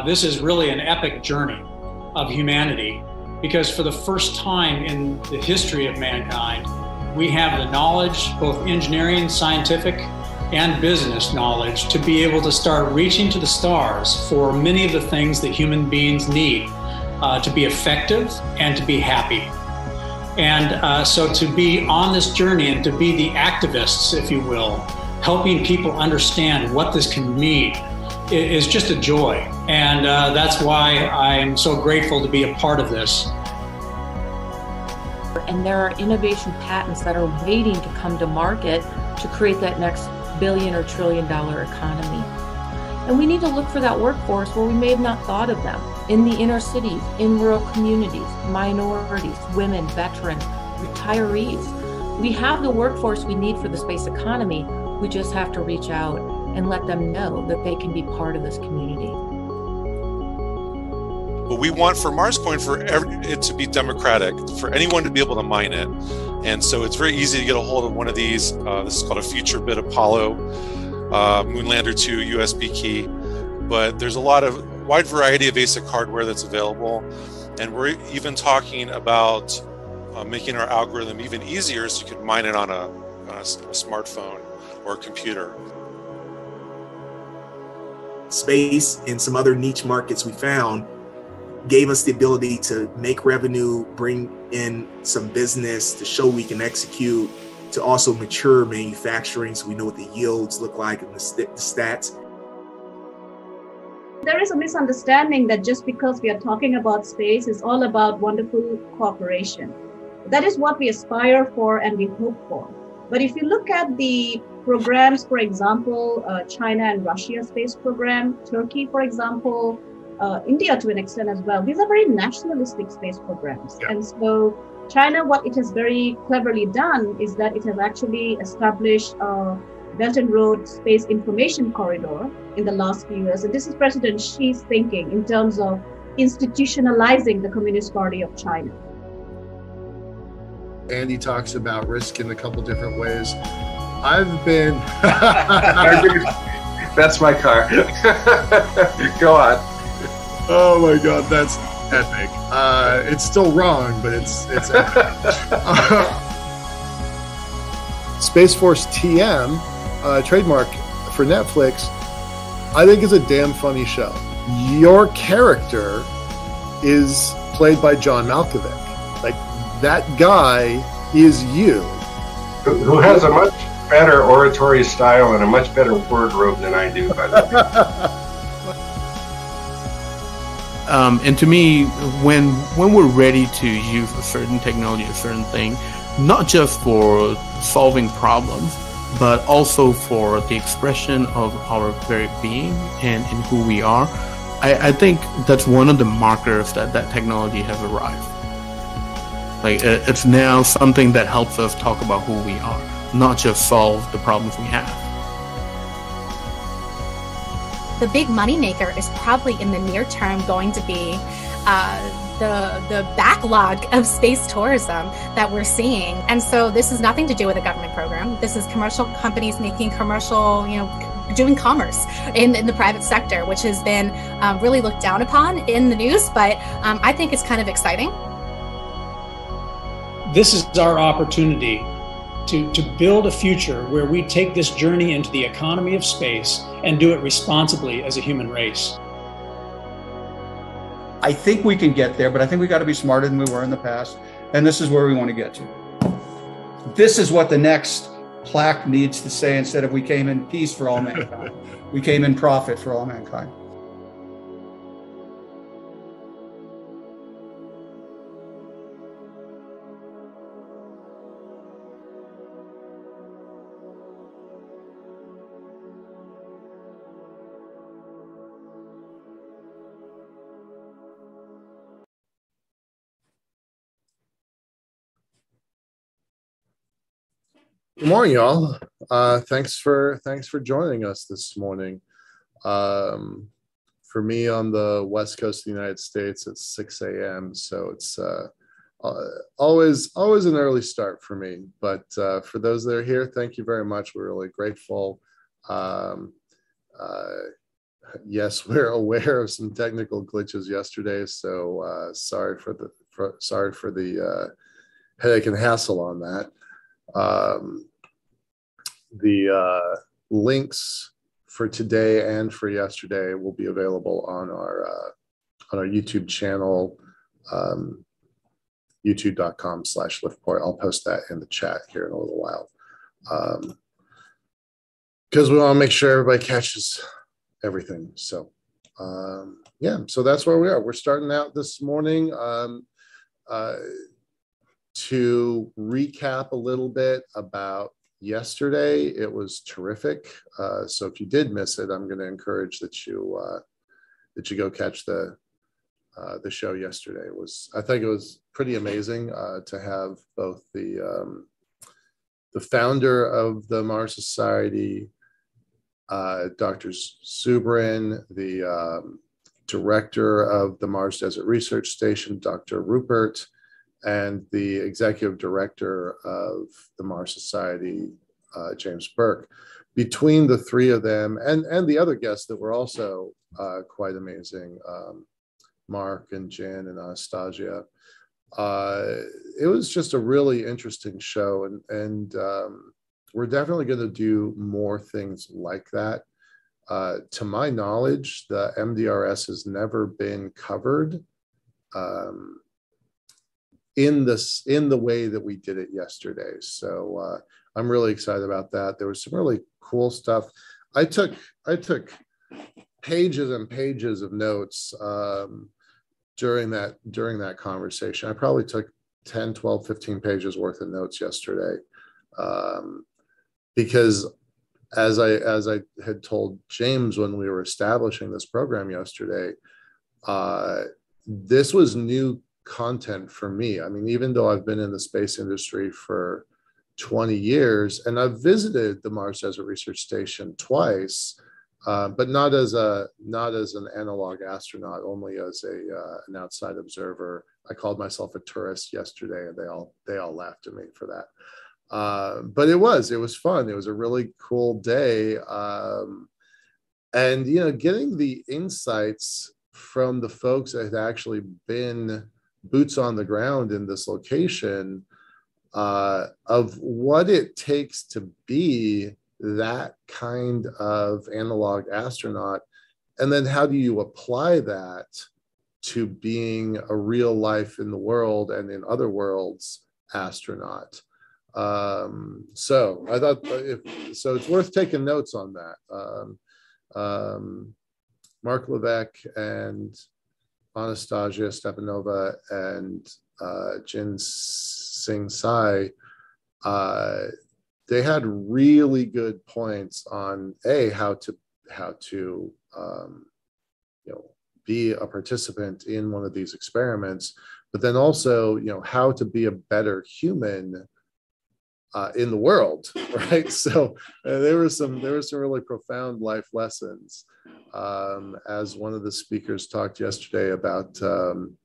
uh, this is really an epic journey of humanity because for the first time in the history of mankind, we have the knowledge, both engineering, scientific, and business knowledge, to be able to start reaching to the stars for many of the things that human beings need uh, to be effective and to be happy. And uh, so to be on this journey and to be the activists, if you will, helping people understand what this can mean is just a joy. And uh, that's why I'm so grateful to be a part of this. And there are innovation patents that are waiting to come to market to create that next billion or trillion dollar economy. And we need to look for that workforce where we may have not thought of them in the inner cities, in rural communities, minorities, women, veterans, retirees. We have the workforce we need for the space economy. We just have to reach out and let them know that they can be part of this community. What we want for MarsCoin for it to be democratic, for anyone to be able to mine it. And so it's very easy to get a hold of one of these. Uh, this is called a Future Bit Apollo, uh, Moonlander 2 USB key. But there's a lot of wide variety of ASIC hardware that's available. And we're even talking about uh, making our algorithm even easier so you can mine it on a, on a, a smartphone or a computer space and some other niche markets we found gave us the ability to make revenue, bring in some business to show we can execute, to also mature manufacturing so we know what the yields look like and the, st- the stats. There is a misunderstanding that just because we are talking about space is all about wonderful cooperation. That is what we aspire for and we hope for. But if you look at the programs, for example, uh, China and Russia space program, Turkey, for example, uh, India to an extent as well. These are very nationalistic space programs. Yeah. And so China, what it has very cleverly done is that it has actually established a Belt and Road Space Information Corridor in the last few years. And this is President Xi's thinking in terms of institutionalizing the Communist Party of China. Andy talks about risk in a couple different ways. I've been. that's my car. Go on. Oh my god, that's epic. Uh, it's still wrong, but it's it's epic. Space Force TM, uh, trademark for Netflix, I think is a damn funny show. Your character is played by John Malkovich. Like that guy is you. Who has a much better oratory style and a much better wardrobe than I do, by the way. Um, and to me, when when we're ready to use a certain technology, a certain thing, not just for solving problems, but also for the expression of our very being and in who we are, I, I think that's one of the markers that that technology has arrived. Like it's now something that helps us talk about who we are not just solve the problems we have. The big moneymaker is probably in the near term going to be uh, the the backlog of space tourism that we're seeing. And so this has nothing to do with a government program. This is commercial companies making commercial, you know, doing commerce in, in the private sector, which has been um, really looked down upon in the news. But um, I think it's kind of exciting. This is our opportunity to, to build a future where we take this journey into the economy of space and do it responsibly as a human race. I think we can get there, but I think we got to be smarter than we were in the past. And this is where we want to get to. This is what the next plaque needs to say instead of we came in peace for all mankind. we came in profit for all mankind. Good morning, y'all. Uh, thanks for thanks for joining us this morning. Um, for me on the west coast of the United States, it's 6 a.m. So it's uh, uh, always always an early start for me. But uh, for those that are here, thank you very much. We're really grateful. Um, uh, yes, we're aware of some technical glitches yesterday, so uh, sorry for the for, sorry for the uh, headache and hassle on that. Um, the uh, links for today and for yesterday will be available on our uh, on our YouTube channel, um, youtube.com slash liftport. I'll post that in the chat here in a little while. Because um, we want to make sure everybody catches everything. So um, yeah, so that's where we are. We're starting out this morning. Um, uh, to recap a little bit about yesterday, it was terrific. Uh, so if you did miss it, I'm going to encourage that you uh, that you go catch the uh, the show yesterday. It was I think it was pretty amazing uh, to have both the um, the founder of the Mars Society, uh, Dr. Zubrin, the um, director of the Mars Desert Research Station, Dr. Rupert, and the executive director of the Mars Society, uh, James Burk. Between the three of them and, and the other guests that were also uh, quite amazing, um, Mark and Jen and Anastasia, uh, it was just a really interesting show. And, and um, we're definitely going to do more things like that. Uh, to my knowledge, the MDRS has never been covered um, in this in the way that we did it yesterday. So uh, I'm really excited about that. There was some really cool stuff. I took I took pages and pages of notes um, during that during that conversation. I probably took 10, 12, 15 pages worth of notes yesterday. Um, because as I as I had told James when we were establishing this program yesterday, uh, this was new content for me. I mean, even though I've been in the space industry for 20 years and I've visited the Mars Desert Research Station twice, uh, but not as a not as an analog astronaut, only as a uh, an outside observer. I called myself a tourist yesterday, and they all they all laughed at me for that. Uh, but it was it was fun. It was a really cool day, um, and you know, getting the insights from the folks that had actually been boots on the ground in this location uh, of what it takes to be that kind of analog astronaut, and then how do you apply that to being a real life in the world and in other worlds astronaut um, so I thought if so, it's worth taking notes on that. Um, um, Mark Levesque and Anastasia Stepanova and uh, Jin Sing Sai, uh, they had really good points on a how to how to um, you know be a participant in one of these experiments, but then also you know how to be a better human uh, in the world, right? So uh, there were some there were some really profound life lessons. Um, as one of the speakers talked yesterday about, um,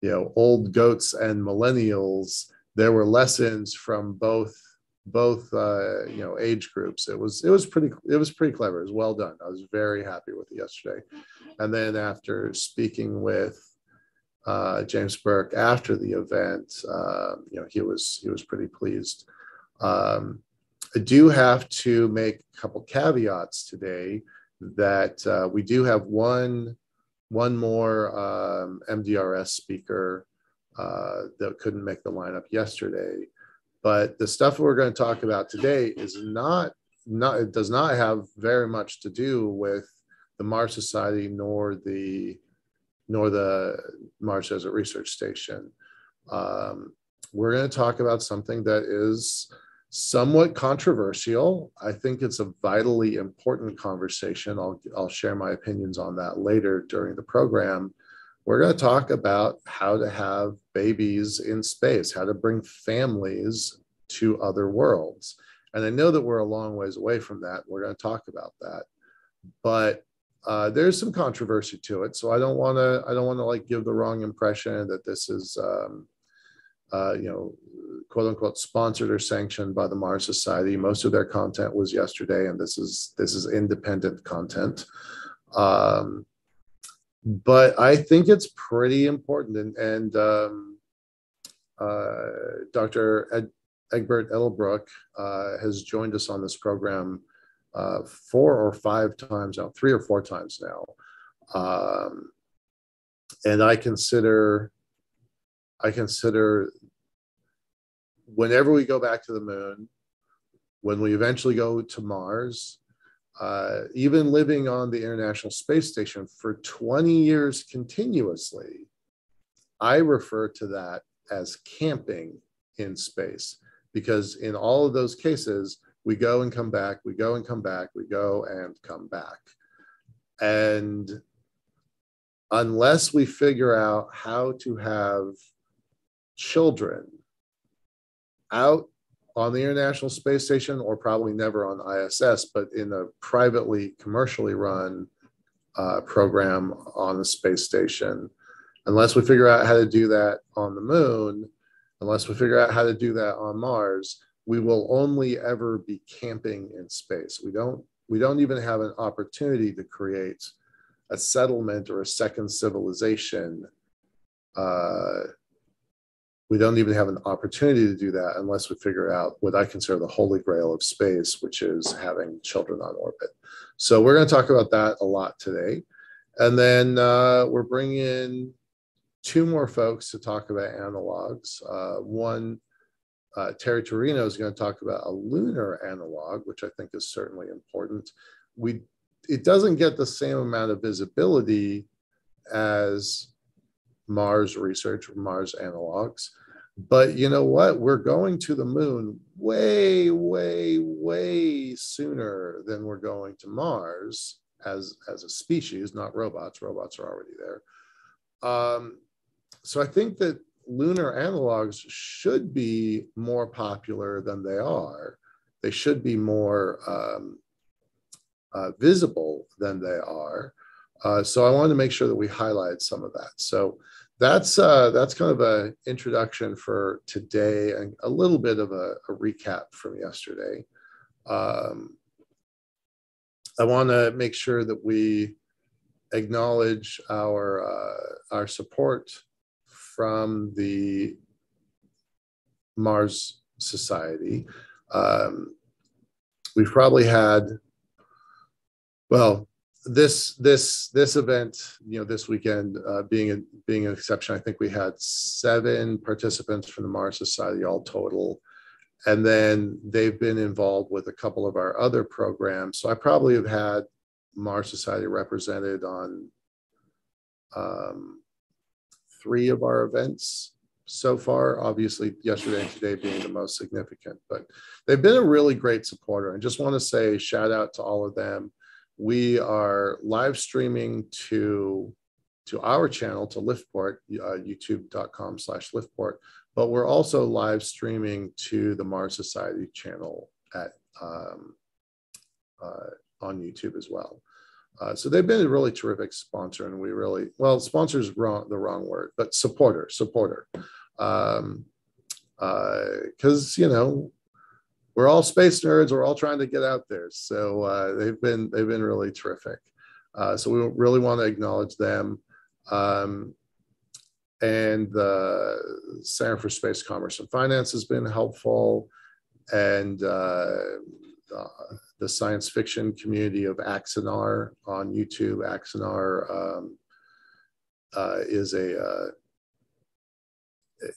you know, old goats and millennials. There were lessons from both both uh, you know age groups. It was it was pretty it was pretty clever. It was well done. I was very happy with it yesterday. And then after speaking with uh, James Burk after the event, uh, you know, he was he was pretty pleased. Um, I do have to make a couple caveats today that uh, we do have one one more um, MDRS speaker uh, that couldn't make the lineup yesterday. But the stuff we're going to talk about today is not not it does not have very much to do with the Mars Society nor the nor the Mars Desert Research Station. Um, we're going to talk about something that is somewhat controversial. I think it's a vitally important conversation. I'll, I'll share my opinions on that later during the program. We're going to talk about how to have babies in space, how to bring families to other worlds. And I know that we're a long ways away from that. We're going to talk about that. But uh, there's some controversy to it, so I don't want to. I don't want to like give the wrong impression that this is, um, uh, you know, quote unquote sponsored or sanctioned by the Mars Society. Most of their content was yesterday, and this is this is independent content. Um, but I think it's pretty important. And, and um, uh, Dr. Ed, Egbert Edelbroek uh, has joined us on this program uh, four or five times now, three or four times now. Um, and I consider, I consider whenever we go back to the moon, when we eventually go to Mars, uh, even living on the International Space Station for 20 years continuously, I refer to that as camping in space because in all of those cases, we go and come back, we go and come back, we go and come back. And unless we figure out how to have children out on the International Space Station or probably never on ISS, but in a privately, commercially run uh, program on the space station. Unless we figure out how to do that on the moon, unless we figure out how to do that on Mars, we will only ever be camping in space. We don't we don't even have an opportunity to create a settlement or a second civilization uh, we don't even have an opportunity to do that unless we figure out what I consider the holy grail of space, which is having children on orbit. So we're going to talk about that a lot today. And then uh, we're bringing in two more folks to talk about analogs. Uh, one, uh, Terry Torino is going to talk about a lunar analog, which I think is certainly important. We, it doesn't get the same amount of visibility as Mars research or Mars analogs, but you know what? We're going to the moon way, way, way sooner than we're going to Mars as, as a species, not robots. Robots are already there. Um, so I think that lunar analogs should be more popular than they are. They should be more um, uh, visible than they are. Uh, so I wanted to make sure that we highlight some of that. So that's uh, that's kind of an introduction for today and a little bit of a, a recap from yesterday. Um, I want to make sure that we acknowledge our uh, our support from the Mars Society. Um, we've probably had, well, this this this event you know this weekend uh, being a, being an exception i think we had seven participants from the mars society all total. And then they've been involved with a couple of our other programs. So i probably have had mars society represented on um, three of our events so far. Obviously yesterday and today being the most significant but they've been a really great supporter. And just want to say shout out to all of them we are live streaming to to our channel to liftport uh, youtube.com slash liftport but we're also live streaming to the mars society channel at um, uh, on youtube as well. Uh, so they've been a really terrific sponsor and we really well sponsors wrong the wrong word but supporter supporter. Um, because uh, you know we're all space nerds. We're all trying to get out there. So uh, they've been they've been really terrific. Uh, so we really want to acknowledge them. Um, and the Center for Space Commerce and Finance has been helpful, and uh, the science fiction community of Axanar on YouTube. Axanar um, uh, is a uh,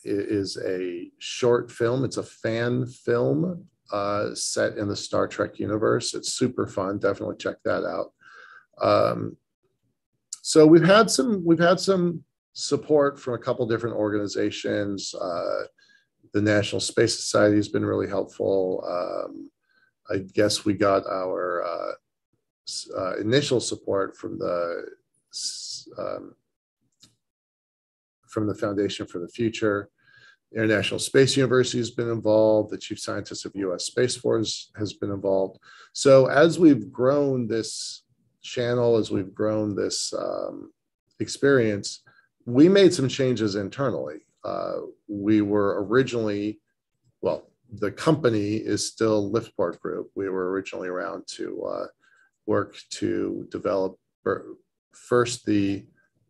is a short film. It's a fan film uh, set in the Star Trek universe. It's super fun. Definitely check that out. Um, so we've had some we've had some support from a couple different organizations. Uh, the National Space Society has been really helpful. Um, I guess we got our uh, uh, initial support from the um, from the Foundation for the Future. International Space University has been involved. The chief scientist of U.S. Space Force has been involved. So as we've grown this channel, as we've grown this um, experience, we made some changes internally. Uh, we were originally, well, the company is still Liftport Group. We were originally around to uh, work to develop first the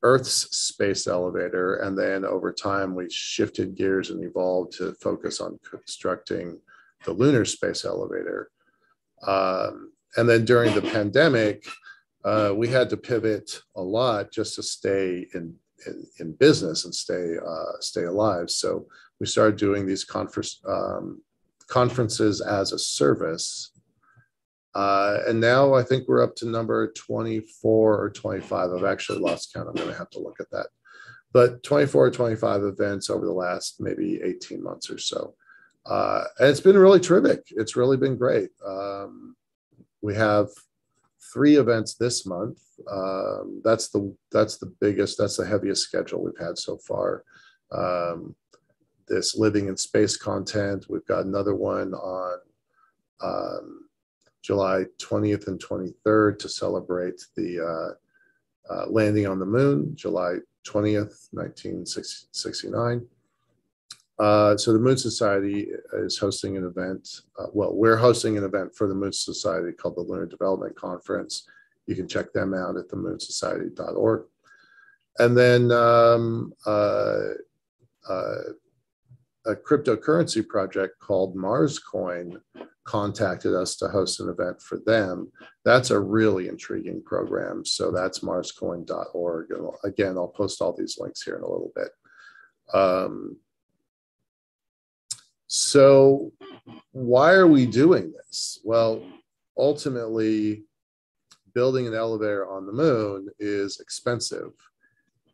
Earth's space elevator, and then over time we shifted gears and evolved to focus on constructing the lunar space elevator. Um, and then during the pandemic, uh, we had to pivot a lot just to stay in in, in business and stay uh, stay alive. So we started doing these um, conferences as a service. Uh, and now I think we're up to number 24 or 25. I've actually lost count. I'm going to have to look at that. But 24 or 25 events over the last maybe 18 months or so. Uh, and it's been really terrific. It's really been great. Um, we have three events this month. Um, that's the that's the biggest. That's the heaviest schedule we've had so far. Um, this living in space content. We've got another one on um, July 20th and 23rd to celebrate the uh, uh, landing on the moon, July 20th, 1969. Uh, so the Moon Society is hosting an event. Uh, well, we're hosting an event for the Moon Society called the Lunar Development Conference. You can check them out at themoonsociety.org. And then um, uh, uh, a cryptocurrency project called Marscoin contacted us to host an event for them. That's a really intriguing program. So that's marscoin.org. And again, I'll post all these links here in a little bit. Um, so, why are we doing this? Well, ultimately, building an elevator on the moon is expensive.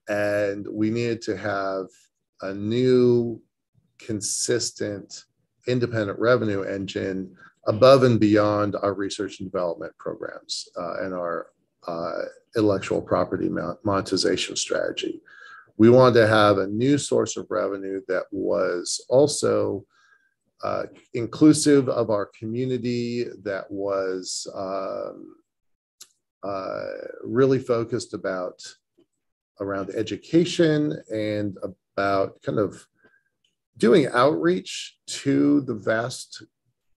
And we needed to have a new, consistent, independent revenue engine above and beyond our research and development programs uh, and our uh, intellectual property monetization strategy. We wanted to have a new source of revenue that was also uh, inclusive of our community that was um, uh, really focused about around education and about kind of doing outreach to the vast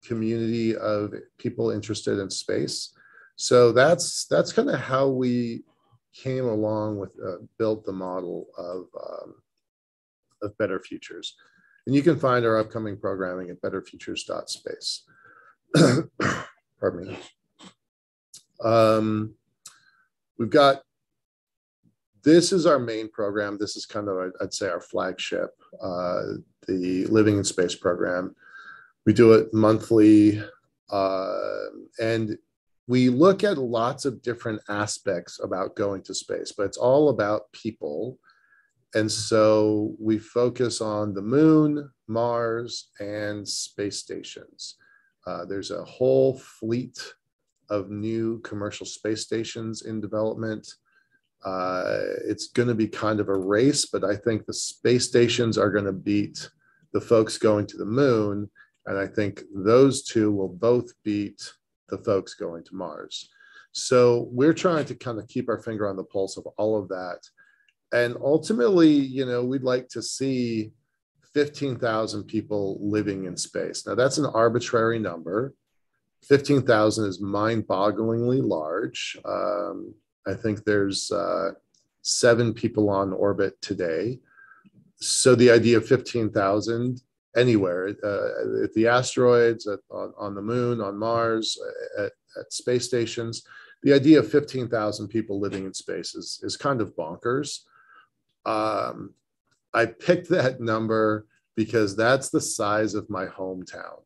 community of people interested in space. So that's that's kind of how we came along with uh, built the model of um, of better futures. And you can find our upcoming programming at betterfutures.space. Pardon me. Um, we've got, this is our main program. This is kind of, I'd say, our flagship, uh, the Living in Space program. We do it monthly. Uh, and we look at lots of different aspects about going to space, but it's all about people and so we focus on the moon, Mars, and space stations. Uh, there's a whole fleet of new commercial space stations in development. Uh, it's going to be kind of a race, but I think the space stations are going to beat the folks going to the moon. And I think those two will both beat the folks going to Mars. So we're trying to kind of keep our finger on the pulse of all of that and ultimately, you know, we'd like to see 15,000 people living in space. Now, that's an arbitrary number. 15,000 is mind bogglingly large. Um, I think there's uh, seven people on orbit today. So the idea of 15,000 anywhere uh, at the asteroids, at, on, on, the moon, on Mars, at, at space stations, the idea of 15,000 people living in space is, is kind of bonkers um, I picked that number because that's the size of my hometown,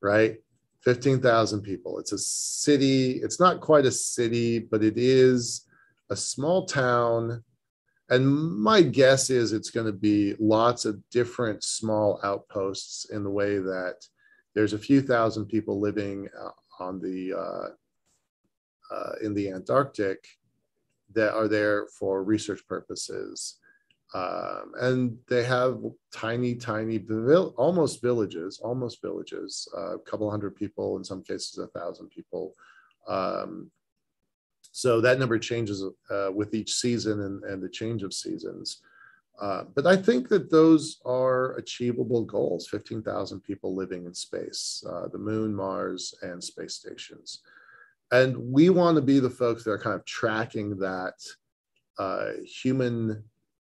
right? 15,000 people. It's a city. It's not quite a city, but it is a small town. And my guess is it's going to be lots of different small outposts in the way that there's a few thousand people living uh, on the uh, uh, in the Antarctic that are there for research purposes. Um, and they have tiny, tiny, almost villages, almost villages, uh, a couple hundred people, in some cases, a thousand people. Um, so that number changes uh, with each season and, and, the change of seasons. Uh, but I think that those are achievable goals 15,000 people living in space, uh, the moon, Mars, and space stations. and we want to be the folks that are kind of tracking that uh, human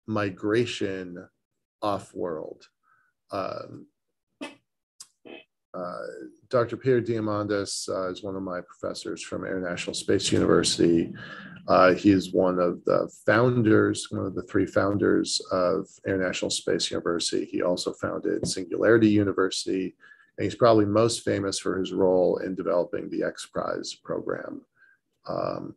migration off world. Um, uh, Dr. Peter Diamandis uh, is one of my professors from International Space University. Uh, he is one of the founders, one of the three founders of International Space University. He also founded Singularity University, and he's probably most famous for his role in developing the X Prize program. Um,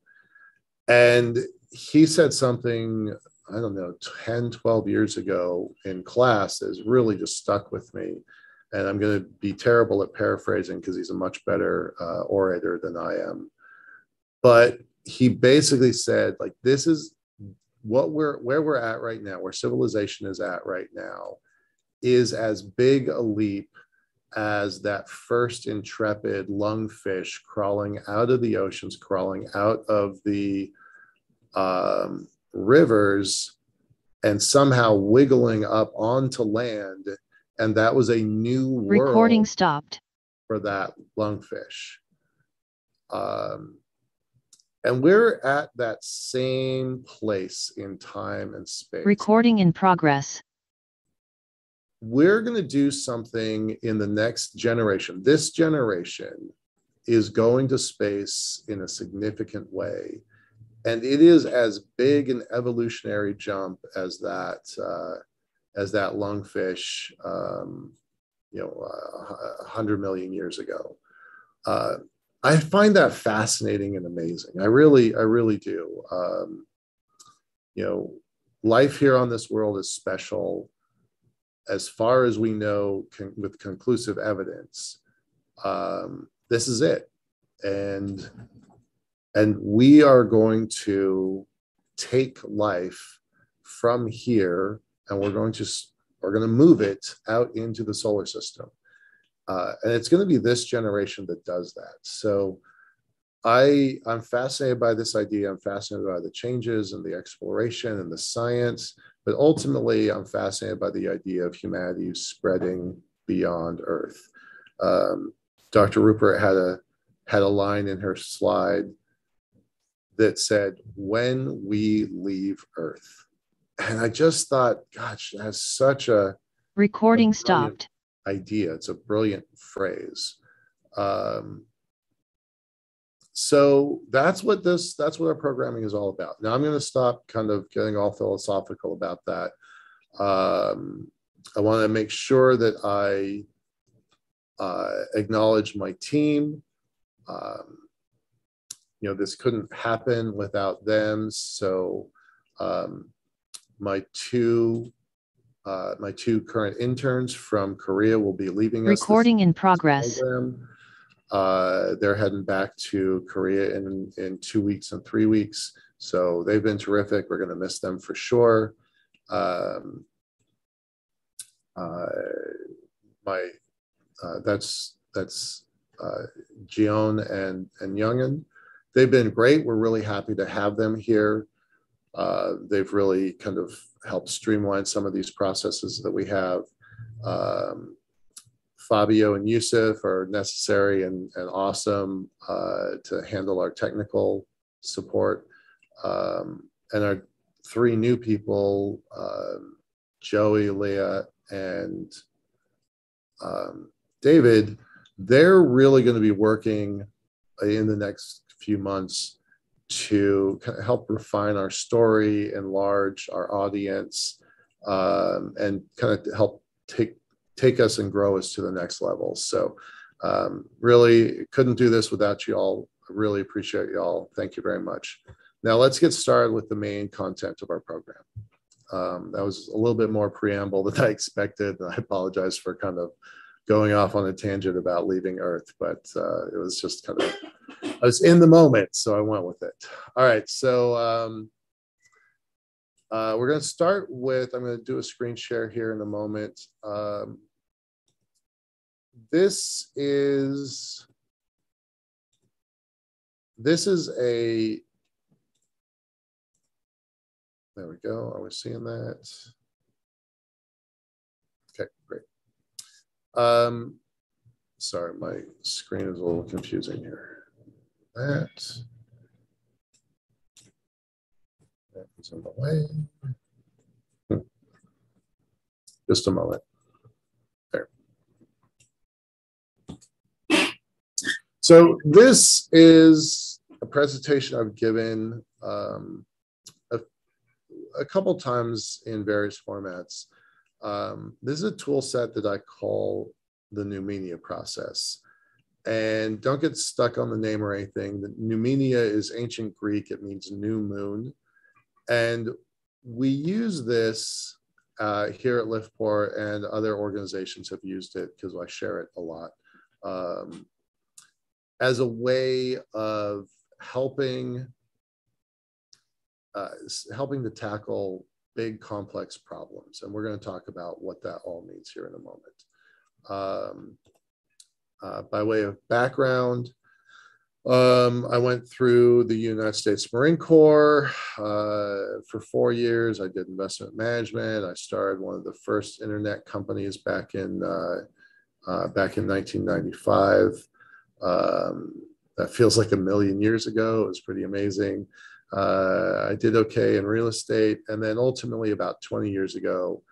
and he said something, I don't know, 10, 12 years ago in class has really just stuck with me. And I'm going to be terrible at paraphrasing because he's a much better uh, orator than I am. But he basically said, like, this is what we're where we're at right now, where civilization is at right now, is as big a leap as that first intrepid lungfish crawling out of the oceans, crawling out of the um, rivers, and somehow wiggling up onto land. And that was a new world recording stopped for that lungfish. Um, and we're at that same place in time and space. Recording in progress we're going to do something in the next generation. This generation is going to space in a significant way. And it is as big an evolutionary jump as that, uh, as that lungfish, um, you know, uh, 100 million years ago. Uh, I find that fascinating and amazing. I really, I really do. Um, you know, life here on this world is special as far as we know con- with conclusive evidence, um, this is it. And and we are going to take life from here and we're going to we're going to move it out into the solar system. Uh, and it's going to be this generation that does that. So I I'm fascinated by this idea. I'm fascinated by the changes and the exploration and the science but ultimately, I'm fascinated by the idea of humanity spreading beyond Earth. Um, Dr. Rupert had a had a line in her slide that said, "When we leave Earth," and I just thought, "Gosh, that's such a recording a stopped. idea. It's a brilliant phrase." Um, so that's what this that's what our programming is all about. Now i'm going to stop kind of getting all philosophical about that. Um, i want to make sure that i uh, acknowledge my team. Um, you know this couldn't happen without them so um, my two uh, my two current interns from korea will be leaving us recording in progress. Uh, they're heading back to Korea in, in two weeks and three weeks. So they've been terrific. We're going to miss them for sure. Um, uh, my uh, that's that's uh, Gion and and Youngin. They've been great. We're really happy to have them here. Uh, they've really kind of helped streamline some of these processes that we have. Um, Fabio and Yusuf are necessary and, and awesome uh, to handle our technical support. Um, and our three new people, uh, Joey, Leah, and um, David, they're really going to be working in the next few months to help refine our story, enlarge our audience, um, and kind of help take take us and grow us to the next level. So um, really couldn't do this without you all. Really appreciate you all. Thank you very much. Now let's get started with the main content of our program. Um, that was a little bit more preamble than I expected. I apologize for kind of going off on a tangent about leaving Earth, but uh, it was just kind of, I was in the moment, so I went with it. All right, so um, uh, we're going to start with, I'm going to do a screen share here in a moment. Um, this is this is a there we go are we seeing that okay great um sorry my screen is a little confusing here that. That is in the way. Hmm. Just a moment. There. So this is a presentation I've given um, a, a couple times in various formats. Um, this is a tool set that I call the Numenia process. And don't get stuck on the name or anything. The Numenia is ancient Greek, it means new moon. And we use this uh, here at Liftport, and other organizations have used it because I share it a lot um, as a way of helping uh, helping to tackle big complex problems. And we're going to talk about what that all means here in a moment. Um, uh, by way of background, um, I went through the United States Marine Corps uh, for four years. I did investment management. I started one of the first internet companies back in uh, uh back in 1995. Um, that feels like a million years ago. It was pretty amazing. Uh, I did okay in real estate. And then ultimately, about 20 years ago,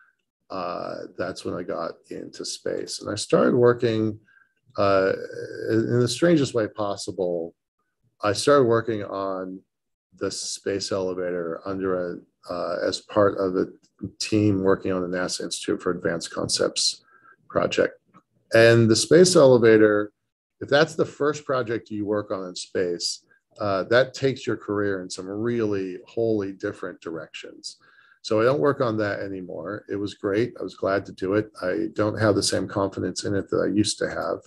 uh, that's when I got into space. And I started working uh, in the strangest way possible. I started working on the space elevator under a, uh, as part of a team working on the NASA Institute for Advanced Concepts project. And the space elevator, if that's the first project you work on in space, uh, that takes your career in some really wholly different directions. So I don't work on that anymore. It was great. I was glad to do it. I don't have the same confidence in it that I used to have.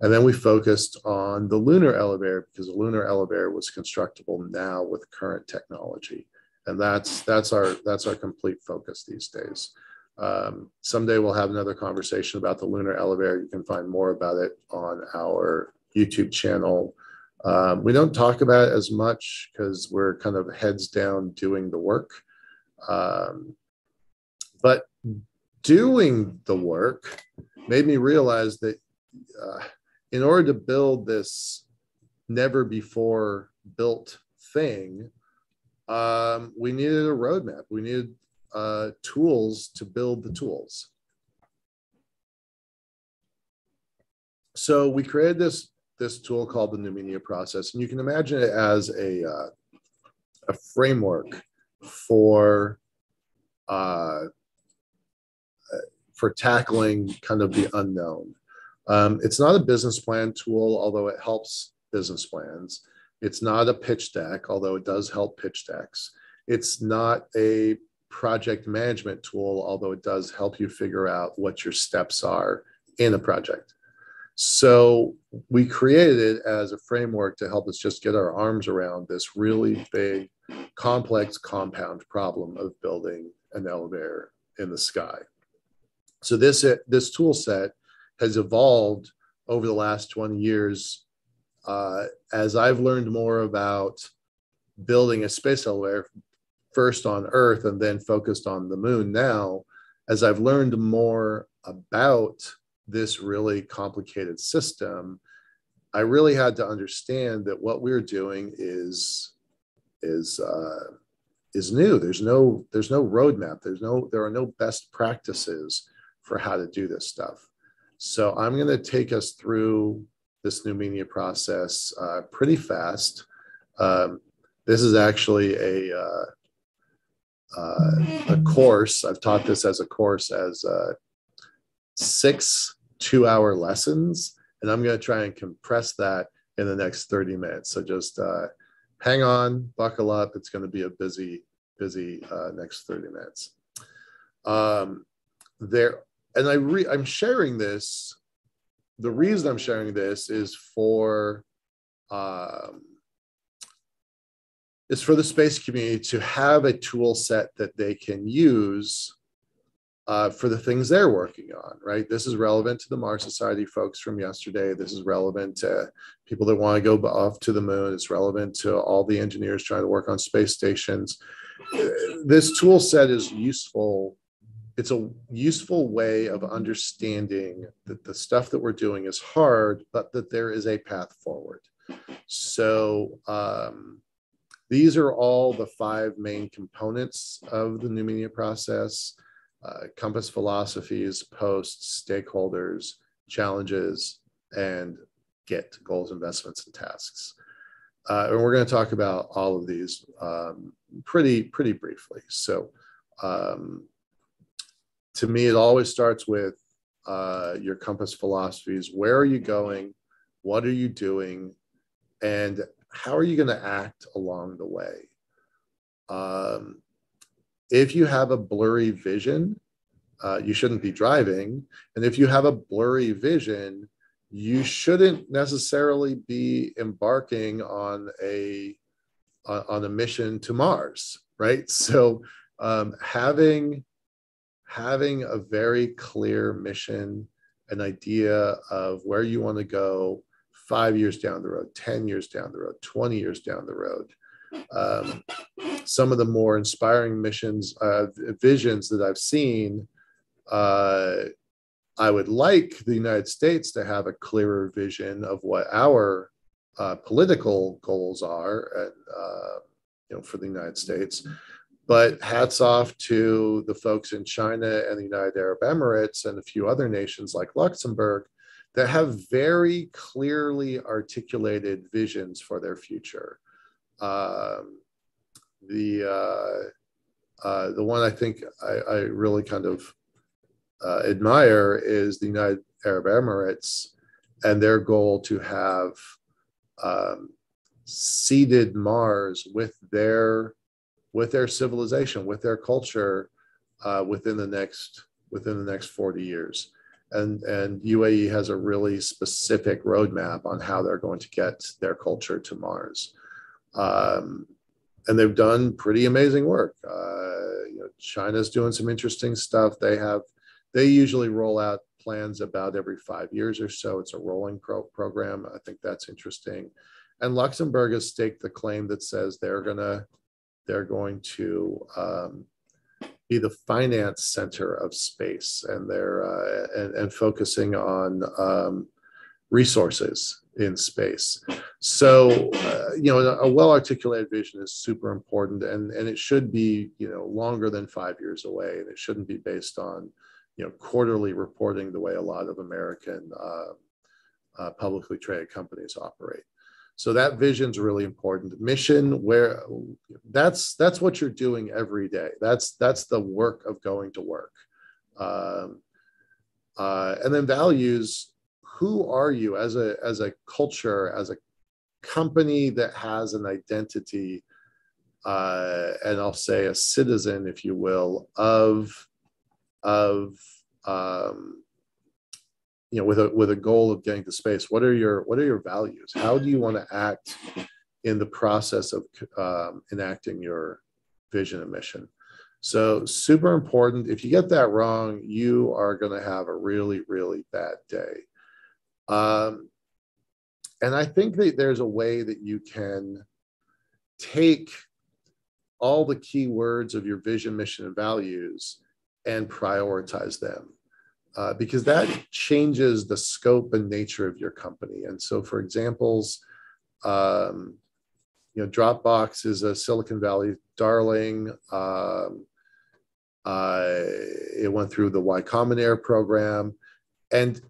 And then we focused on the lunar elevator because the lunar elevator was constructible now with current technology. And that's that's our that's our complete focus these days. Um, someday we'll have another conversation about the lunar elevator. You can find more about it on our YouTube channel um, we don't talk about it as much because we're kind of heads down doing the work. Um, but doing the work made me realize that uh, in order to build this never before built thing, um, we needed a roadmap. We needed uh, tools to build the tools. So we created this this tool called the Numenia process. And you can imagine it as a, uh, a framework for, uh, for tackling kind of the unknown. Um, it's not a business plan tool, although it helps business plans. It's not a pitch deck, although it does help pitch decks. It's not a project management tool, although it does help you figure out what your steps are in a project. So we created it as a framework to help us just get our arms around this really big, complex compound problem of building an elevator in the sky. So this, this tool set has evolved over the last 20 years uh, as I've learned more about building a space elevator first on Earth and then focused on the moon now, as I've learned more about this really complicated system, I really had to understand that what we are doing is is uh, is new. There's no there's no roadmap. There's no there are no best practices for how to do this stuff. So I'm going to take us through this new media process uh, pretty fast. Um, this is actually a uh, uh, a course. I've taught this as a course as uh, six two hour lessons. And I'm going to try and compress that in the next 30 minutes. So just uh, hang on, buckle up. It's going to be a busy, busy uh, next 30 minutes. Um, there, and I re, I'm sharing this. The reason I'm sharing this is for um, is for the space community to have a tool set that they can use uh, for the things they're working on, right? This is relevant to the Mars Society folks from yesterday. This is relevant to people that want to go off to the moon. It's relevant to all the engineers trying to work on space stations. This tool set is useful. It's a useful way of understanding that the stuff that we're doing is hard, but that there is a path forward. So um, these are all the five main components of the new media process. Uh, compass philosophies, posts, stakeholders, challenges, and get goals, investments, and tasks. Uh, and we're going to talk about all of these um, pretty pretty briefly. So, um, to me, it always starts with uh, your compass philosophies. Where are you going? What are you doing? And how are you going to act along the way? Um, if you have a blurry vision, uh, you shouldn't be driving. And if you have a blurry vision, you shouldn't necessarily be embarking on a on a mission to Mars, right? So um, having having a very clear mission, an idea of where you want to go five years down the road, 10 years down the road, 20 years down the road. Um, some of the more inspiring missions, uh, visions that I've seen, uh, I would like the United States to have a clearer vision of what our uh, political goals are, uh, you know, for the United States. But hats off to the folks in China and the United Arab Emirates and a few other nations like Luxembourg that have very clearly articulated visions for their future. Um, the uh, uh, the one I think I, I really kind of uh, admire is the United Arab Emirates and their goal to have um, seeded Mars with their with their civilization, with their culture uh, within the next within the next 40 years. And, and UAE has a really specific roadmap on how they're going to get their culture to Mars. Um, and they've done pretty amazing work. Uh, you know, China's doing some interesting stuff. They have, they usually roll out plans about every five years or so. It's a rolling pro- program. I think that's interesting. And Luxembourg has staked the claim that says they're going to they're going to um, be the finance center of space and they're uh, and, and, focusing on um, resources in space. So uh, you know a well articulated vision is super important and and it should be you know longer than five years away and it shouldn't be based on you know quarterly reporting the way a lot of american uh, uh publicly traded companies operate. So that vision is really important. Mission where that's that's what you're doing every day. That's that's the work of going to work. Um, uh, and then values who are you as a as a culture as a company that has an identity uh, and i'll say a citizen if you will of of um, you know with a with a goal of getting to space what are your what are your values? How do you want to act in the process of um, enacting your vision and mission? So super important. If you get that wrong you are going to have a really really bad day um, and i think that there's a way that you can take all the key words of your vision mission and values and prioritize them uh, because that changes the scope and nature of your company. And so, for examples, um, you know, Dropbox is a Silicon Valley darling. Um, uh, it went through the Y Combinator program, and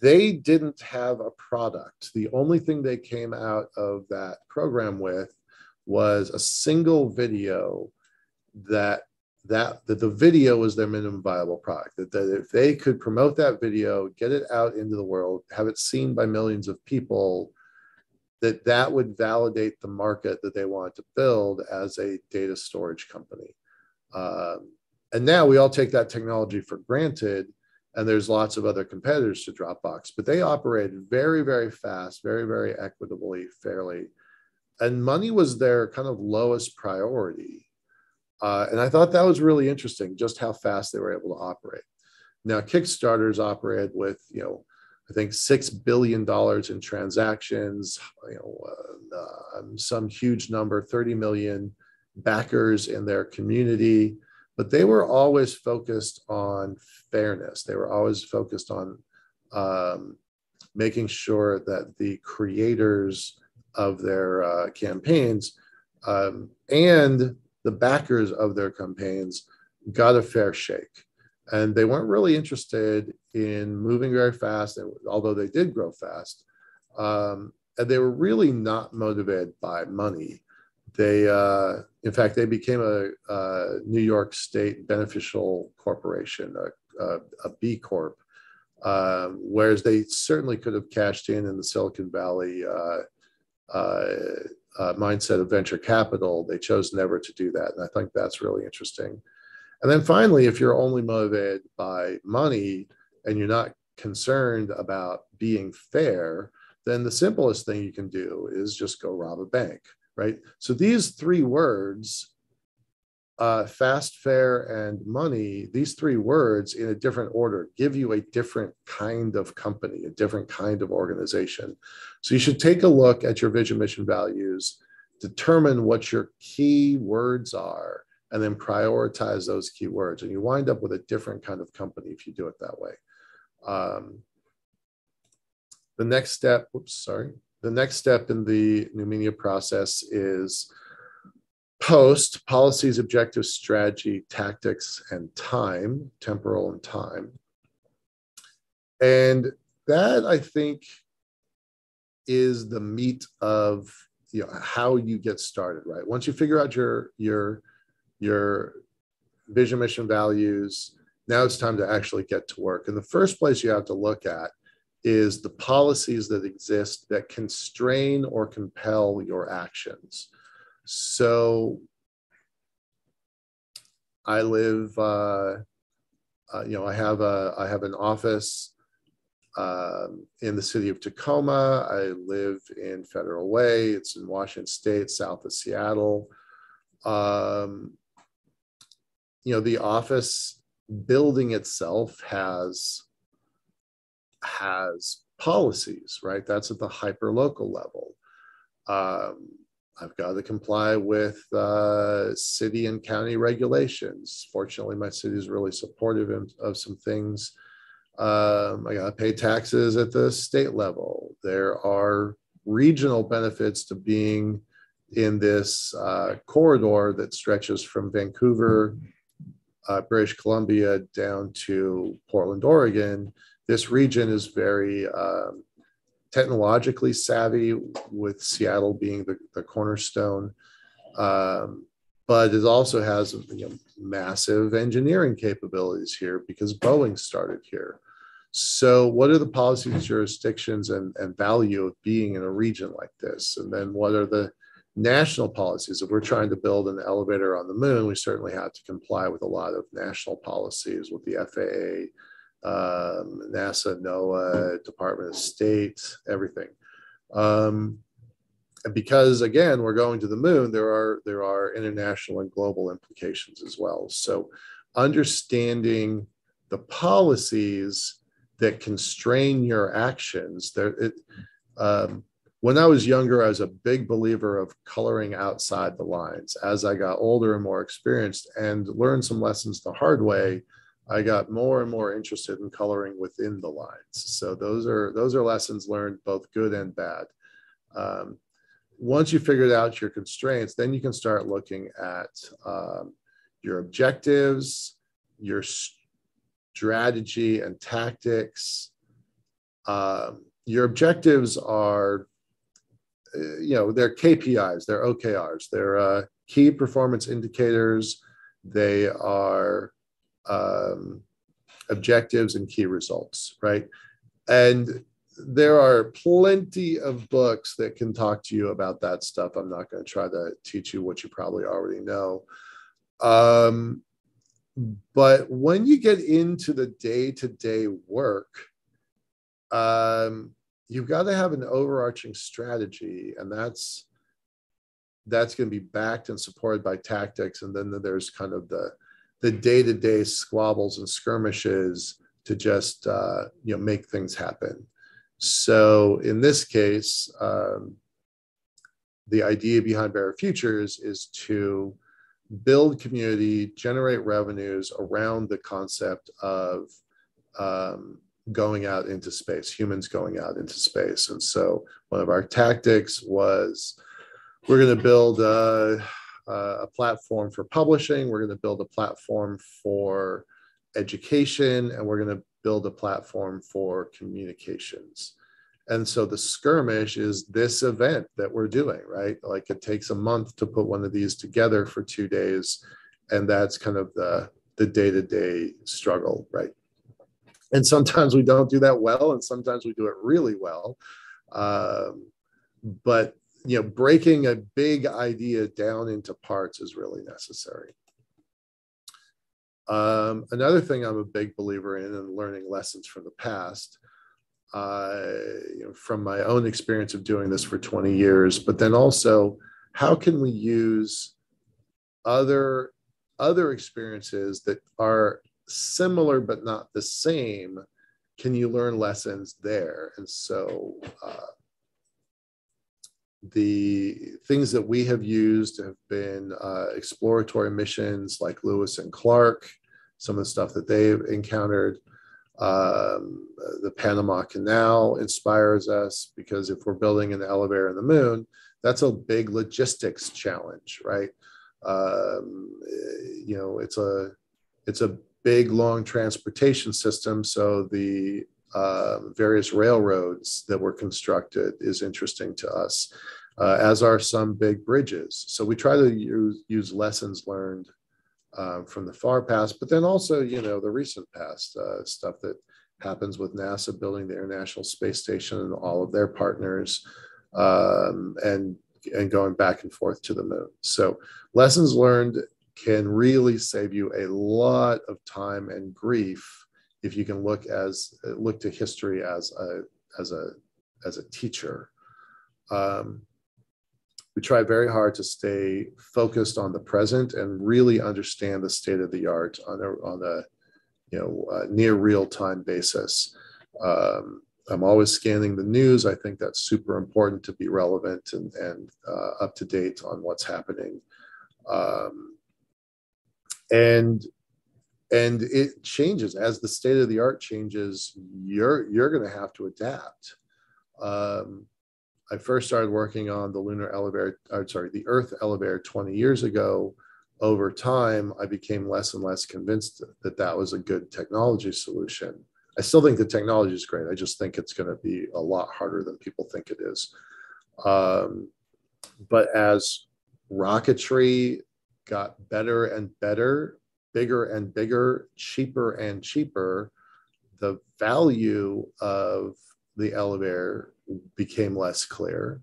they didn't have a product. The only thing they came out of that program with was a single video that that that the video was their minimum viable product that, that if they could promote that video get it out into the world have it seen by millions of people that that would validate the market that they wanted to build as a data storage company um, and now we all take that technology for granted and there's lots of other competitors to dropbox but they operated very very fast very very equitably fairly. And money was their kind of lowest priority. Uh, and I thought that was really interesting, just how fast they were able to operate. Now, Kickstarter's operated with, you know, I think six billion dollars in transactions, you know, uh, um, some huge number, 30 million backers in their community, but they were always focused on fairness. They were always focused on um, making sure that the creators of their uh, campaigns um, and the backers of their campaigns got a fair shake. And they weren't really interested in moving very fast, although they did grow fast. Um, and they were really not motivated by money. They, uh, in fact, they became a, a, New York State beneficial corporation, a, a, a B Corp, um, whereas they certainly could have cashed in in the Silicon Valley uh, uh, uh, mindset of venture capital. They chose never to do that, and I think that's really interesting. And then finally, if you're only motivated by money and you're not concerned about being fair, then the simplest thing you can do is just go rob a bank, right? So these three words, uh, fast, fair, and money, these three words in a different order give you a different kind of company, a different kind of organization. So you should take a look at your vision, mission, values, determine what your key words are, and then prioritize those key words. And you wind up with a different kind of company if you do it that way. Um, the next step, oops, sorry. The next step in the Numenia process is post policies, objectives, strategy, tactics, and time, temporal and time. And that I think is the meat of you know how you get started, right? Once you figure out your your your vision, mission, values, now it's time to actually get to work. And the first place you have to look at is the policies that exist that constrain or compel your actions. So I live, uh, uh, you know, I have a, I have an office um, in the city of Tacoma. I live in Federal Way. It's in Washington State, south of Seattle. Um, you know, the office building itself has has policies, right? That's at the hyper local level. Um, I've got to comply with uh, city and county regulations. Fortunately, my city is really supportive of, of some things. Um, I got to pay taxes at the state level. There are regional benefits to being in this uh, corridor that stretches from Vancouver, uh, British Columbia, down to Portland, Oregon this region is very um, technologically savvy, with Seattle being the, the cornerstone. Um, but it also has you know, massive engineering capabilities here because Boeing started here. So, what are the policies, jurisdictions, and, and value of being in a region like this? And then, what are the national policies? If we're trying to build an elevator on the moon, we certainly have to comply with a lot of national policies with the FAA, um, NASA, NOAA, Department of State, everything. Um, and because again we're going to the moon, there are there are international and global implications as well. So understanding the policies that constrain your actions. There, it, um, when I was younger, I was a big believer of coloring outside the lines. As I got older and more experienced, and learned some lessons the hard way I got more and more interested in coloring within the lines. So those are those are lessons learned, both good and bad. Um, once you figured out your constraints, then you can start looking at um, your objectives, your strategy and tactics. Um, your objectives are, uh, you know, they're KPIs, they're OKRs, they're uh, key performance indicators. They are um, objectives and key results, right? And there are plenty of books that can talk to you about that stuff. I'm not going to try to teach you what you probably already know. Um, but when you get into the day to day work, um, you've got to have an overarching strategy, and that's that's going to be backed and supported by tactics. And then there's kind of the the day-to-day squabbles and skirmishes to just uh, you know make things happen. So in this case, um, the idea behind Better Futures is to build community, generate revenues around the concept of um, going out into space, humans going out into space. And so one of our tactics was we're going to build a, platform for publishing, we're going to build a platform for education, and we're going to build a platform for communications. And so the skirmish is this event that we're doing, right? Like it takes a month to put one of these together for two days. And that's kind of the the day-to-day struggle, right? And sometimes we don't do that well, and sometimes we do it really well. Um, but you know, breaking a big idea down into parts is really necessary. Um, another thing I'm a big believer in and learning lessons from the past, uh, you know, from my own experience of doing this for 20 years, but then also how can we use other other experiences that are similar but not the same? Can you learn lessons there? And so uh, the things that we have used have been uh, exploratory missions like Lewis and Clark, some of the stuff that they've encountered. Um, the Panama Canal inspires us because if we're building an elevator in the moon, that's a big logistics challenge, right? Um, you know, it's a it's a big long transportation system, so the uh, various railroads that were constructed is interesting to us, uh, as are some big bridges. So we try to use, use lessons learned um, from the far past, but then also, you know, the recent past uh, stuff that happens with NASA building the International Space Station and all of their partners, um, and and going back and forth to the moon. So lessons learned can really save you a lot of time and grief if you can look as look to history as a as a as a teacher. Um, we try very hard to stay focused on the present and really understand the state of the art on a, on a you know near real time basis. Um, I'm always scanning the news. I think that's super important to be relevant and, and uh, up to date on what's happening. Um, and and it changes as the state of the art changes you're you're going to have to adapt. Um, i first started working on the lunar elevator or sorry the earth elevator 20 years ago. Over time i became less and less convinced that that was a good technology solution. I still think the technology is great i just think it's going to be a lot harder than people think it is. Um, but as rocketry got better and better bigger and bigger, cheaper and cheaper, the value of the elevator became less clear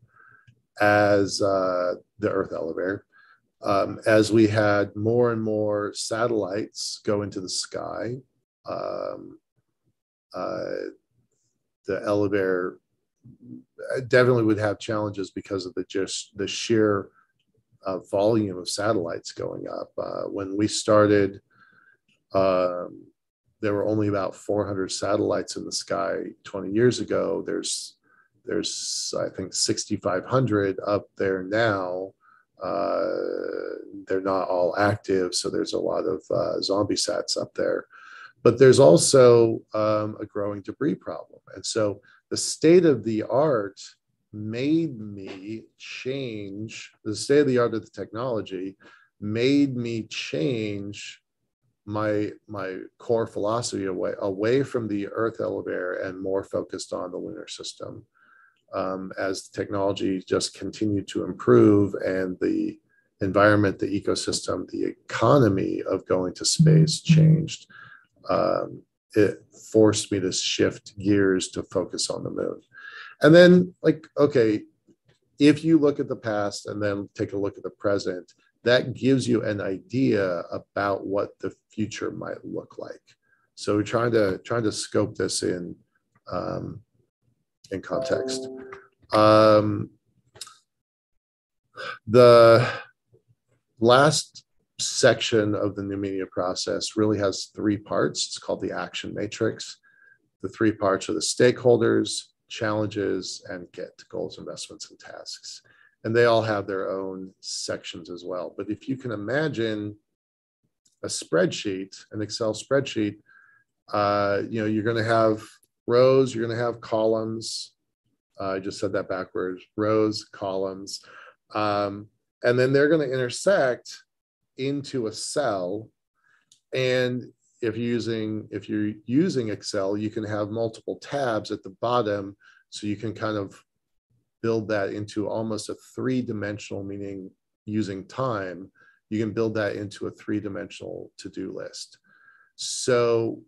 as uh, the Earth elevator. Um, as we had more and more satellites go into the sky, um, uh, the elevator definitely would have challenges because of the just the sheer uh, volume of satellites going up. Uh, when we started um, there were only about 400 satellites in the sky 20 years ago. There's there's I think 6,500 up there now. Uh, they're not all active, so there's a lot of uh, zombie sats up there. But there's also um, a growing debris problem, and so the state of the art made me change the state of the art of the technology made me change my my core philosophy away away from the Earth elevator and more focused on the lunar system. Um, as technology just continued to improve and the environment, the ecosystem, the economy of going to space changed, um, it forced me to shift gears to focus on the moon. And then, like, okay, if you look at the past and then take a look at the present, that gives you an idea about what the future might look like. So trying to trying to scope this in um, in context. Um, the last section of the new media process really has three parts. It's called the action matrix. The three parts are the stakeholders, challenges, and get goals, investments, and tasks and they all have their own sections as well. But if you can imagine a spreadsheet, an Excel spreadsheet, uh, you know, you're going to have rows, you're going to have columns. Uh, I just said that backwards rows, columns. Um, and then they're going to intersect into a cell. And if you're using if you're using Excel, you can have multiple tabs at the bottom, so you can kind of build that into almost a three-dimensional, meaning using time, you can build that into a three-dimensional to-do list. So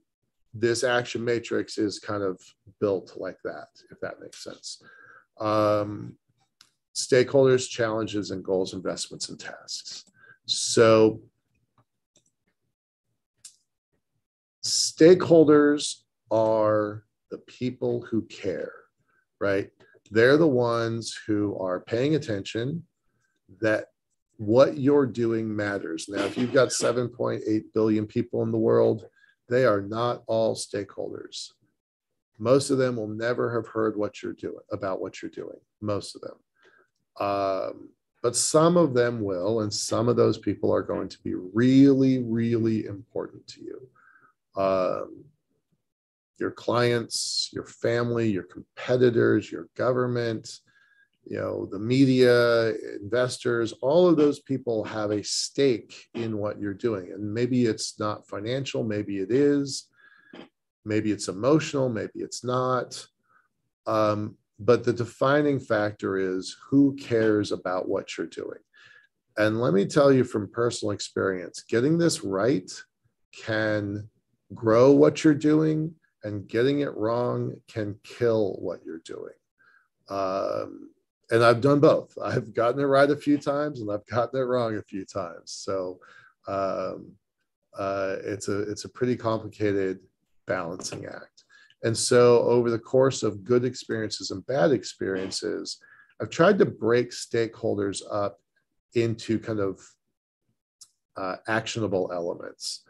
this action matrix is kind of built like that, if that makes sense. Um, stakeholders, challenges, and goals, investments, and tasks. So stakeholders are the people who care, right? They're the ones who are paying attention that what you're doing matters. Now, if you've got 7.8 billion people in the world, they are not all stakeholders. Most of them will never have heard what you're doing about what you're doing. Most of them. Um, but some of them will, and some of those people are going to be really, really important to you. Um, your clients, your family, your competitors, your government, you know, the media, investors, all of those people have a stake in what you're doing. And maybe it's not financial, maybe it is, maybe it's emotional, maybe it's not. Um, but the defining factor is who cares about what you're doing. And let me tell you from personal experience, getting this right can grow what you're doing, and getting it wrong can kill what you're doing. Um, and I've done both. I've gotten it right a few times, and I've gotten it wrong a few times. So um, uh, it's a it's a pretty complicated balancing act. And so, over the course of good experiences and bad experiences, I've tried to break stakeholders up into kind of uh, actionable elements.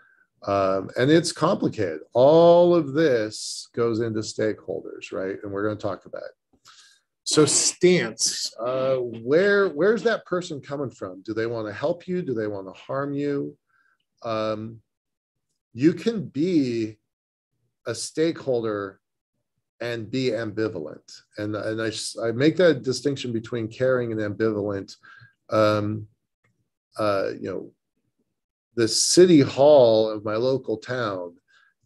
Um, and it's complicated. All of this goes into stakeholders, right? And we're going to talk about it. So stance, uh, where where's that person coming from? Do they want to help you? Do they want to harm you? Um, you can be a stakeholder and be ambivalent, and and I I make that distinction between caring and ambivalent. Um, uh, you know, the city hall of my local town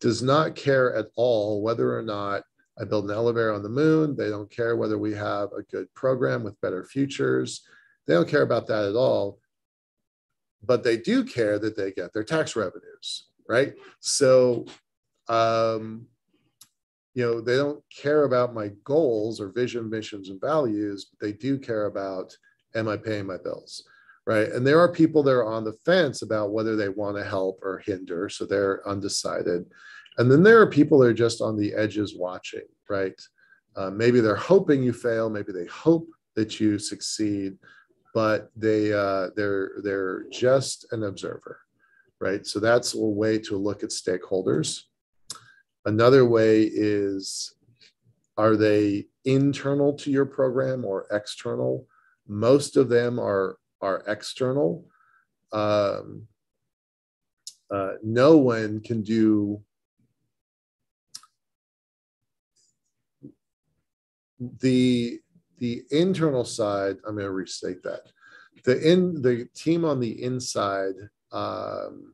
does not care at all whether or not I build an elevator on the moon. They don't care whether we have a good program with better futures. They don't care about that at all. But they do care that they get their tax revenues, right? So, um, you know, they don't care about my goals or vision, missions, and values, but they do care about am I paying my bills? Right? And there are people that are on the fence about whether they want to help or hinder, so they're undecided. And then there are people that are just on the edges watching, right? Uh, maybe they're hoping you fail, maybe they hope that you succeed, but they uh, they're they're just an observer, right? So that's a way to look at stakeholders. Another way is, are they internal to your program or external? Most of them are are external. Um, uh, no one can do the the internal side. I'm going to restate that the in the team on the inside um,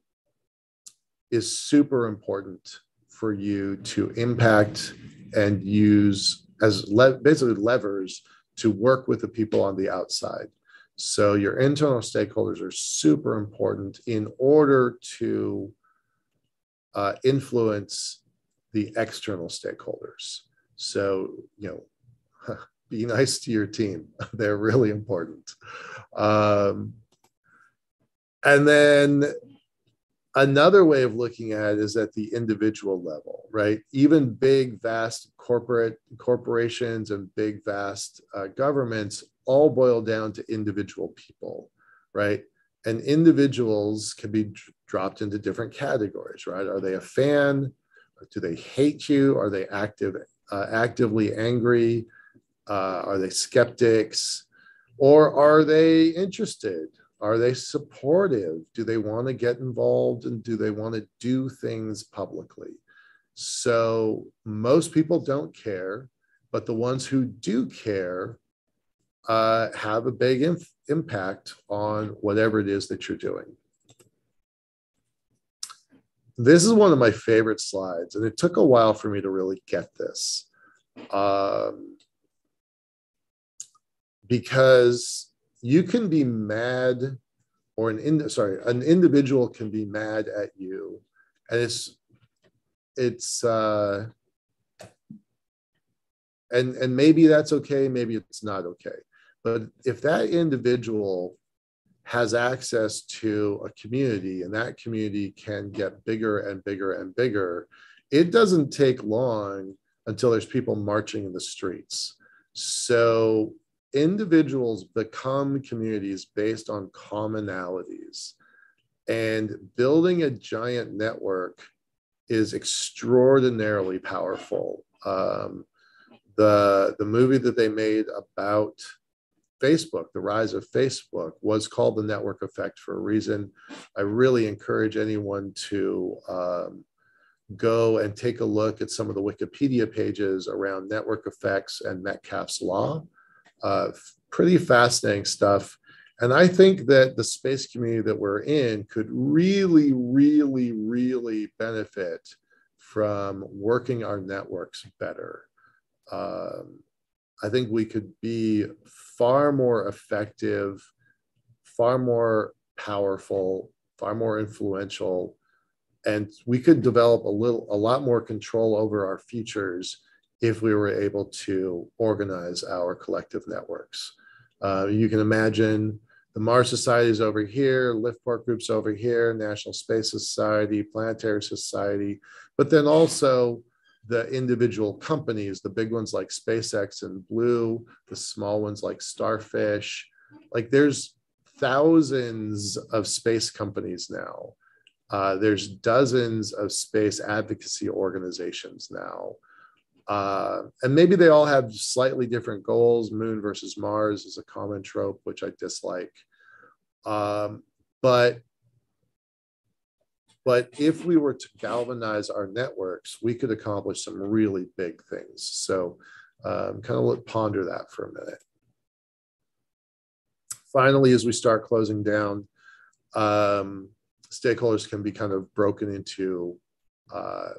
is super important for you to impact and use as le- basically levers to work with the people on the outside. So your internal stakeholders are super important in order to uh, influence the external stakeholders. So, you know, be nice to your team. They're really important. Um, and then another way of looking at it is at the individual level, right? Even big, vast corporate corporations and big, vast uh, governments all boil down to individual people, right? And individuals can be dropped into different categories, right? Are they a fan? Do they hate you? Are they active, uh, actively angry? Uh, are they skeptics? Or are they interested? Are they supportive? Do they want to get involved and do they want to do things publicly? So most people don't care, but the ones who do care uh, have a big inf- impact on whatever it is that you're doing. This is one of my favorite slides, and it took a while for me to really get this. Um, because you can be mad or an in, sorry an individual can be mad at you and it's it's uh and and maybe that's okay maybe it's not okay but if that individual has access to a community and that community can get bigger and bigger and bigger it doesn't take long until there's people marching in the streets. So individuals become communities based on commonalities. And building a giant network is extraordinarily powerful. Um, the the movie that they made about facebook the rise of facebook was called the network effect for a reason i really encourage anyone to um, go and take a look at some of the wikipedia pages around network effects and metcalfe's law uh, pretty fascinating stuff. And I think that the space community that we're in could really, really, really benefit from working our networks better. Um, I think we could be far more effective, far more powerful, far more influential, and we could develop a little, a lot more control over our futures if we were able to organize our collective networks. Uh, you can imagine the Mars Society is over here, LiftPort Group's over here, National Space Society, Planetary Society, but then also the individual companies, the big ones like SpaceX and Blue, the small ones like Starfish. Like there's thousands of space companies now. Uh, there's dozens of space advocacy organizations now. Uh, and maybe they all have slightly different goals. Moon versus Mars is a common trope, which I dislike. Um, but but if we were to galvanize our networks, we could accomplish some really big things. So um, kind of ponder that for a minute. Finally, as we start closing down, um, stakeholders can be kind of broken into uh,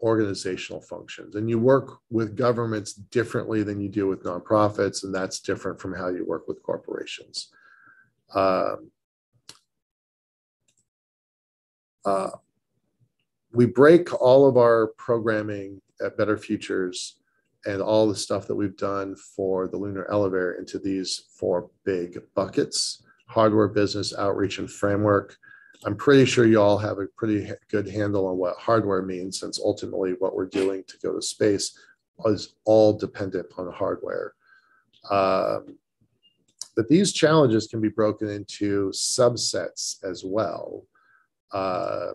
organizational functions. And you work with governments differently than you do with nonprofits, and that's different from how you work with corporations. Um, uh, we break all of our programming at Better Futures and all the stuff that we've done for the lunar elevator into these four big buckets hardware, business, outreach, and framework. I'm pretty sure you all have a pretty good handle on what hardware means, since ultimately what we're doing to go to space is all dependent on hardware. Um, but these challenges can be broken into subsets as well. Uh,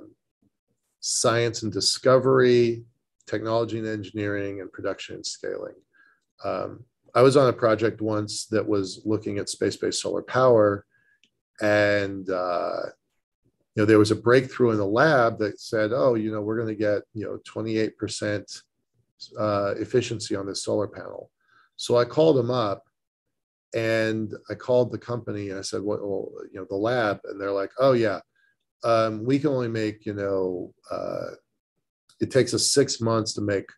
science and discovery, technology and engineering, and production and scaling. Um, I was on a project once that was looking at space-based solar power, and uh, you know, there was a breakthrough in the lab that said, oh, you know, we're going to get, you know, 28% uh, efficiency on this solar panel. So I called them up and I called the company and I said, what, well, you know, the lab. And they're like, oh, yeah, um, we can only make, you know, uh, it takes us six months to make,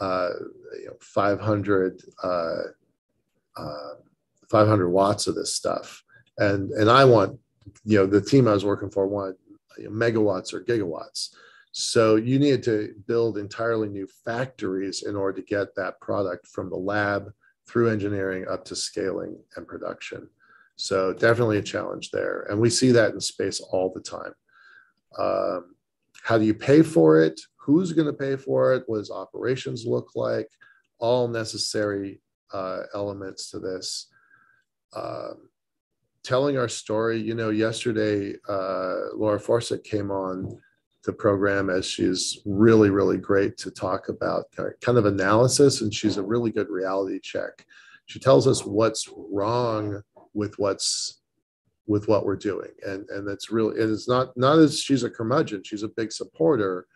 uh, you know, 500, uh, uh, 500 watts of this stuff. And, and I want you know the team I was working for wanted you know, megawatts or gigawatts. So you needed to build entirely new factories in order to get that product from the lab through engineering up to scaling and production. So definitely a challenge there, and we see that in space all the time. Um, how do you pay for it? Who's going to pay for it? What does operations look like? All necessary uh, elements to this. Um, telling our story. You know, yesterday, uh, Laura Forczyk came on the program as she's really, really great to talk about kind of analysis, and she's a really good reality check. She tells us what's wrong with what's with what we're doing, and and that's really and it is not not as she's a curmudgeon. She's a big supporter,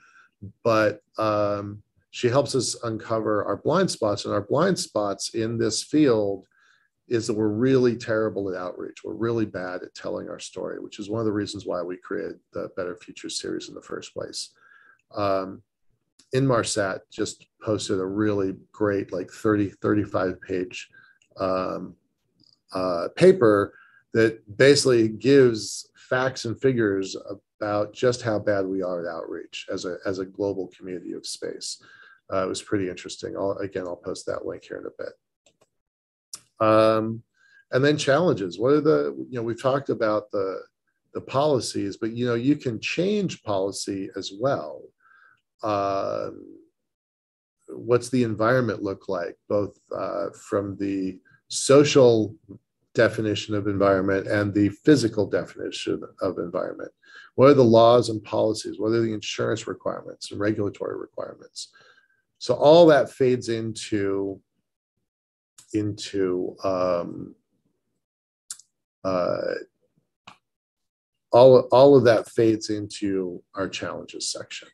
but um, she helps us uncover our blind spots. And our blind spots in this field is that we're really terrible at outreach. We're really bad at telling our story, which is one of the reasons why we created the Better Futures series in the first place. Um, Inmarsat just posted a really great, like 30, 35 page um, uh, paper that basically gives facts and figures about just how bad we are at outreach as a, as a global community of space. Uh, it was pretty interesting. I'll, again, I'll post that link here in a bit. Um, and then challenges. What are the, you know, we've talked about the, the policies, but, you know, you can change policy as well. Um, what's the environment look like, both uh, from the social definition of environment and the physical definition of environment? What are the laws and policies? What are the insurance requirements and regulatory requirements? So all that fades into into um, uh, all all of that fades into our challenges section.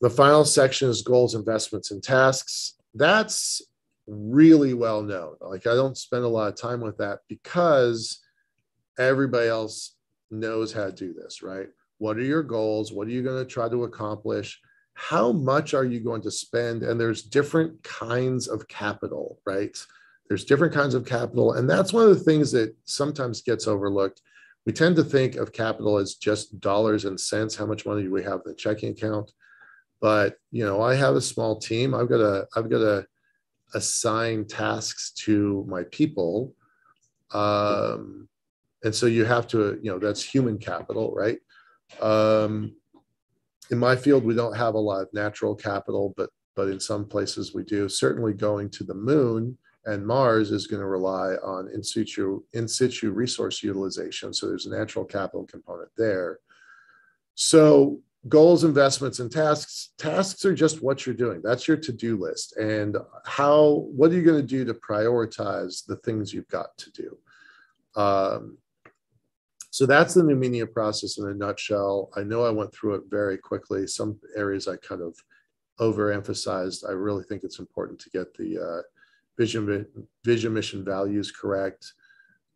The final section is goals, investments, and tasks. That's really well known. Like I don't spend a lot of time with that because everybody else knows how to do this, right? What are your goals? What are you going to try to accomplish? How much are you going to spend? And there's different kinds of capital, right? There's different kinds of capital. And that's one of the things that sometimes gets overlooked. We tend to think of capital as just dollars and cents. How much money do we have in the checking account? but you know i have a small team i've got to i've got to assign tasks to my people um, and so you have to you know that's human capital right? Um, in my field we don't have a lot of natural capital but but in some places we do. Certainly going to the moon and mars is going to rely on in situ in situ resource utilization so there's a natural capital component there. So goals investments and tasks. Tasks are just what you're doing. That's your to-do list. And how what are you going to do to prioritize the things you've got to do? Um, so that's the numenia process in a nutshell. I know i went through it very quickly. Some areas i kind of overemphasized. I really think it's important to get the uh, vision vision mission values correct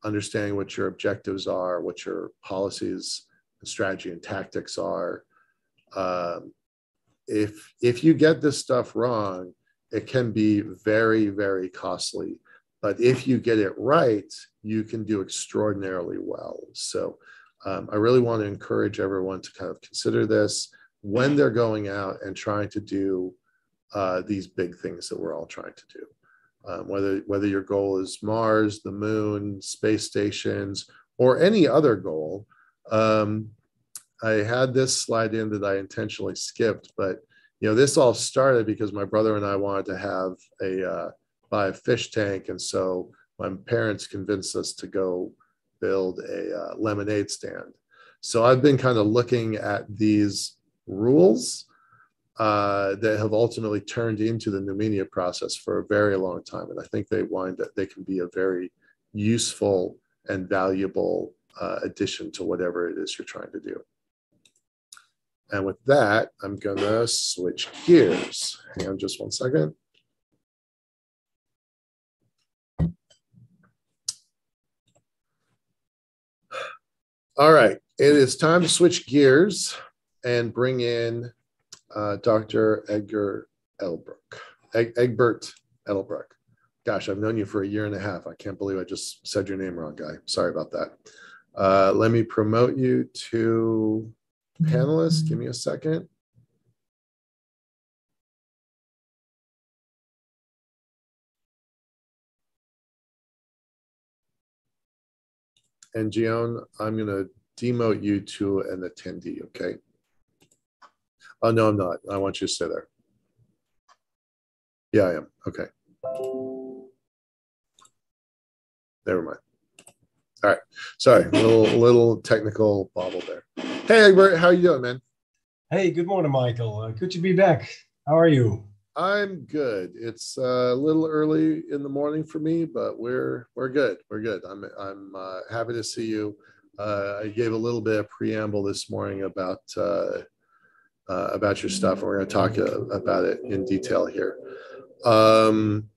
understanding what your objectives are what your policies strategy and tactics are um, if if you get this stuff wrong, it can be very very costly. But if you get it right, you can do extraordinarily well. So um, I really want to encourage everyone to kind of consider this when they're going out and trying to do uh, these big things that we're all trying to do. Um, whether whether your goal is Mars, the Moon, space stations, or any other goal, um, I had this slide in that I intentionally skipped, but you know, this all started because my brother and I wanted to have a uh, buy a fish tank, and so my parents convinced us to go build a uh, lemonade stand. So I've been kind of looking at these rules uh, that have ultimately turned into the Numenia process for a very long time, and I think they wind that they can be a very useful and valuable uh, addition to whatever it is you're trying to do. And with that, I'm going to switch gears. Hang on just one second. All right, it is time to switch gears and bring in uh, Dr. Edgar Elbrook, Eg- Egbert Edelbroek. Gosh, I've known you for a year and a half. I can't believe I just said your name wrong, guy. Sorry about that. Uh, let me promote you to panelists. Mm-hmm. Give me a second. And Gion, I'm going to demote you to an attendee, okay? Oh, no, I'm not. I want you to stay there. Yeah, I am. Okay. Never mind. All right. Sorry, little little technical bobble there. Hey, Egbert, how you doing, man? Hey, good morning, Michael. Uh, good to be back. How are you? I'm good. It's uh, a little early in the morning for me, but we're we're good. We're good. I'm I'm uh, happy to see you. Uh, I gave a little bit of preamble this morning about uh, uh, about your stuff. And we're going to talk about it in detail here. Um,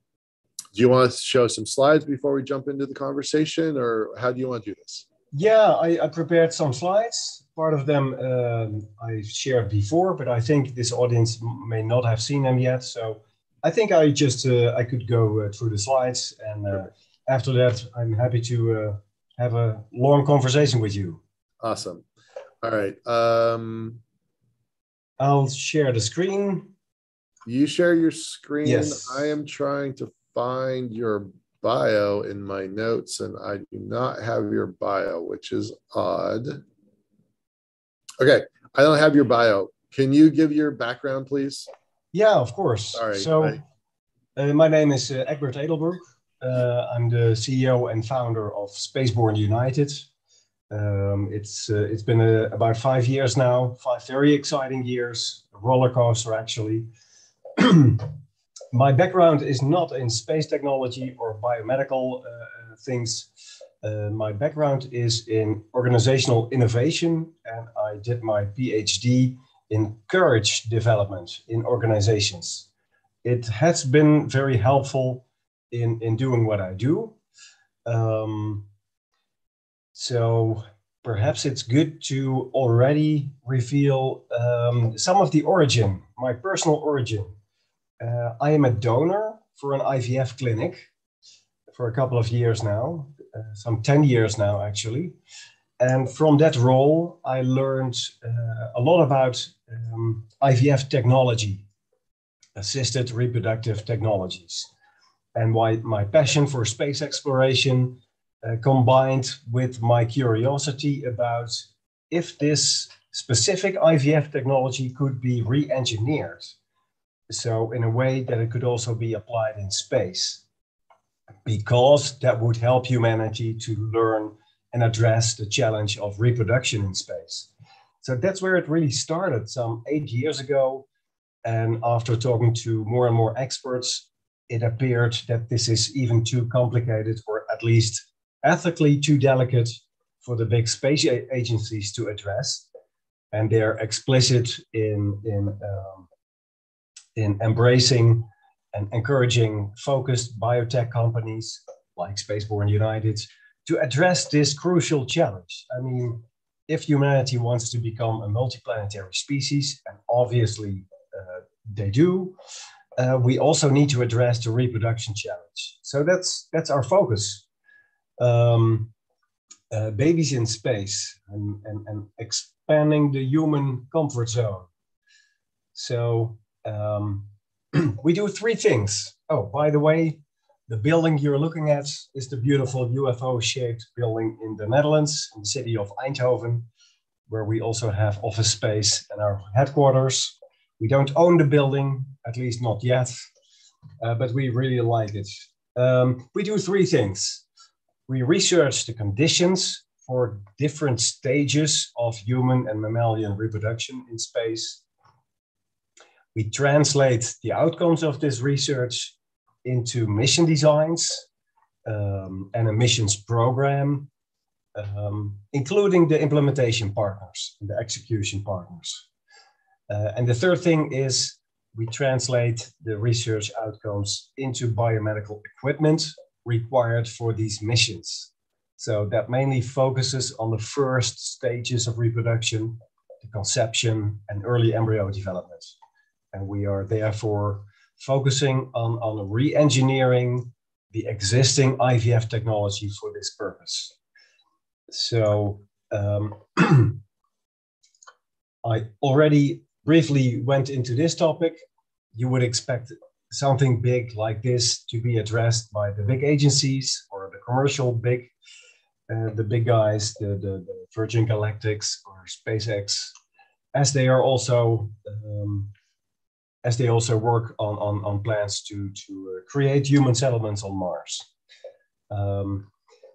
do you want to show some slides before we jump into the conversation, or how do you want to do this? Yeah, I, I prepared some slides. Part of them um, I shared before, but I think this audience may not have seen them yet. So I think I just uh, I could go uh, through the slides, and uh, after that, I'm happy to uh, have a long conversation with you. Awesome. All right. Um, I'll share the screen. You share your screen. Yes. I am trying to find your bio in my notes, and I do not have your bio, which is odd. Okay, I don't have your bio. Can you give your background, please? Yeah, of course. All right. So, uh, my name is uh, Egbert Edelbroek. Uh, I'm the CEO and founder of Spaceborne United. Um, it's uh, it's been uh, about five years now, five very exciting years, a roller coaster actually. My background is not in space technology or biomedical uh, things. Uh, my background is in organizational innovation, and I did my PhD in courage development in organizations. It has been very helpful in, in doing what I do. Um, so perhaps it's good to already reveal um, some of the origin, my personal origin. Uh, I am a donor for an IVF clinic for a couple of years now, uh, some 10 years now, actually. And from that role, I learned uh, a lot about um, IVF technology, assisted reproductive technologies, and why my passion for space exploration uh, combined with my curiosity about if this specific IVF technology could be re engineered. So, in a way that it could also be applied in space, because that would help humanity to learn and address the challenge of reproduction in space. So, that's where it really started some eight years ago. And after talking to more and more experts, it appeared that this is even too complicated, or at least ethically too delicate for the big space agencies to address. And they're explicit in, in, um, in embracing and encouraging focused biotech companies like Spaceborne United to address this crucial challenge. I mean, if humanity wants to become a multiplanetary species, and obviously uh, they do, uh, we also need to address the reproduction challenge. So that's that's our focus um, uh, babies in space and, and, and, expanding the human comfort zone. So um, we do three things. Oh, by the way, the building you're looking at is the beautiful UFO-shaped building in the Netherlands, in the city of Eindhoven, where we also have office space and our headquarters. We don't own the building, at least not yet, uh, but we really like it. Um, we do three things we research the conditions for different stages of human and mammalian reproduction in space. We translate the outcomes of this research into mission designs um, and a missions program, um, including the implementation partners and the execution partners. Uh, and the third thing is we translate the research outcomes into biomedical equipment required for these missions. So that mainly focuses on the first stages of reproduction, the conception and early embryo development. And we are therefore focusing on, on re-engineering the existing IVF technology for this purpose. So um, I already briefly went into this topic. You would expect something big like this to be addressed by the big agencies or the commercial big, uh, the big guys, the, the, the, Virgin Galactics or SpaceX, as they are also um, as they also work on, on, on plans to, to uh, create human settlements on Mars. Um,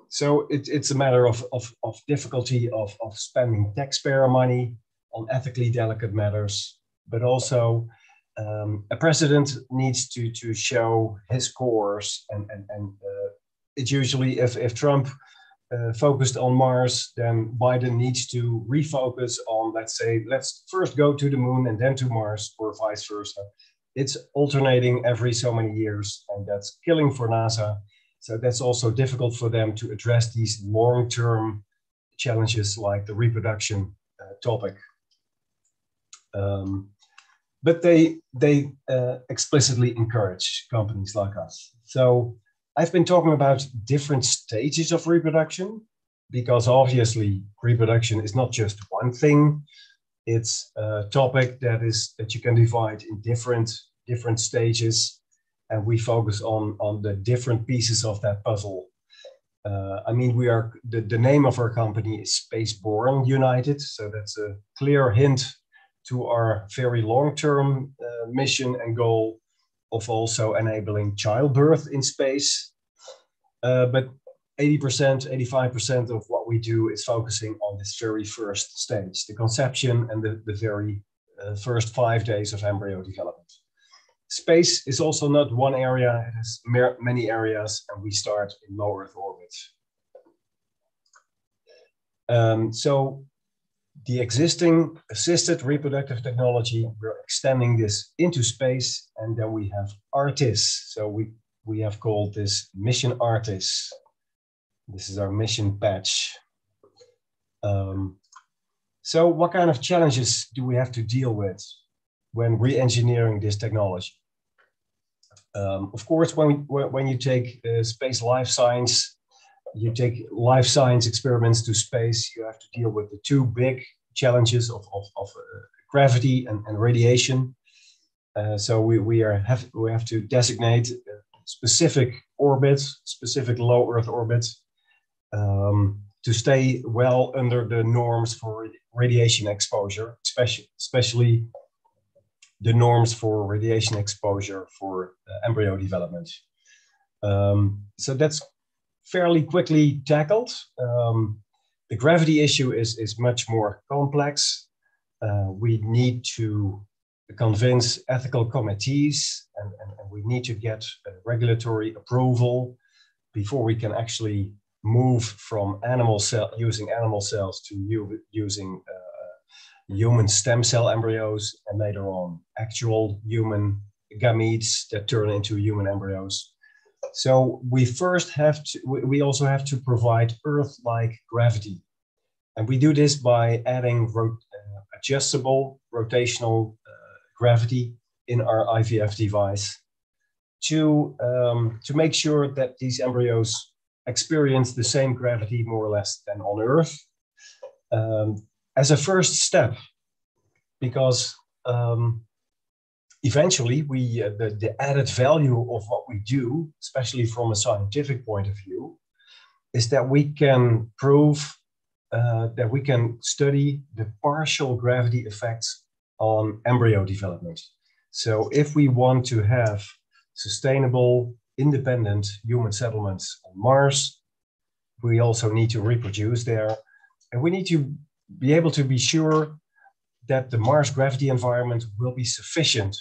so it, it's a matter of, of, of difficulty of, of spending taxpayer money on ethically delicate matters, but also um, a president needs to to show his course, and and and uh, it's usually if if Trump uh, focused on Mars, then Biden needs to refocus on, let's say, let's first go to the moon and then to Mars, or vice versa. It's alternating every so many years, and that's killing for NASA. So that's also difficult for them to address these long term challenges like the reproduction uh, topic. Um, but they, they uh, explicitly encourage companies like us. So I've been talking about different stages of reproduction because obviously reproduction is not just one thing. It's a topic that is that you can divide in different different stages, and we focus on on the different pieces of that puzzle. Uh, I mean, we are the, the name of our company is Spaceborne United, so that's a clear hint to our very long-term uh, mission and goal of also enabling childbirth in space. Uh, but 80%, 85% of what we do is focusing on this very first stage, the conception and the, the very uh, first five days of embryo development. Space is also not one area, it has many areas, and we start in low Earth orbit. Um, so the existing assisted reproductive technology, we're extending this into space, and then we have artists. So we, we have called this Mission ARTIS. This is our mission patch. Um, so what kind of challenges do we have to deal with when re-engineering this technology? Um, of course, when, we, when you take uh, space life science you take life science experiments to space, you have to deal with the two big challenges of, of, of uh, gravity and, and radiation. Uh, so we, we, are have, we have to designate specific orbits, specific low Earth orbits, um, to stay well under the norms for radiation exposure, especially, especially the norms for radiation exposure for uh, embryo development. Um, so that's fairly quickly tackled. Um, the gravity issue is, is much more complex. Uh, we need to convince ethical committees and, and, and we need to get regulatory approval before we can actually move from animal cell using animal cells to u- using uh, human stem cell embryos and later on actual human gametes that turn into human embryos so we first have to, we also have to provide Earth-like gravity. And we do this by adding ro uh, adjustable rotational uh, gravity in our IVF device to, um, to make sure that these embryos experience the same gravity more or less than on Earth um, as a first step. Because um, eventually we uh, the, the added value of what we do especially from a scientific point of view is that we can prove uh, that we can study the partial gravity effects on embryo development. So if we want to have sustainable independent human settlements on mars we also need to reproduce there. And we need to be able to be sure that the Mars gravity environment will be sufficient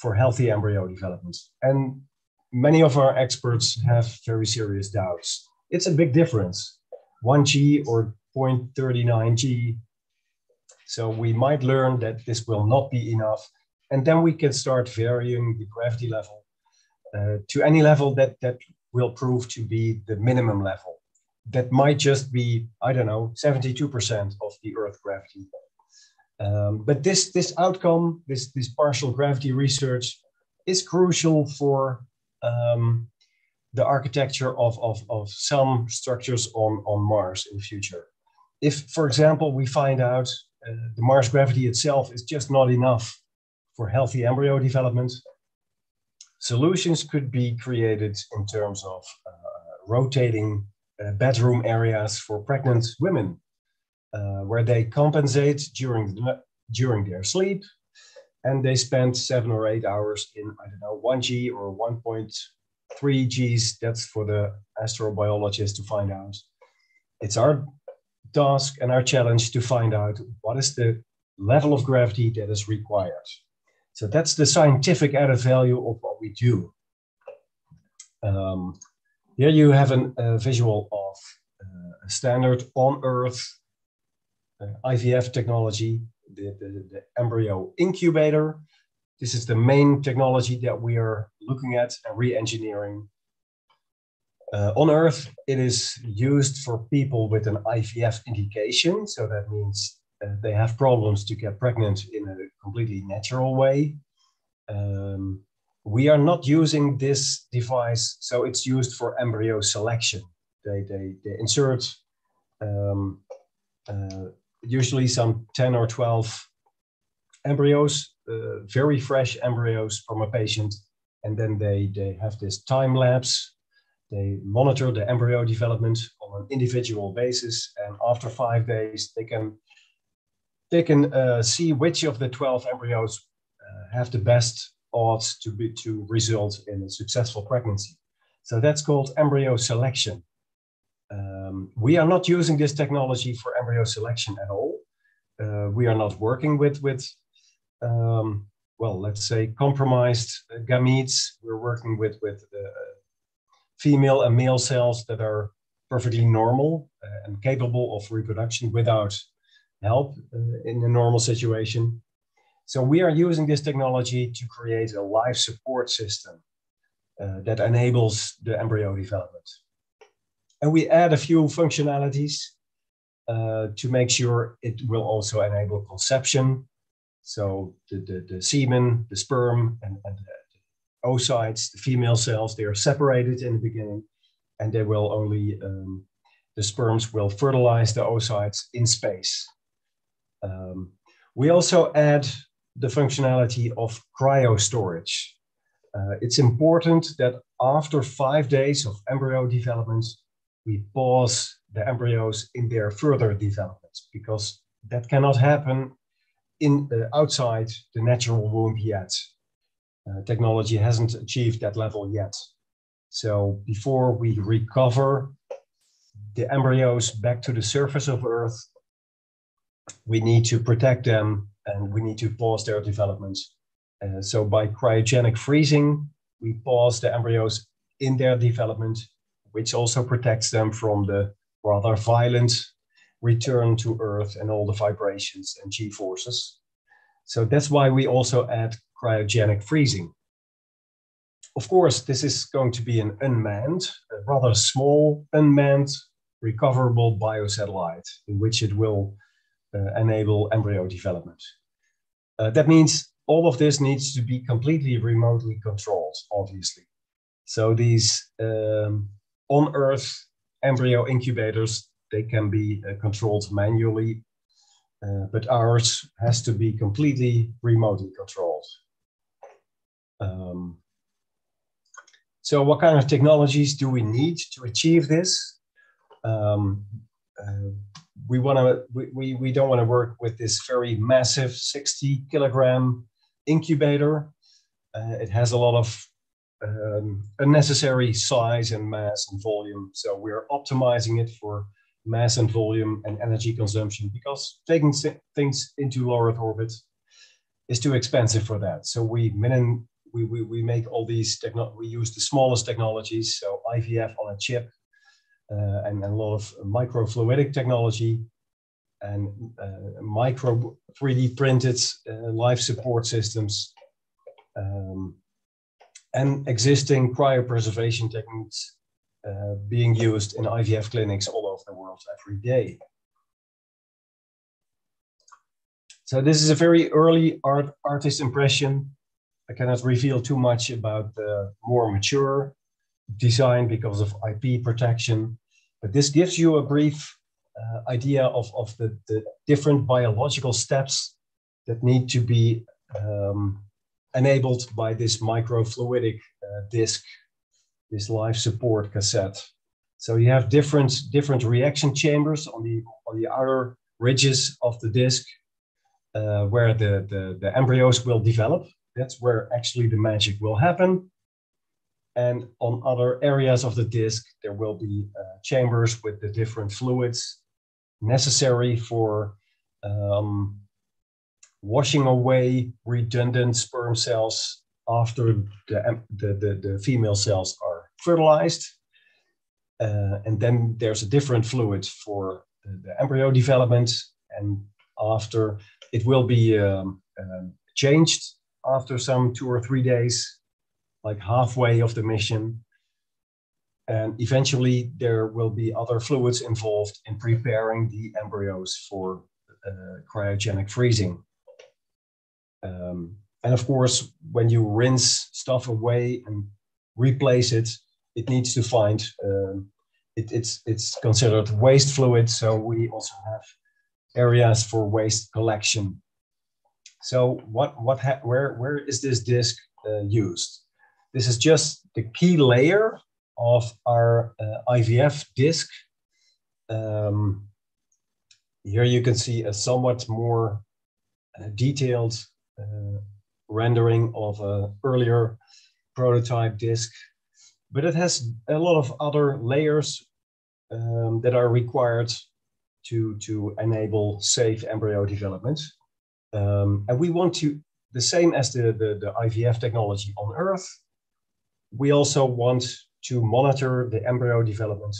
for healthy embryo development. And many of our experts have very serious doubts. It's a big difference, 1G or 0.39G. So we might learn that this will not be enough. And then we can start varying the gravity level uh, to any level that, that will prove to be the minimum level. That might just be, I don't know, 72% of the Earth gravity um, but this, this outcome, this, this partial gravity research is crucial for um, the architecture of, of, of some structures on, on Mars in the future. If, for example, we find out uh, the Mars gravity itself is just not enough for healthy embryo development, solutions could be created in terms of uh, rotating uh, bedroom areas for pregnant women where they compensate during the, during their sleep, and they spend seven or eight hours in I don't know one G or 1.3 Gs. That's for the astrobiologists to find out. It's our task and our challenge to find out what is the level of gravity that is required. So that's the scientific added value of what we do. Um, here you have a visual of uh, standard on Earth uh, IVF technology, the, the, the embryo incubator. This is the main technology that we are looking at and re engineering. Uh, on Earth, it is used for people with an IVF indication. So that means uh, they have problems to get pregnant in a completely natural way. Um, we are not using this device, so it's used for embryo selection. They, they, they insert um, uh, usually some 10 or 12 embryos, uh, very fresh embryos from a patient. And then they, they have this time lapse. They monitor the embryo development on an individual basis. And after five days, they can, they can uh, see which of the 12 embryos uh, have the best odds to, be, to result in a successful pregnancy. So that's called embryo selection. Um, we are not using this technology for embryo selection at all. Uh, we are not working with, with um, well, let's say compromised gametes. We're working with, with uh, female and male cells that are perfectly normal uh, and capable of reproduction without help uh, in a normal situation. So we are using this technology to create a life support system uh, that enables the embryo development. And we add a few functionalities uh, to make sure it will also enable conception. So the, the, the semen, the sperm, and, and the oocytes, the female cells, they are separated in the beginning, and they will only, um, the sperms will fertilize the oocytes in space. Um, we also add the functionality of cryo storage. Uh, it's important that after five days of embryo development, we pause the embryos in their further development because that cannot happen in uh, outside the natural womb yet. Uh, technology hasn't achieved that level yet. So before we recover the embryos back to the surface of Earth, we need to protect them and we need to pause their development. Uh, so by cryogenic freezing, we pause the embryos in their development which also protects them from the rather violent return to Earth and all the vibrations and G forces. So that's why we also add cryogenic freezing. Of course, this is going to be an unmanned, a rather small, unmanned, recoverable biosatellite in which it will uh, enable embryo development. Uh, that means all of this needs to be completely remotely controlled, obviously. So these um, on Earth embryo incubators, they can be uh, controlled manually, uh, but ours has to be completely remotely controlled. Um, so what kind of technologies do we need to achieve this? Um, uh, we want to we, we, we don't want to work with this very massive 60 kilogram incubator. Uh, it has a lot of um, unnecessary size and mass and volume. So we're optimizing it for mass and volume and energy consumption because taking things into low Earth orbit is too expensive for that. So we minim, we, we, we make all these techno we use the smallest technologies, so IVF on a chip uh, and, a lot of microfluidic technology and uh, micro 3D printed uh, life support systems. Um, and existing cryopreservation techniques uh, being used in IVF clinics all over the world every day. So this is a very early art, artist impression. I cannot reveal too much about the more mature design because of IP protection, but this gives you a brief uh, idea of, of the, the different biological steps that need to be um, enabled by this microfluidic uh, disc, this life support cassette. So you have different, different reaction chambers on the, on the outer ridges of the disc uh, where the, the, the embryos will develop. That's where actually the magic will happen. And on other areas of the disc, there will be uh, chambers with the different fluids necessary for um, washing away redundant sperm cells after the, the, the, the female cells are fertilized. Uh, and then there's a different fluid for the, the, embryo development. And after it will be um, um, changed after some two or three days, like halfway of the mission. And eventually, there will be other fluids involved in preparing the embryos for uh, cryogenic freezing. Um, and of course, when you rinse stuff away and replace it, it needs to find um, it, it's it's considered waste fluid. So we also have areas for waste collection. So what what where where is this disk uh, used? This is just the key layer of our uh, IVF disk. Um, here you can see a somewhat more uh, detailed rendering of an earlier prototype disk, but it has a lot of other layers um, that are required to, to enable safe embryo development. Um, and we want to, the same as the, the, the IVF technology on Earth, we also want to monitor the embryo development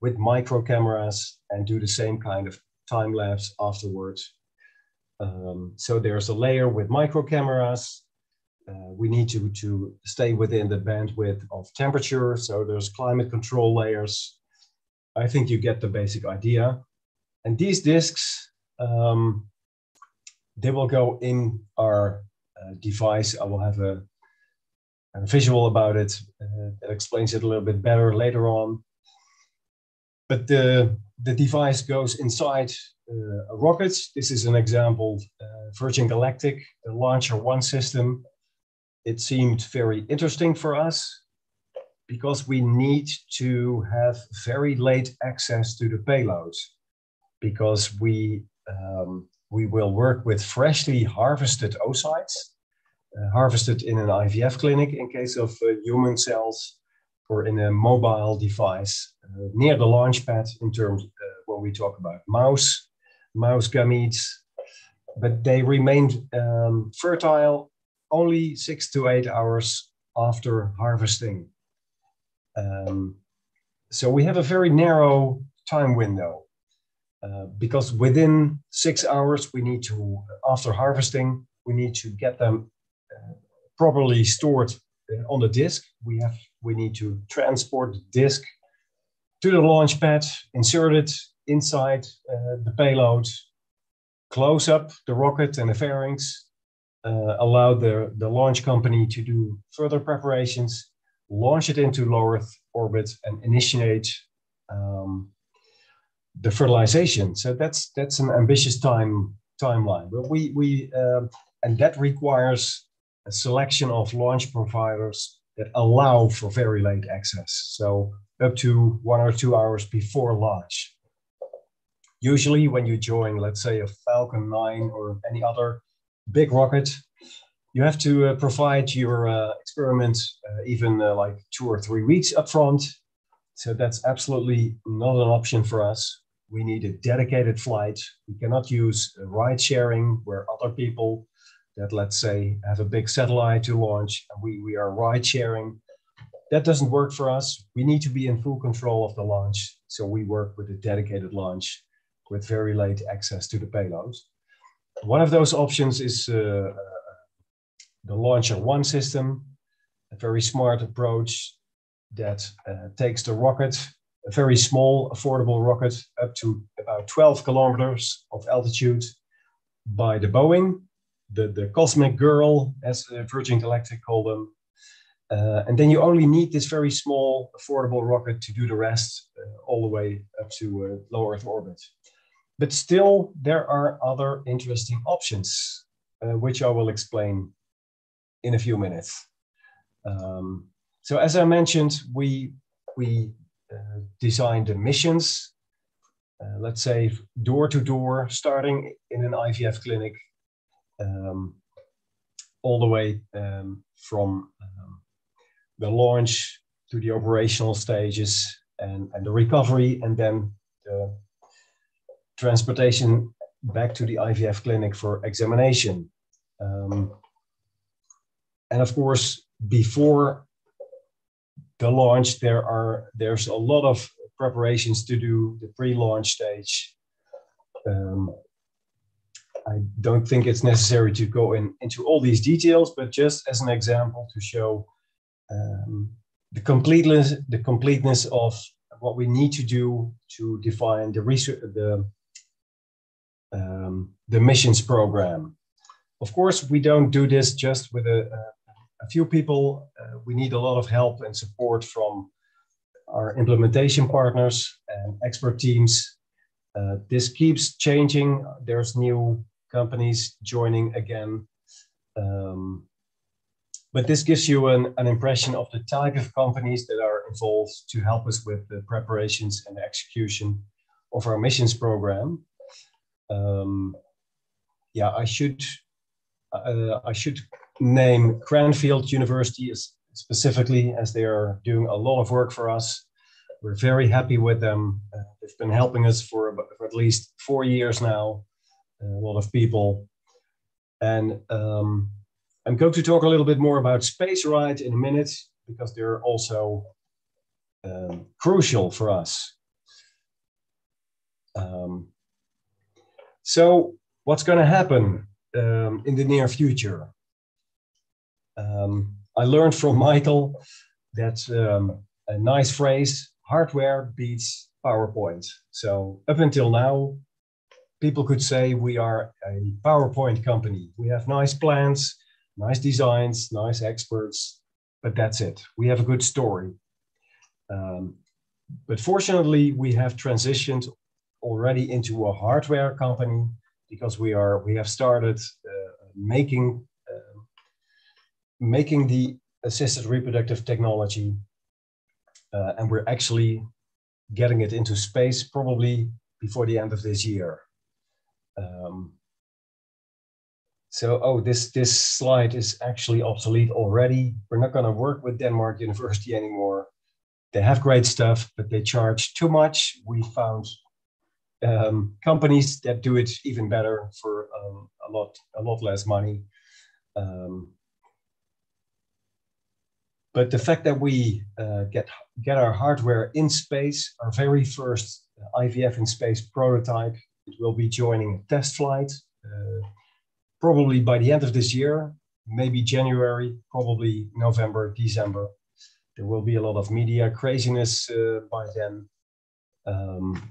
with micro cameras and do the same kind of time lapse afterwards. Um, so there's a layer with micro cameras. Uh, we need to, to stay within the bandwidth of temperature. So there's climate control layers. I think you get the basic idea. And these disks, um, they will go in our uh, device. I will have a, a visual about it uh, that explains it a little bit better later on. But the, the device goes inside uh, a. This is an example, uh, Virgin Galactic, the Launcher One system. It seemed very interesting for us because we need to have very late access to the payloads because we um, we will work with freshly harvested oocytes, uh, harvested in an IVF clinic in case of uh, human cells, or in a mobile device uh, near the launch pad in terms uh, when we talk about mouse mouse gametes, but they remained um, fertile only six to eight hours after harvesting. Um, so we have a very narrow time window uh, because within six hours we need to, after harvesting, we need to get them uh, properly stored uh, on the disk. We have we need to transport the disk to the launch pad, insert it inside uh, the payload, close up the rocket and the fairings, uh, allow the, the launch company to do further preparations, launch it into low Earth orbit, and initiate um, the fertilization. So that's that's an ambitious time timeline. But we we um, and that requires a selection of launch providers that allow for very late access. So up to one or two hours before launch. Usually, when you join, let's say, a Falcon 9 or any other big rocket, you have to uh, provide your uh, experiment uh, even uh, like two or three weeks upfront. So that's absolutely not an option for us. We need a dedicated flight. We cannot use ride sharing where other people that, let's say, have a big satellite to launch and we, we are ride sharing. That doesn't work for us. We need to be in full control of the launch. So we work with a dedicated launch with very late access to the payload. One of those options is uh, the Launcher One system, a very smart approach that uh, takes the rocket, a very small, affordable rocket, up to about 12 kilometers of altitude by the Boeing, the, the Cosmic Girl, as Virgin Galactic call them. Uh, and then you only need this very small, affordable rocket to do the rest uh, all the way up to uh, low Earth orbit. But still, there are other interesting options, uh, which I will explain in a few minutes. Um, so as I mentioned, we, we uh, designed the missions, uh, let's say door to door, starting in an IVF clinic, um, all the way um, from um, the launch to the operational stages and, and the recovery, and then the transportation back to the IVF clinic for examination. Um, and of course, before the launch, there are there's a lot of preparations to do the pre-launch stage. Um, I don't think it's necessary to go in, into all these details, but just as an example to show um, the completeness, the completeness of what we need to do to define the research, the um, the missions program. Of course, we don't do this just with a, a, few people. Uh, we need a lot of help and support from our implementation partners and expert teams. Uh, this keeps changing. There's new companies joining again. Um, but this gives you an, an impression of the type of companies that are involved to help us with the preparations and execution of our missions program. Um, yeah, I should uh, I should name Cranfield University as specifically as they are doing a lot of work for us. We're very happy with them. Uh, they've been helping us for, for, at least four years now. A lot of people, and um, I'm going to talk a little bit more about SpaceRIDE in a minute because they're also um, crucial for us. Um, so, what's going to happen um, in the near future? Um, I learned from Michael that um, a nice phrase hardware beats PowerPoint. So, up until now, people could say we are a PowerPoint company. We have nice plans, nice designs, nice experts, but that's it. We have a good story. Um, but fortunately, we have transitioned already into a hardware company because we are we have started uh, making uh, making the assisted reproductive technology, uh, and we're actually getting it into space probably before the end of this year. Um, so, oh, this, this slide is actually obsolete already. We're not going to work with Denmark University anymore. They have great stuff, but they charge too much. We found um, companies that do it even better for um, a lot, a lot less money. Um, but the fact that we uh, get get our hardware in space, our very first IVF in space prototype, it will be joining a test flight. Uh, probably by the end of this year, maybe January, probably November, December. There will be a lot of media craziness uh, by then. Um,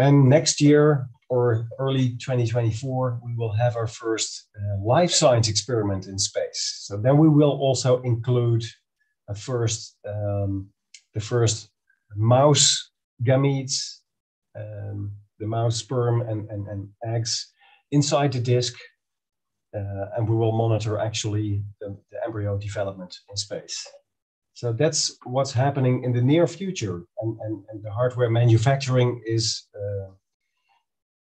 and next year or early 2024, we will have our first uh, life science experiment in space. So then we will also include a first, um, the first mouse gametes, um, the mouse sperm and, and, and eggs inside the disk uh, and we will monitor actually the, the, embryo development in space. So that's what's happening in the near future, and, and, and the hardware manufacturing is uh,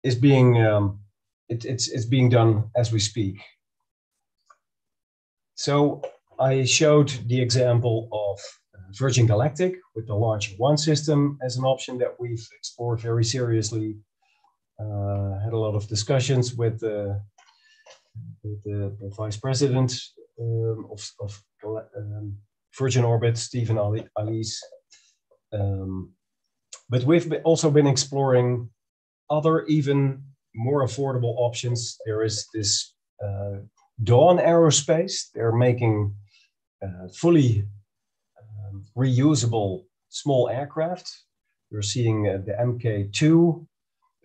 is being um, it, it's it's being done as we speak. So I showed the example of uh, Virgin Galactic with the Launch One system as an option that we've explored very seriously. Uh, had a lot of discussions with uh, the, the vice president um, of, of um, Virgin Orbit, Stephen Eisele. Um, but we've also been exploring other, even more affordable options. There is this uh, Dawn Aerospace. They're making uh, fully um, reusable small aircraft. We're seeing uh, the MK2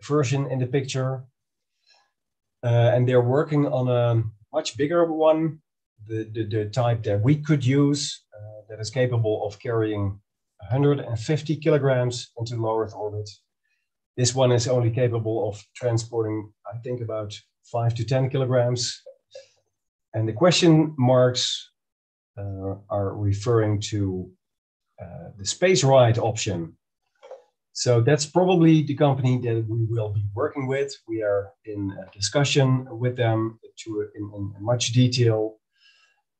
version in the picture. Uh, and they're working on a much bigger one, the, the, the type that we could use that is capable of carrying 150 kilograms into low Earth orbit. This one is only capable of transporting, I think, about five to 10 kilograms. And the question marks uh, are referring to uh, the SpaceRIDE option, so that's probably the company that we will be working with. We are in discussion with them to in, in much detail.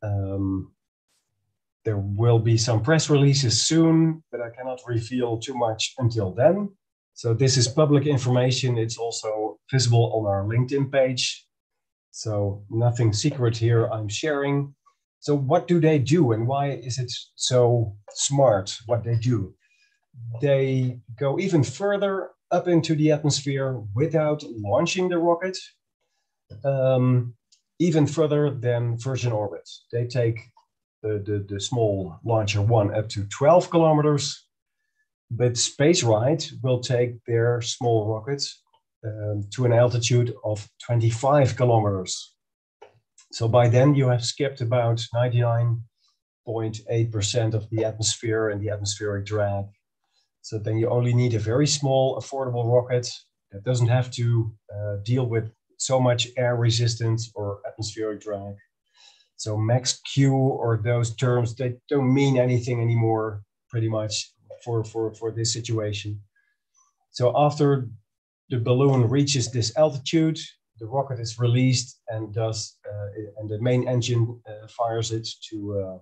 Um, there will be some press releases soon, but I cannot reveal too much until then. So this is public information. It's also visible on our LinkedIn page. So nothing secret here I'm sharing. So what do they do and why is it so smart what they do? they go even further up into the atmosphere without launching the rocket, um, even further than Virgin Orbit. They take the, the, the small launcher one up to 12 kilometers, but SpaceRide will take their small rockets um, to an altitude of 25 kilometers. So by then you have skipped about 99.8% of the atmosphere and the atmospheric drag. So then you only need a very small, affordable rocket that doesn't have to uh, deal with so much air resistance or atmospheric drag. So max Q or those terms, they don't mean anything anymore, pretty much for, for, for this situation. So after the balloon reaches this altitude, the rocket is released and does, uh, and the main engine uh, fires it to, uh,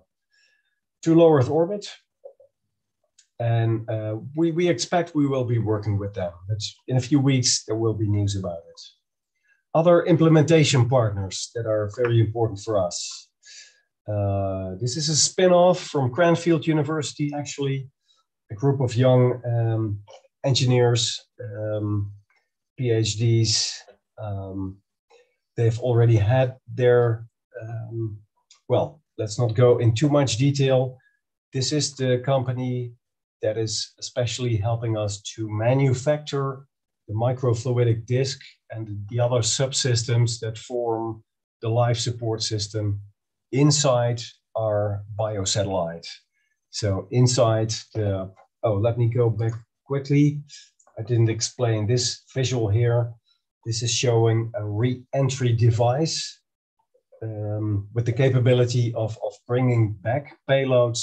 to low Earth orbit. And uh, we, we expect we will be working with them, but in a few weeks there will be news about it. Other implementation partners that are very important for us. Uh, this is a spin-off from Cranfield University, actually, a group of young um, engineers, um, PhDs. Um, they've already had their, um, well, let's not go in too much detail. This is the company that is especially helping us to manufacture the microfluidic disk and the other subsystems that form the life support system inside our biosatellite. So inside the, oh, let me go back quickly. I didn't explain this visual here. This is showing a re-entry device um, with the capability of, of bringing back payloads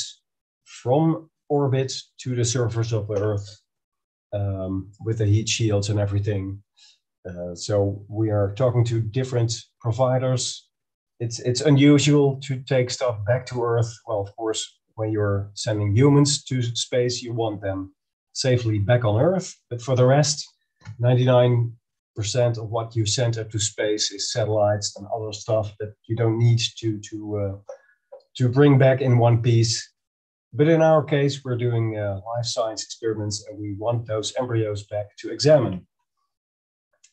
from orbit to the surface of the Earth um, with the heat shields and everything. Uh, so we are talking to different providers. It's it's unusual to take stuff back to Earth. Well, of course, when you're sending humans to space, you want them safely back on Earth. But for the rest, 99% of what you send up to space is satellites and other stuff that you don't need to to uh, to bring back in one piece but in our case, we're doing uh, life science experiments and we want those embryos back to examine.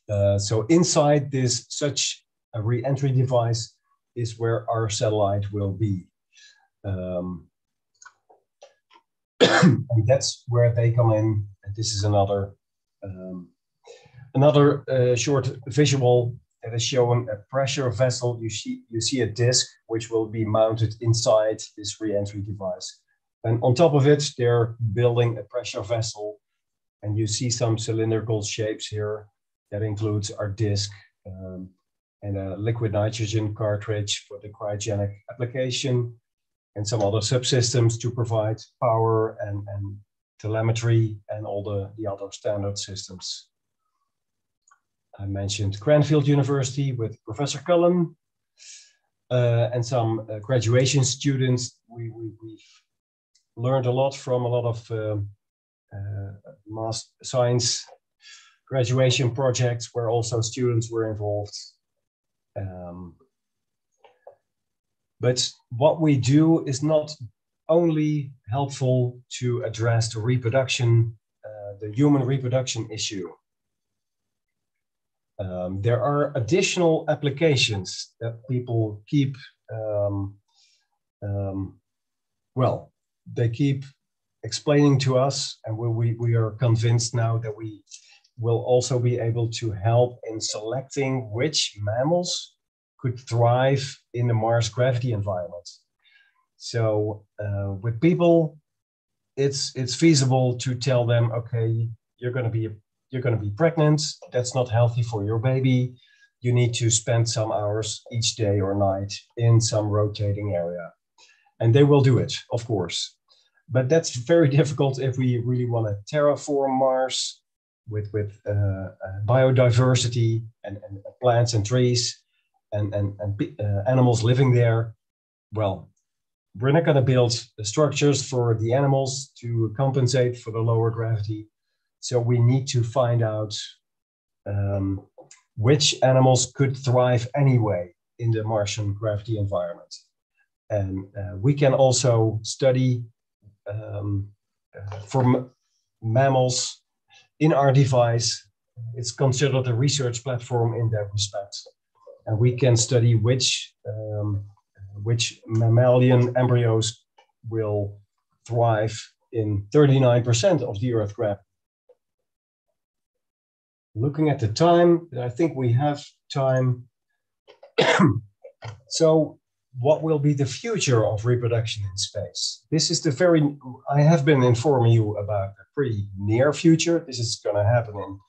Uh, so inside this such a re-entry device is where our satellite will be. Um, and that's where they come in. And this is another um, another uh, short visual that is showing a pressure vessel. You see you see a disc which will be mounted inside this re-entry device. And on top of it, they're building a pressure vessel. And you see some cylindrical shapes here. That includes our disk um, and a liquid nitrogen cartridge for the cryogenic application and some other subsystems to provide power and, and telemetry and all the, the other standard systems. I mentioned Cranfield University with Professor Cullen uh, and some uh, graduation students. We, we, we've learned a lot from a lot of uh, mass science graduation projects where also students were involved. Um, but what we do is not only helpful to address the reproduction, uh, the human reproduction issue. Um, there are additional applications that people keep, um, um, well, they keep explaining to us, and we, we, we are convinced now that we will also be able to help in selecting which mammals could thrive in the Mars gravity environment. So uh, with people, it's it's feasible to tell them, okay, you're going to be you're going to be pregnant. That's not healthy for your baby. You need to spend some hours each day or night in some rotating area, and they will do it, of course. But that's very difficult if we really want to terraform Mars with, with uh, uh, biodiversity and, and, plants and trees and, and, and uh, animals living there. Well, we're not going to build structures for the animals to compensate for the lower gravity. So we need to find out um, which animals could thrive anyway in the Martian gravity environment. And uh, we can also study um, uh, mammals in our device. It's considered a research platform in that respect. And we can study which, um, which mammalian embryos will thrive in 39% of the Earth gravity. Looking at the time, I think we have time. so what will be the future of reproduction in space? This is the very, I have been informing you about the pretty near future. This is going to happen in,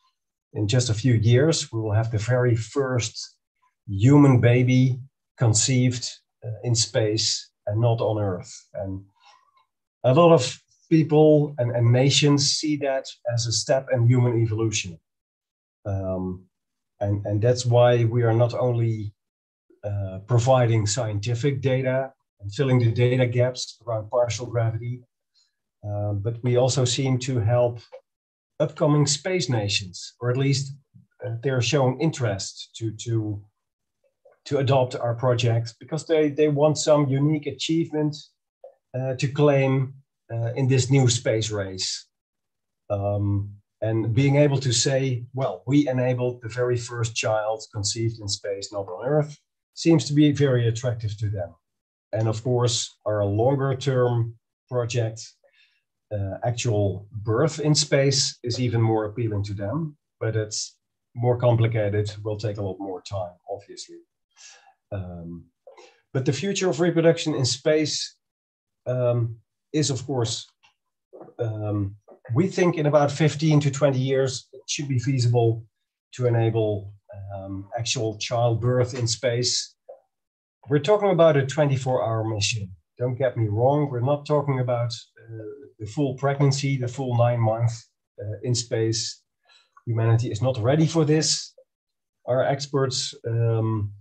in just a few years. We will have the very first human baby conceived uh, in space and not on Earth. And a lot of people and, and nations see that as a step in human evolution. Um, and, and that's why we are not only uh, providing scientific data and filling the data gaps around partial gravity. Uh, but we also seem to help upcoming space nations, or at least uh, they're showing interest to, to, to adopt our project because they, they want some unique achievement uh, to claim uh, in this new space race. Um, and being able to say, well, we enabled the very first child conceived in space, not on Earth, seems to be very attractive to them. And of course, our longer term project, uh, actual birth in space, is even more appealing to them, but it's more complicated, will take a lot more time, obviously. Um, but the future of reproduction in space um, is, of course, um, we think in about 15 to 20 years, it should be feasible to enable um, actual childbirth in space. We're talking about a 24 hour mission. Don't get me wrong, we're not talking about uh, the full pregnancy, the full nine months uh, in space. Humanity is not ready for this. Our experts um,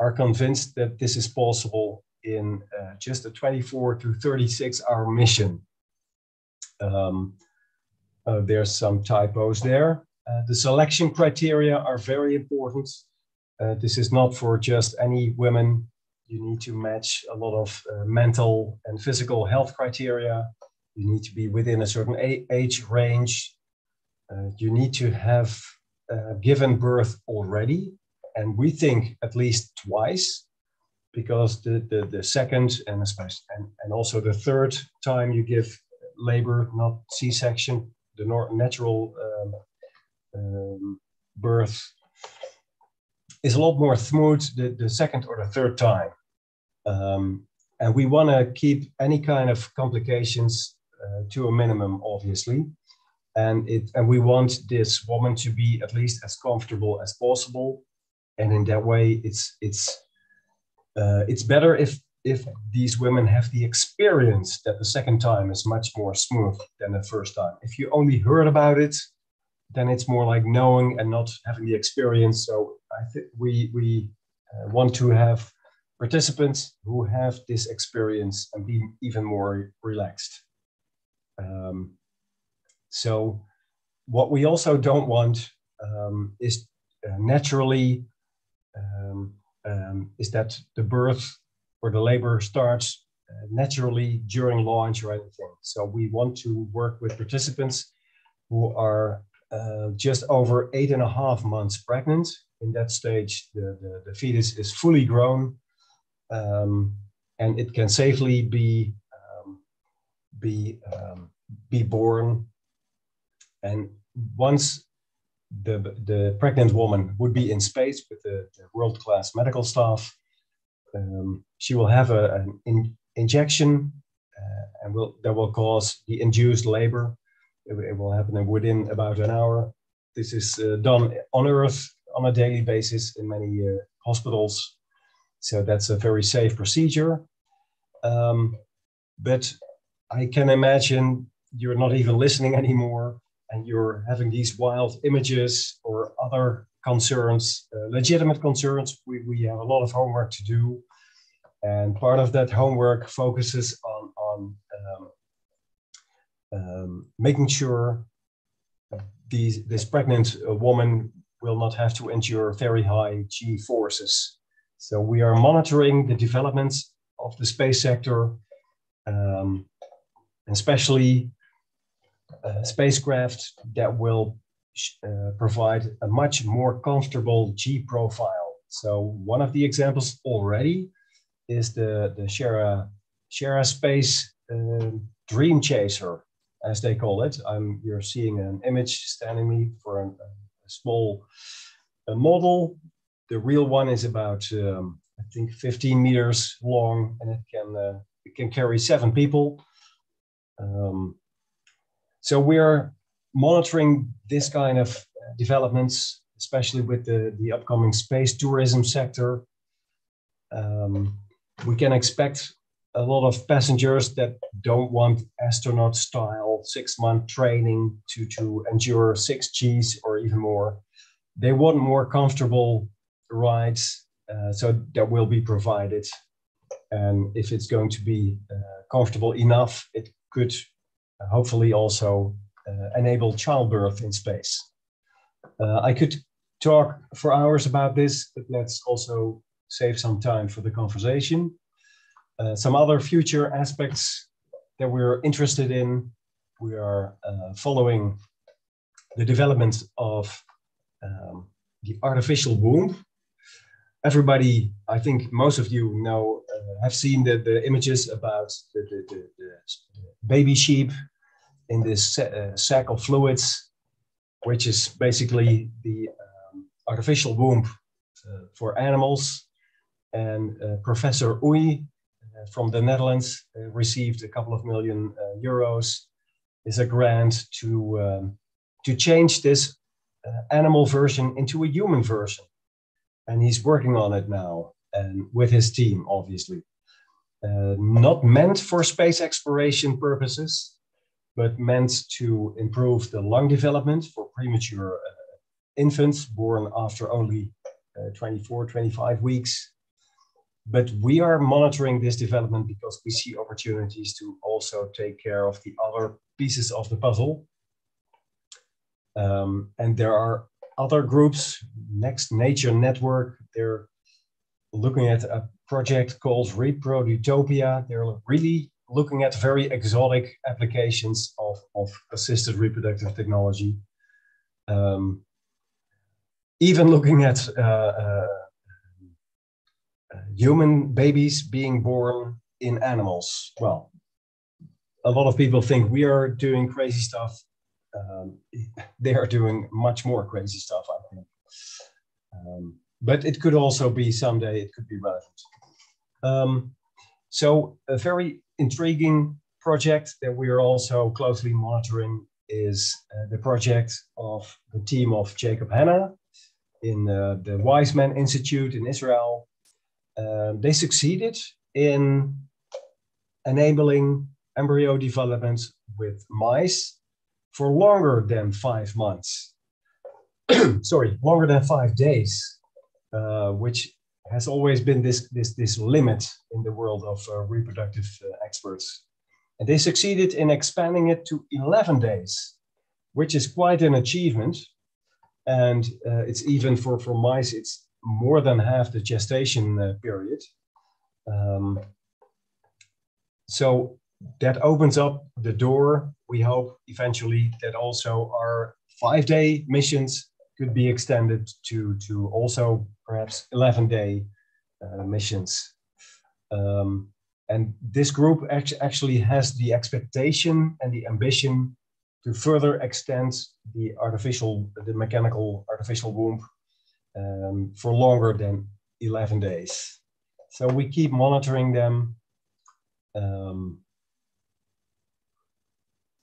are convinced that this is possible in uh, just a 24 to 36 hour mission. Um, uh, there's some typos there. Uh, the selection criteria are very important. Uh, this is not for just any women. You need to match a lot of uh, mental and physical health criteria. You need to be within a certain age range. You need to have given birth already. And we think at least twice, because the, the, the second and, especially, and, and also the third time you give labor, not C section, the natural um, um, birth is a lot more smooth the, the second or the third time. Um, and we want to keep any kind of complications uh, to a minimum, obviously. And, it, and we want this woman to be at least as comfortable as possible. And in that way, it's, it's, uh, it's better if if these women have the experience that the second time is much more smooth than the first time. If you only heard about it, then it's more like knowing and not having the experience. So I think we we uh, want to have participants who have this experience and be even more relaxed. Um, so what we also don't want um, is uh, naturally um, um is that the birth or the labor starts uh, naturally during launch or anything. So we want to work with participants who are uh, just over eight and a half months pregnant. In that stage, the, the, the fetus is fully grown um, and it can safely be, um, be, um, be born. And once the, the pregnant woman would be in space with the, the world-class medical staff, um, she will have a, an in, injection uh, and will, that will cause the induced labor. It, it, will happen within about an hour. This is uh, done on Earth on a daily basis in many uh, hospitals. So that's a very safe procedure. Um, but I can imagine you're not even listening anymore and you're having these wild images or other concerns, uh, legitimate concerns. We, we have a lot of homework to do. And part of that homework focuses on, on um, um, making sure these, this pregnant uh, woman will not have to endure very high G forces. So we are monitoring the developments of the space sector, um, especially uh, spacecraft that will uh, provide a much more comfortable G profile. So one of the examples already is the, the Sierra, Sierra Space uh, Dream Chaser, as they call it. I'm, you're seeing an image standing me for an, a small a model. The real one is about, um, I think, 15 meters long, and it can uh, it can carry seven people. Um, so we're monitoring this kind of developments, especially with the, the upcoming space tourism sector. Um, we can expect a lot of passengers that don't want astronaut style six month training to, to endure six Gs or even more. They want more comfortable rides, uh, so that will be provided. And if it's going to be uh, comfortable enough, it could hopefully also uh, enable childbirth in space. Uh, I could talk for hours about this, but let's also save some time for the conversation. Uh, some other future aspects that we're interested in, we are uh, following the development of um, the artificial womb. Everybody, I think most of you know, uh, have seen the, the images about the, the, the, baby sheep in this uh, sac of fluids, which is basically the um, artificial womb uh, for animals. And Professor uh, from the Netherlands uh, received a couple of million uh, euros is a grant to, um, to change this animal version into a human version. And he's working on it now and with his team, obviously. Uh, not meant for space exploration purposes, but meant to improve the lung development for premature uh, infants born after only uh, 24, 25 weeks. But we are monitoring this development because we see opportunities to also take care of the other pieces of the puzzle. Um, and there are other groups, Next Nature Network, they're looking at a project called Reproductopia. They're really looking at very exotic applications of, of assisted reproductive technology. Um, even looking at uh, uh, human babies being born in animals. Well, a lot of people think we are doing crazy stuff. Um, they are doing much more crazy stuff, I think. Um, but it could also be someday, it could be relevant. Um, so a very intriguing project that we are also closely monitoring is uh, the project of the team of Jacob Hanna in uh, the Weizmann Institute in Israel. Uh, they succeeded in enabling embryo development with mice for longer than five months. Sorry, longer than five days, uh, which has always been this, this, this limit in the world of uh, reproductive uh, experts. And they succeeded in expanding it to 11 days, which is quite an achievement. And uh, it's even for, for mice, it's more than half the gestation uh, period. Um, so that opens up the door. We hope eventually that also our five day missions could be extended to, to also perhaps 11 day uh, missions. Um, and this group actually has the expectation and the ambition to further extend the artificial, the mechanical artificial womb um, for longer than 11 days. So we keep monitoring them. Um,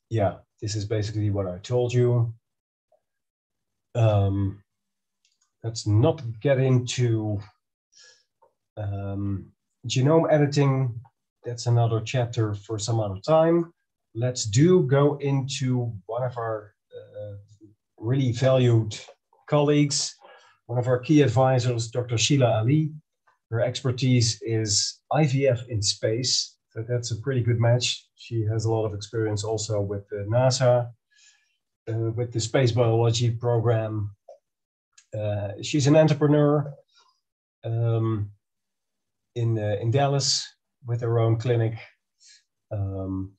yeah, this is basically what I told you. Um, let's not get into um, genome editing. That's another chapter for some other time. Let's do go into one of our uh, really valued colleagues, one of our key advisors, Dr. Sheila Ali. Her expertise is IVF in space. So that's a pretty good match. She has a lot of experience also with NASA, uh, with the space biology program, uh, she's an entrepreneur um, in uh, in Dallas with her own clinic. Um,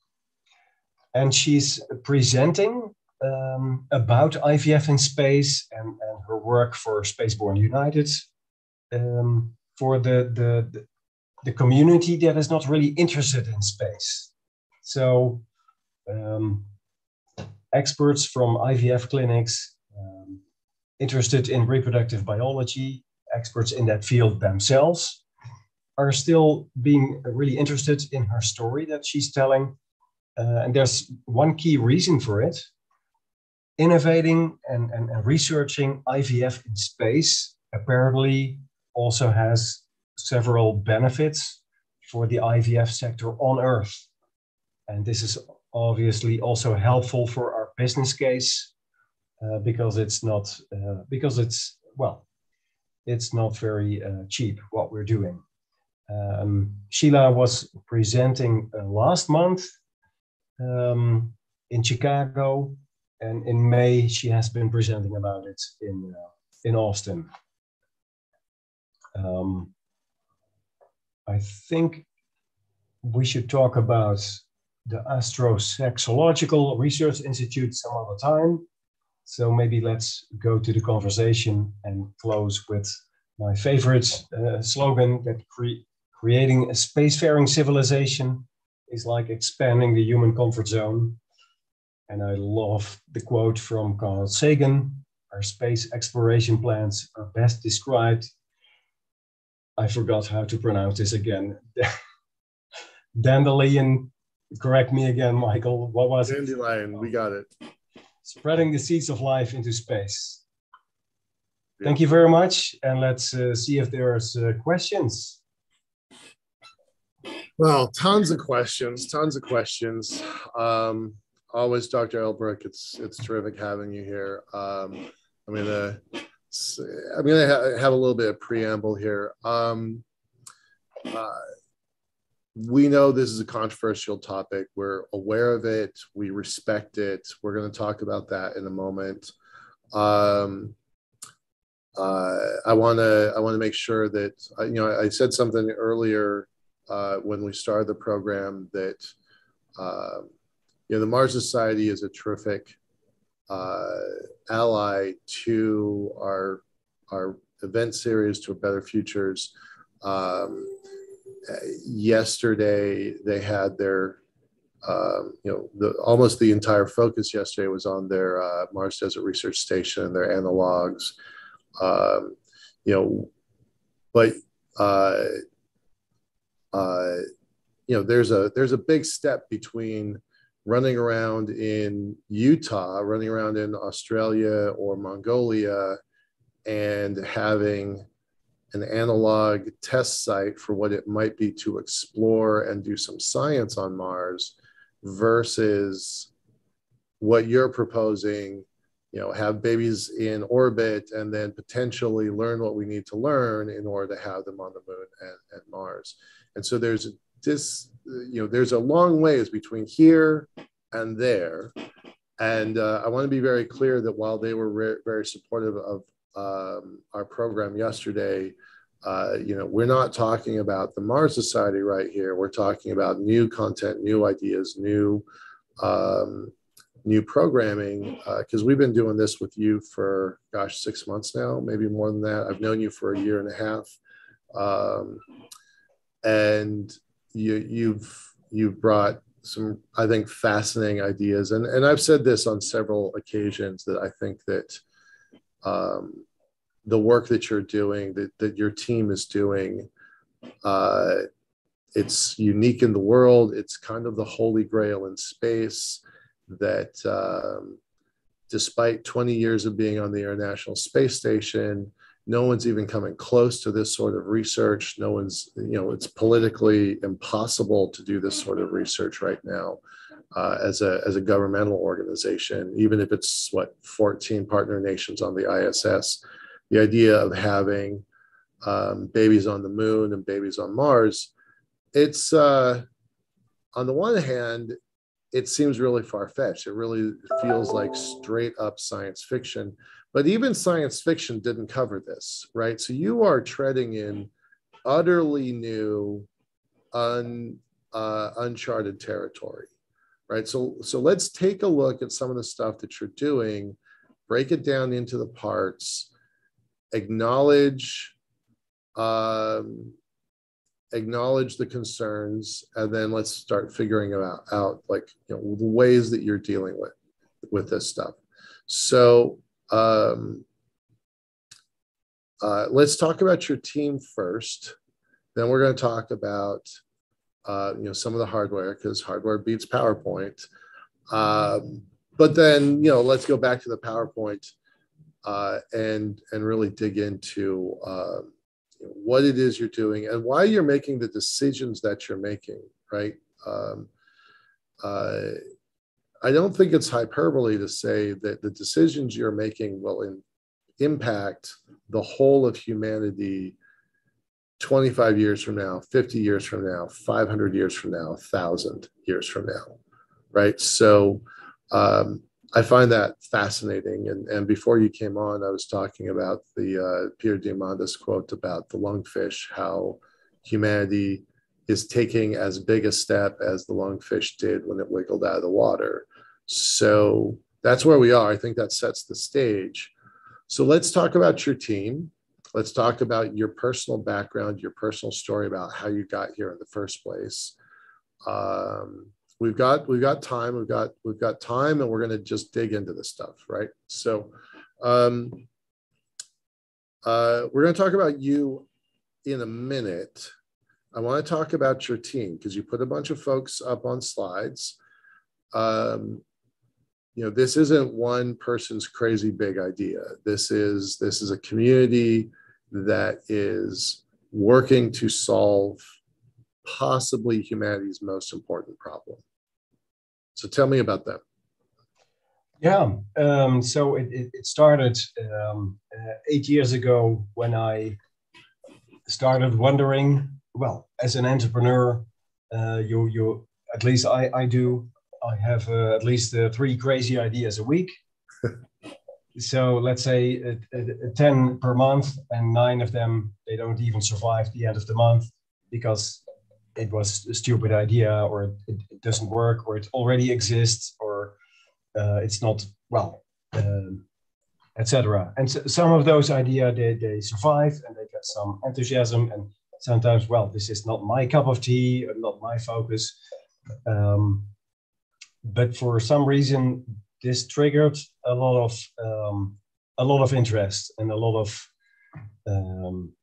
and she's presenting um, about IVF in space and, and her work for Spaceborne United um, for the, the, the community that is not really interested in space. So um, experts from IVF clinics um, interested in reproductive biology, experts in that field themselves, are still being really interested in her story that she's telling. Uh, and there's one key reason for it. Innovating and, and, and researching IVF in space apparently also has several benefits for the IVF sector on Earth. And this is obviously also helpful for our business case uh, because it's not, uh, because it's, well, it's not very uh, cheap what we're doing. Um, Sheila was presenting uh, last month um, in Chicago, and in May she has been presenting about it in, uh, in Austin. Um, I think we should talk about the Astrosexological Research Institute some other time. So maybe let's go to the conversation and close with my favorite uh, slogan that cre- creating a spacefaring civilization is like expanding the human comfort zone. And I love the quote from Carl Sagan our space exploration plans are best described I forgot how to pronounce this again. Dandelion, correct me again, Michael. What was it? Dandelion, we got it. Spreading the seeds of life into space. Yeah. Thank you very much. And let's uh, see if there's uh, questions. Well, tons of questions, tons of questions. Um, always, Dr. Edelbroek, it's it's terrific having you here. Um, I'm gonna I'm going to have a little bit of preamble here. Um, uh, we know this is a controversial topic. We're aware of it. We respect it. We're going to talk about that in a moment. Um, uh, I want to I want to make sure that uh, you know I, I said something earlier uh, when we started the program that uh, you know the Mars Society is a terrific uh, ally to our our event series to a better futures. Um, yesterday they had their um, you know the almost the entire focus yesterday was on their uh, mars desert research station their analogs. Um, you know but uh, uh, you know there's a there's a big step between running around in Utah, running around in Australia or Mongolia, and having an analog test site for what it might be to explore and do some science on Mars versus what you're proposing you know have babies in orbit and then potentially learn what we need to learn in order to have them on the moon and, and mars. And so there's this you know there's a long ways between here and there. And uh, i want to be very clear that while they were re- very supportive of um, our program yesterday uh, you know we're not talking about the mars society right here. We're talking about new content new ideas new um, new programming because uh, we've been doing this with you for gosh six months now maybe more than that. I've known you for a year and a half. Um, and you, you've you've brought some I think fascinating ideas, and and I've said this on several occasions that I think that um, the work that you're doing, that that your team is doing, uh, it's unique in the world. It's kind of the holy grail in space. That um, despite 20 years of being on the International Space Station, no one's even coming close to this sort of research. No one's you know it's politically impossible to do this sort of research right now uh, as a as a governmental organization even if it's what 14 partner nations on the iss the idea of having um, babies on the moon and babies on mars it's uh, on the one hand it seems really far-fetched. It really feels like straight up science fiction but even science fiction didn't cover this, right? So you are treading in utterly new, un, uh, uncharted territory. right? So, so let's take a look at some of the stuff that you're doing, break it down into the parts, acknowledge, um, acknowledge the concerns, and then let's start figuring out, out like you know the ways that you're dealing with with this stuff. So um, uh, let's talk about your team first. Then we're going to talk about uh, you know some of the hardware because hardware beats PowerPoint. Um, but then you know let's go back to the PowerPoint uh, and and really dig into uh, what it is you're doing and why you're making the decisions that you're making. Right. Um, uh, I don't think it's hyperbole to say that the decisions you're making will in, impact the whole of humanity 25 years from now, 50 years from now, 500 years from now, 1,000 years from now, right? So um, I find that fascinating. And, and before you came on, I was talking about the uh, Peter Diamandis quote about the lungfish, how humanity is taking as big a step as the lungfish did when it wiggled out of the water. So that's where we are. I think that sets the stage. So let's talk about your team. Let's talk about your personal background, your personal story about how you got here in the first place. Um, we've got we've got time. We've got we've got time, and we're going to just dig into this stuff, right? So, um, uh, we're going to talk about you in a minute. I want to talk about your team because you put a bunch of folks up on slides. Um, you know this isn't one person's crazy big idea. This is this is a community that is working to solve possibly humanity's most important problem. So tell me about that. Yeah um, so it, it, it started um, uh, eight years ago when i started wondering well as an entrepreneur uh, you you at least i i do I have uh, at least uh, three crazy ideas a week. so let's say uh, uh, 10 per month, and nine of them, they don't even survive the end of the month because it was a stupid idea or it, it doesn't work or it already exists or uh, it's not, well, um, etc. And so some of those ideas, they, they survive and they get some enthusiasm and sometimes, well, this is not my cup of tea, not my focus. Um, but for some reason this triggered a lot of um, a lot of interest and a lot of um,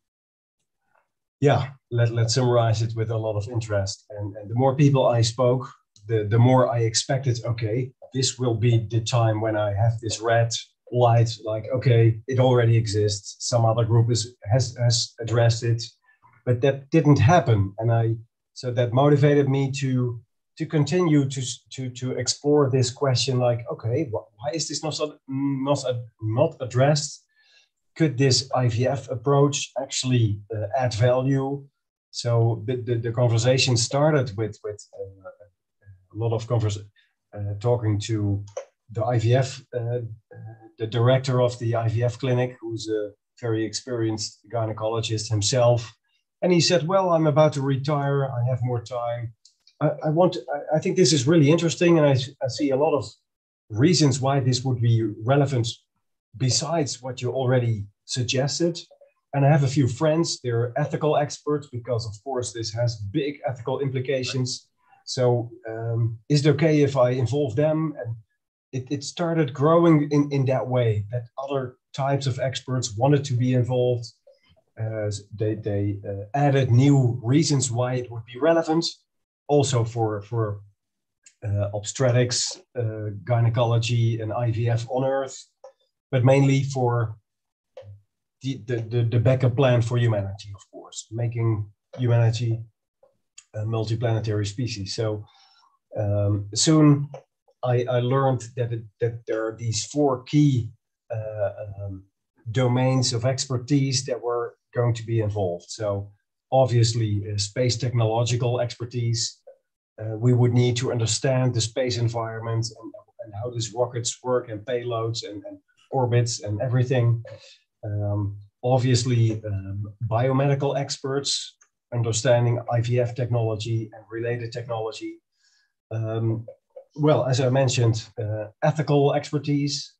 yeah let, let's summarize it with a lot of interest. And, and the more people i spoke the, the more i expected okay this will be the time when i have this red light like okay it already exists. Some other group is, has, has addressed it but that didn't happen. And i so that motivated me to to continue to, to, to explore this question like, okay, why is this not, not, not addressed? Could this IVF approach actually uh, add value? So the, the, the, conversation started with, with uh, a lot of convers- uh, talking to the IVF, uh, the director of the IVF clinic, who's a very experienced gynecologist himself. And he said, well, I'm about to retire. I have more time I, I want. I, I think this is really interesting, and I, I see a lot of reasons why this would be relevant besides what you already suggested. And I have a few friends, they're ethical experts because, of course, this has big ethical implications. So, um, is it okay if I involve them? And it, it started growing in, in that way that other types of experts wanted to be involved. Uh, they they uh, added new reasons why it would be relevant also for for uh, obstetrics, uh, gynecology, and IVF on Earth, but mainly for the, the, the, backup plan for humanity, of course, making humanity a multiplanetary species. So um, soon I, I learned that, it, that there are these four key uh, um, domains of expertise that were going to be involved. So obviously uh, space technological expertise, uh, we would need to understand the space environment and, and how these rockets work and payloads and, and orbits and everything. Um, obviously, um, biomedical experts understanding IVF technology and related technology. Um, well, as I mentioned, uh, ethical expertise,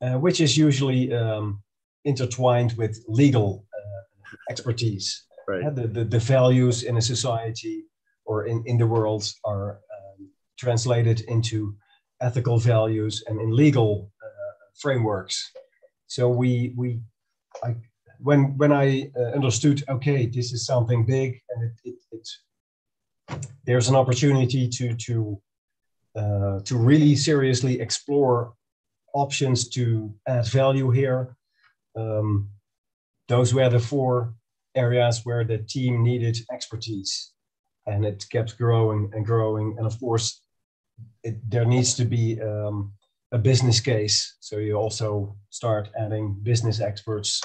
uh, which is usually um, intertwined with legal uh, expertise. Right. The, the, the, values in a society or in, in the world are um, translated into ethical values and in legal uh, frameworks. So we, we I, when, when I uh, understood, okay, this is something big and it, it, it there's an opportunity to, to, uh, to really seriously explore options to add value here. Um, those were the four areas where the team needed expertise and it kept growing and growing. And of course, it, there needs to be um, a business case. So you also start adding business experts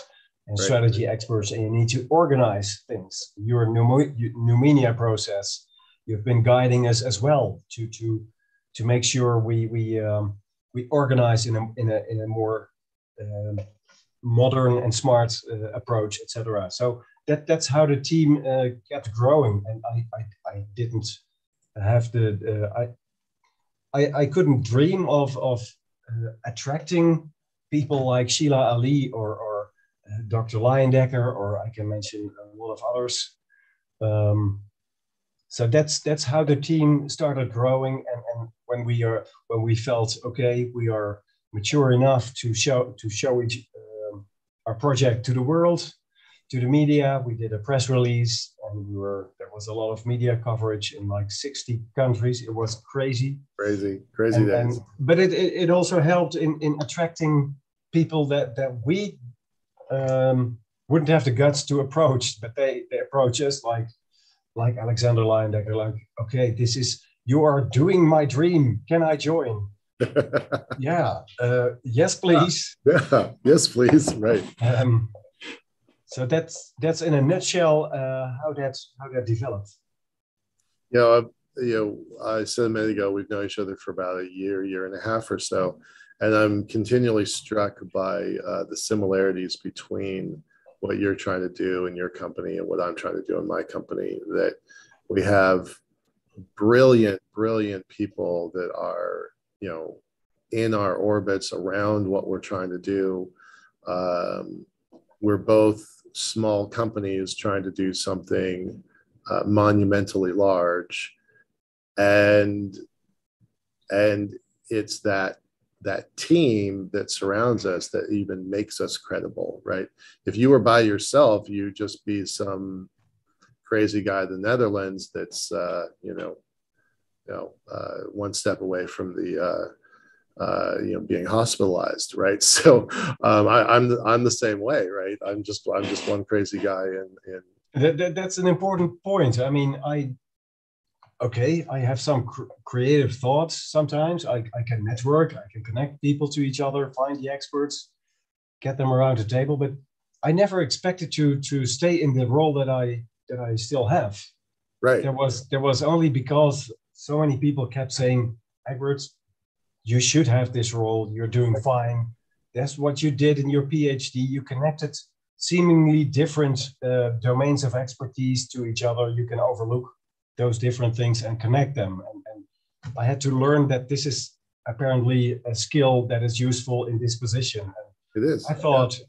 and right. strategy experts, and you need to organize things. Your Numenia process, you've been guiding us as well to to to make sure we we um, we organize in a in a in a more um, modern and smart uh, approach, etc. So that that's how the team uh, kept growing, and I I, I didn't have the uh, I, I I couldn't dream of of uh, attracting people like Sheila Ali or or uh, Dr. Layendecker, or I can mention a lot of others. Um, so that's that's how the team started growing, and, and when we are when we felt okay, we are mature enough to show to show each um, our project to the world to the media. We did a press release, and we were there was a lot of media coverage in like 60 countries. It was crazy, crazy, crazy and. And, but it, it, it also helped in in attracting people that that we um, wouldn't have the guts to approach, but they they approach us like like Alexander Layendecker, like okay, this is you are doing my dream. Can I join? yeah. Uh, yes, please. Yeah. Yes, please. Right. Um, so that's that's in a nutshell uh, how that how that developed. You know, you know, I said a minute ago we've known each other for about a year, year and a half or so, and I'm continually struck by uh, the similarities between what you're trying to do in your company and what I'm trying to do in my company. That we have brilliant, brilliant people that are, you know, in our orbits around what we're trying to do. Um, we're both small companies trying to do something uh, monumentally large. And and it's that that team that surrounds us that even makes us credible right? If you were by yourself you'd just be some crazy guy in the netherlands that's uh, you know you know uh, one step away from the uh, you know being hospitalized right? So um, I, am I'm, I'm the same way right? I'm just i'm just one crazy guy and and that, that, that's an important point. I mean i okay i have some cr- creative thoughts sometimes. I, I can network i can connect people to each other find the experts get them around the table but i never expected to to stay in the role that i that i still have. Right. There was there was only because so many people kept saying Egberts you should have this role. You're doing fine. That's what you did in your PhD. You connected seemingly different uh, domains of expertise to each other. You can overlook those different things and connect them. And, and I had to learn that this is apparently a skill that is useful in this position. And it is. I thought,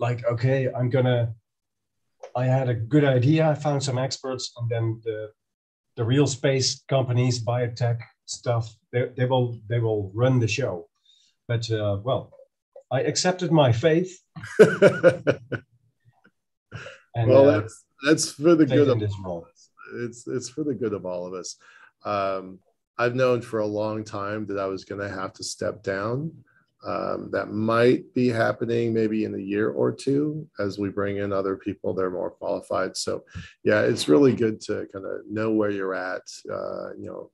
like, okay, I'm gonna. I had a good idea. I found some experts, and then the the real space companies, biotech stuff, they, they will they will run the show. But uh, well, I accepted my faith. and, well, uh, that's that's for the good of all. It's it's for the good of all of us. Um, I've known for a long time that I was going to have to step down. Um, that might be happening maybe in a year or two as we bring in other people that are more qualified. So, yeah, it's really good to kind of know where you're at. Uh, you know,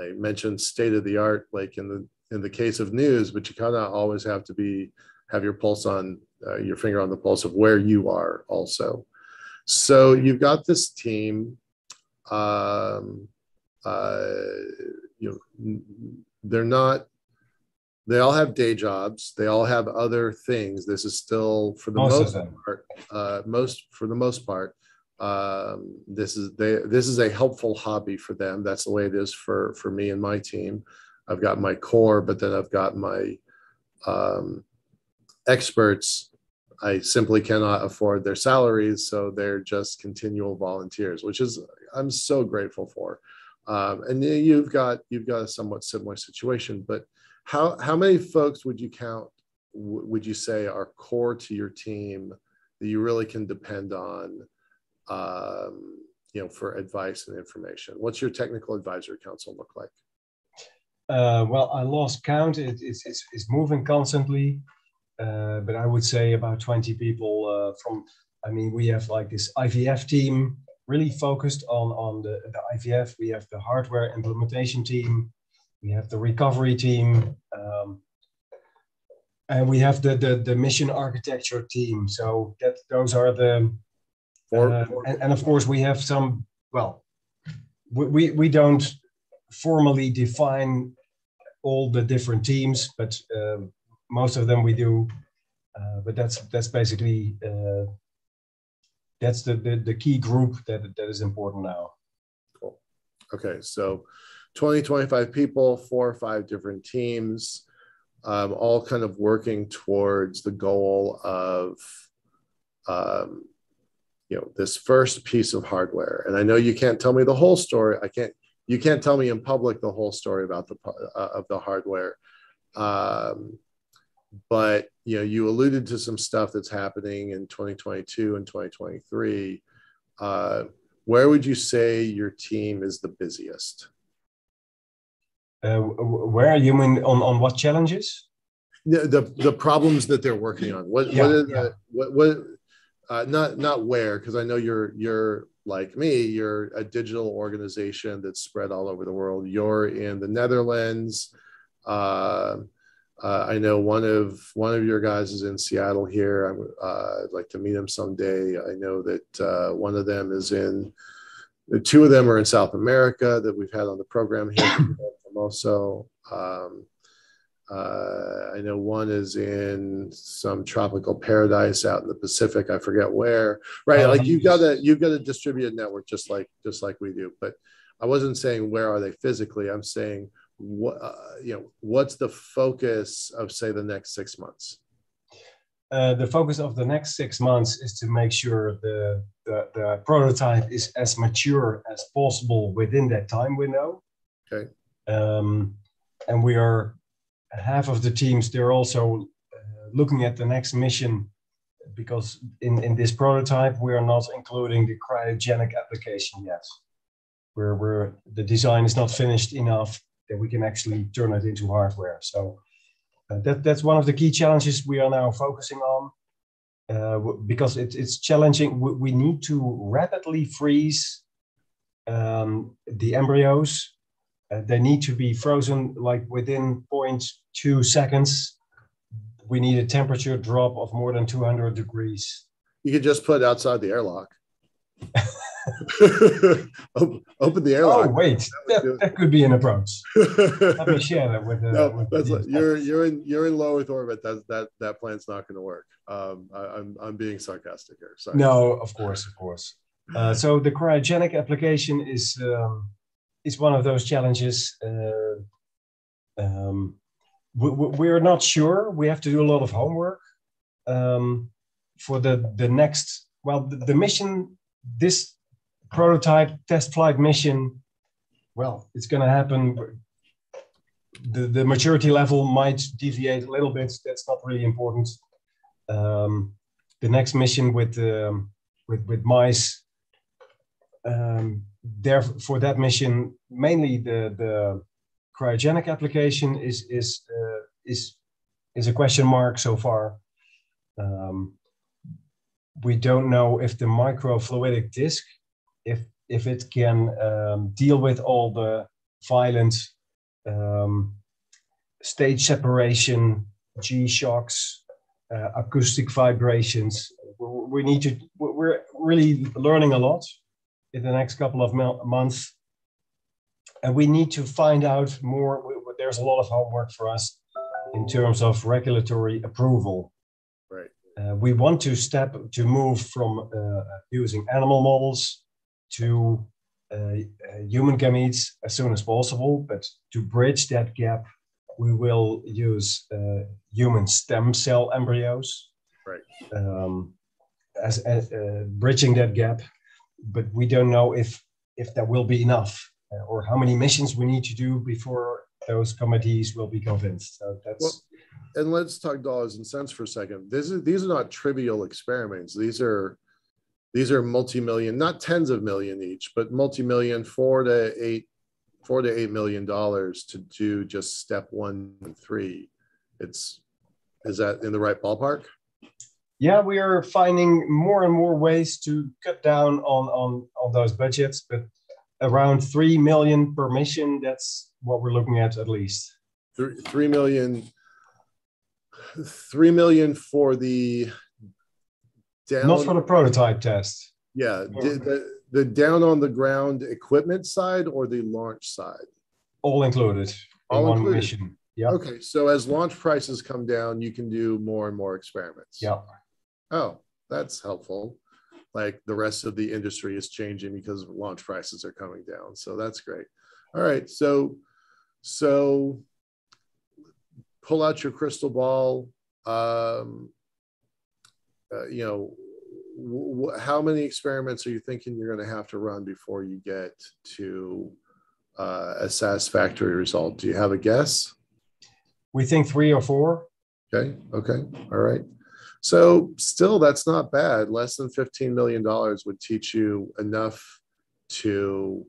I mentioned state of the art, like in the in the case of news, but you kind of always have to be have your pulse on uh, your finger on the pulse of where you are also. So you've got this team. Um, uh, you know, they're not. They all have day jobs. They all have other things. This is still, for the most, most part, uh, most for the most part, um, this is they this is a helpful hobby for them. That's the way it is for for me and my team. I've got my core, but then I've got my um, experts. I simply cannot afford their salaries, so they're just continual volunteers, which is I'm so grateful for. Um, and you've got you've got a somewhat similar situation, but how how many folks would you count? Would you say are core to your team that you really can depend on? Um, you know, for advice and information? What's your technical advisory council look like? Uh, well, I lost count. It, it's, it's, it's moving constantly, uh, but I would say about 20 people uh, from, I mean, we have like this IVF team really focused on, on the, the IVF. We have the hardware implementation team. We have the recovery team. Um, and we have the, the, the mission architecture team. So that those are the, uh, and, and, of course, we have some, well, we, we don't formally define all the different teams, but uh, most of them we do. Uh, but that's that's basically uh, that's the, the, the key group that that is important now. Cool. Okay, so 20, 25 people, four or five different teams, um, all kind of working towards the goal of um, you know this first piece of hardware. And i know you can't tell me the whole story. I can't you can't tell me in public the whole story about the uh, of the hardware. Um, but you know you alluded to some stuff that's happening in 2022 and 2023 uh, where would you say your team is the busiest? Uh, where are you mean on, on what challenges? The, the, the problems that they're working on. What yeah, what, yeah. the, what what uh, not not where because I know you're you're like me. You're a digital organization that's spread all over the world. You're in the Netherlands. Uh, uh, I know one of one of your guys is in Seattle here. Uh, I'd like to meet him someday. I know that uh, one of them is in. The two of them are in South America that we've had on the program here. also, um, uh, I know one is in some tropical paradise out in the Pacific. I forget where. Right, oh, like you've got a you've got a distributed network just like just like we do. But I wasn't saying where are they physically. I'm saying what uh, you know. What's the focus of say the next six months? Uh, the focus of the next six months is to make sure the, the, the prototype is as mature as possible within that time window. Okay. Um, and we are half of the teams they're also uh, looking at the next mission because in, in this prototype we are not including the cryogenic application yet. Where where the design is not finished enough that we can actually turn it into hardware. So uh, that that's one of the key challenges we are now focusing on uh, because it, it's challenging. We, we, need to rapidly freeze um, the embryos they need to be frozen like within 0.2 seconds. We need a temperature drop of more than 200 degrees. You could just put outside the airlock. open, the airlock. Oh wait, that, that, could be an approach. Let me share that with. Uh, no, with that's like, you're you're in you're in low Earth orbit. That that that plan's not going to work. Um, I, am I'm, I'm being sarcastic here. Sorry. No, of course, of course. Uh, so the cryogenic application is um, is one of those challenges. Uh, um, we, are not sure. We have to do a lot of homework um, for the the next. Well, the, the, mission, this prototype test flight mission. Well, it's going to happen. The the maturity level might deviate a little bit. That's not really important. Um, the next mission with um, with with mice. Um, there for that mission, mainly the the cryogenic application is is uh, is is a question mark so far. Um, we don't know if the microfluidic disk, if if it can um, deal with all the violent um, stage separation, G shocks, uh, acoustic vibrations. We need to. We're really learning a lot in the next couple of months. And we need to find out more. There's a lot of homework for us in terms of regulatory approval. Right. Uh, we want to step to move from uh, using animal models to uh, uh, human gametes as soon as possible. But to bridge that gap, we will use uh, human stem cell embryos. Right. Um, as, as bridging that gap, but we don't know if if that will be enough uh, or how many missions we need to do before those committees will be convinced. So that's. Well, and let's talk dollars and cents for a second. This is, these are not trivial experiments. These are these are multi-million, not tens of million each, but multi-million, four to eight, four to eight million dollars to do just step one and three. It's is that in the right ballpark? Yeah, we are finding more and more ways to cut down on on on those budgets, but around three million per mission. That's what we're looking at at least. Three, three million. Three million for the down. Not for the prototype test. Yeah, the, the down on the ground equipment side or the launch side. All included. All in included. mission. Yeah. Okay, so as launch prices come down, you can do more and more experiments. Yeah. Oh, that's helpful like the rest of the industry is changing because launch prices are coming down. So that's great. All right. So, so pull out your crystal ball. Um, uh, you know, w- how many experiments are you thinking you're going to have to run before you get to uh, a satisfactory result? Do you have a guess? We think three or four. Okay. Okay. All right. So still, that's not bad. Less than $15 million would teach you enough to,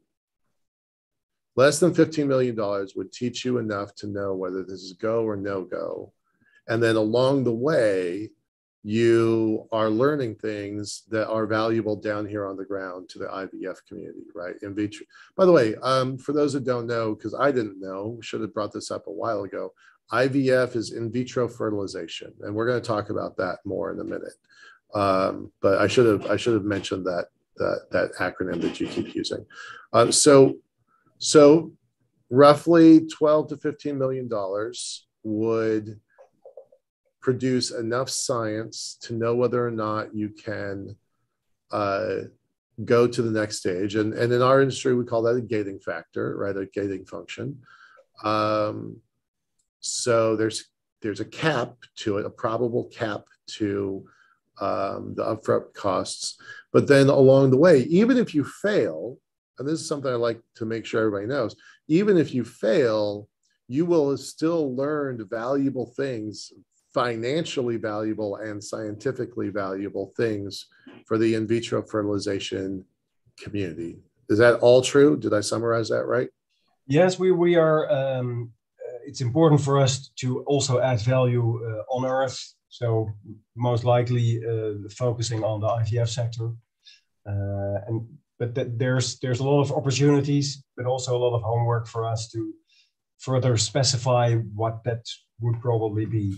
less than $15 million would teach you enough to know whether this is go or no go. And then along the way, you are learning things that are valuable down here on the ground to the IVF community, right? In vitro. By the way, um, for those that don't know, because I didn't know, should have brought this up a while ago. IVF is in vitro fertilization, and we're going to talk about that more in a minute. Um, but I should have I should have mentioned that that that acronym that you keep using. Uh, so so roughly 12 to 15 million dollars would produce enough science to know whether or not you can uh, go to the next stage. And, and in our industry, we call that a gating factor, right? A gating function. Um, so there's there's a cap to it, a probable cap to um, the upfront costs. But then along the way, even if you fail, and this is something I like to make sure everybody knows, even if you fail, you will still learned valuable things, financially valuable and scientifically valuable things for the in vitro fertilization community. Is that all true? Did I summarize that right? Yes, we, we are um, it's important for us to also add value uh, on Earth. So most likely uh, focusing on the IVF sector, uh, and but th there's there's a lot of opportunities, but also a lot of homework for us to further specify what that would probably be.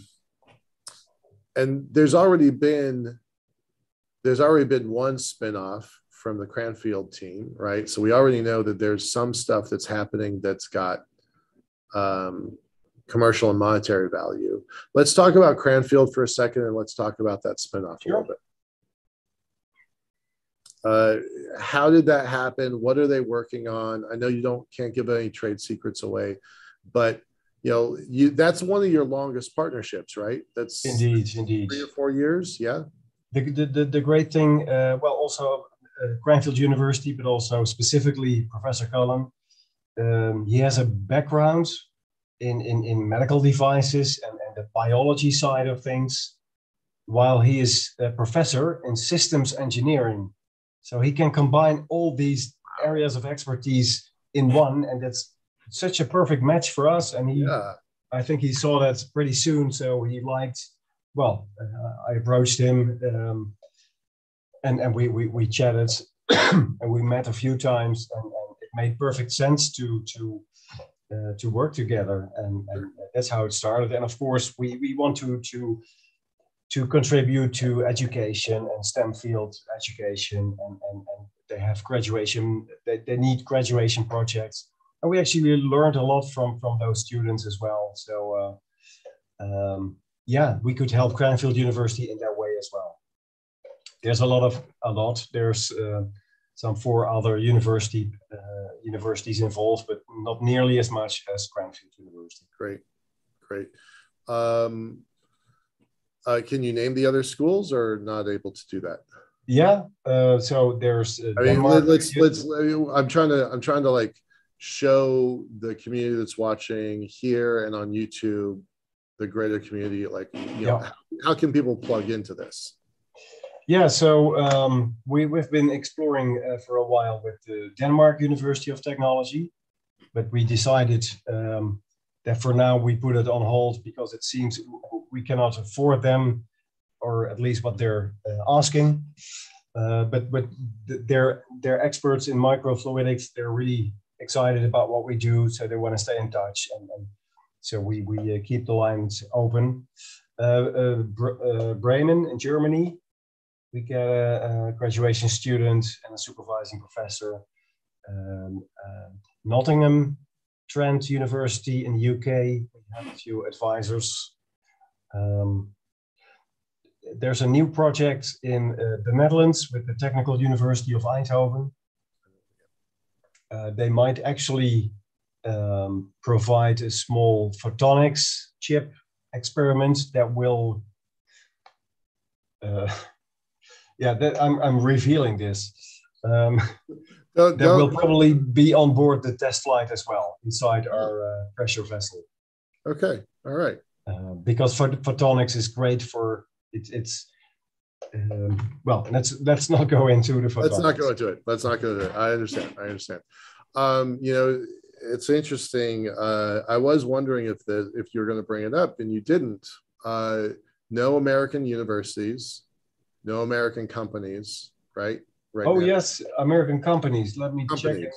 And there's already been there's already been one spinoff from the Cranfield team, right? So we already know that there's some stuff that's happening that's got um, commercial and monetary value. Let's talk about Cranfield for a second, and let's talk about that spinoff sure. a little bit. Uh, how did that happen? What are they working on? I know you don't can't give any trade secrets away, but you know you that's one of your longest partnerships, right? That's indeed, indeed, three or four years. Yeah. The the the, the great thing, uh, well, also uh, Cranfield University, but also specifically Professor Cullen. Um, he has a background in, in, in medical devices and, and the biology side of things, while he is a professor in systems engineering. So he can combine all these areas of expertise in one, and that's such a perfect match for us. And he, yeah. I think he saw that pretty soon, so he liked. Well, uh, I approached him, um, and and we we, we chatted, and we met a few times, and, made perfect sense to to uh, to work together, and, and, that's how it started. And of course, we we want to to to contribute to education and STEM field education, and and, and they have graduation. They, they need graduation projects, and we actually learned a lot from from those students as well. So. Uh, um, yeah, we could help Cranfield University in that way as well. there's a lot of a lot. There's uh, some four other university uh, universities involved, but not nearly as much as Cranfield University. Great, great. Um, uh, can you name the other schools, or not able to do that? Yeah. Uh, so there's. Uh, I mean, let's let's. I'm trying to. I'm trying to like show the community that's watching here and on YouTube, the greater community. Like, you know, how, how can people plug into this? Yeah, so um, we, we've been exploring uh, for a while with the Denmark University of Technology, but we decided um, that for now we put it on hold because it seems we cannot afford them, or at least what they're uh, asking. Uh, but but they're they're experts in microfluidics. They're really excited about what we do, so they want to stay in touch, and, and so we we uh, keep the lines open. Uh, uh, Bre- Bremen in Germany we get a, a graduation student and a supervising professor. Um, uh, Nottingham Trent University in the UK, we have a few advisors. Um, there's a new project in uh, the Netherlands with the Technical University of Eindhoven. Uh, they might actually um, provide a small photonics chip experiment that will uh, yeah, that, I'm, I'm revealing this. Um, don't, that will probably be on board the test flight as well inside our uh, pressure vessel. Okay, all right. Uh, because photonics is great for it, it's um, well. Let's let's not go into the photonics. Let's not go into it. Let's not go into it. I understand. I understand. Um, you know, it's interesting. Uh, I was wondering if the if you're going to bring it up, and you didn't. Uh, no American universities no American companies, right? Right. Oh now. yes, American companies. Let me companies. check.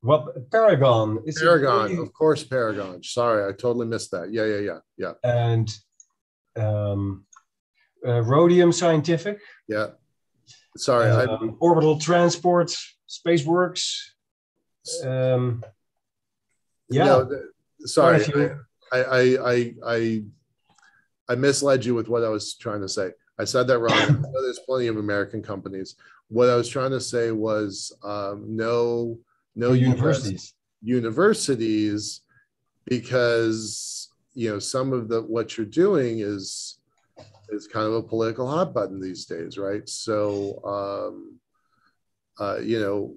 What Paragon? Is Paragon, really... of course, Paragon. Sorry, I totally missed that. Yeah, yeah, yeah, yeah. And um, uh, Rhodium Scientific. Yeah. Sorry, um, Orbital Transport, SpaceWorks. Um, yeah. No, sorry, I, I, I, I, I misled you with what I was trying to say. I said that wrong. There's plenty of American companies. What I was trying to say was um, no, no universities, universities, because you know some of the what you're doing is is kind of a political hot button these days, right? So um, uh, you know,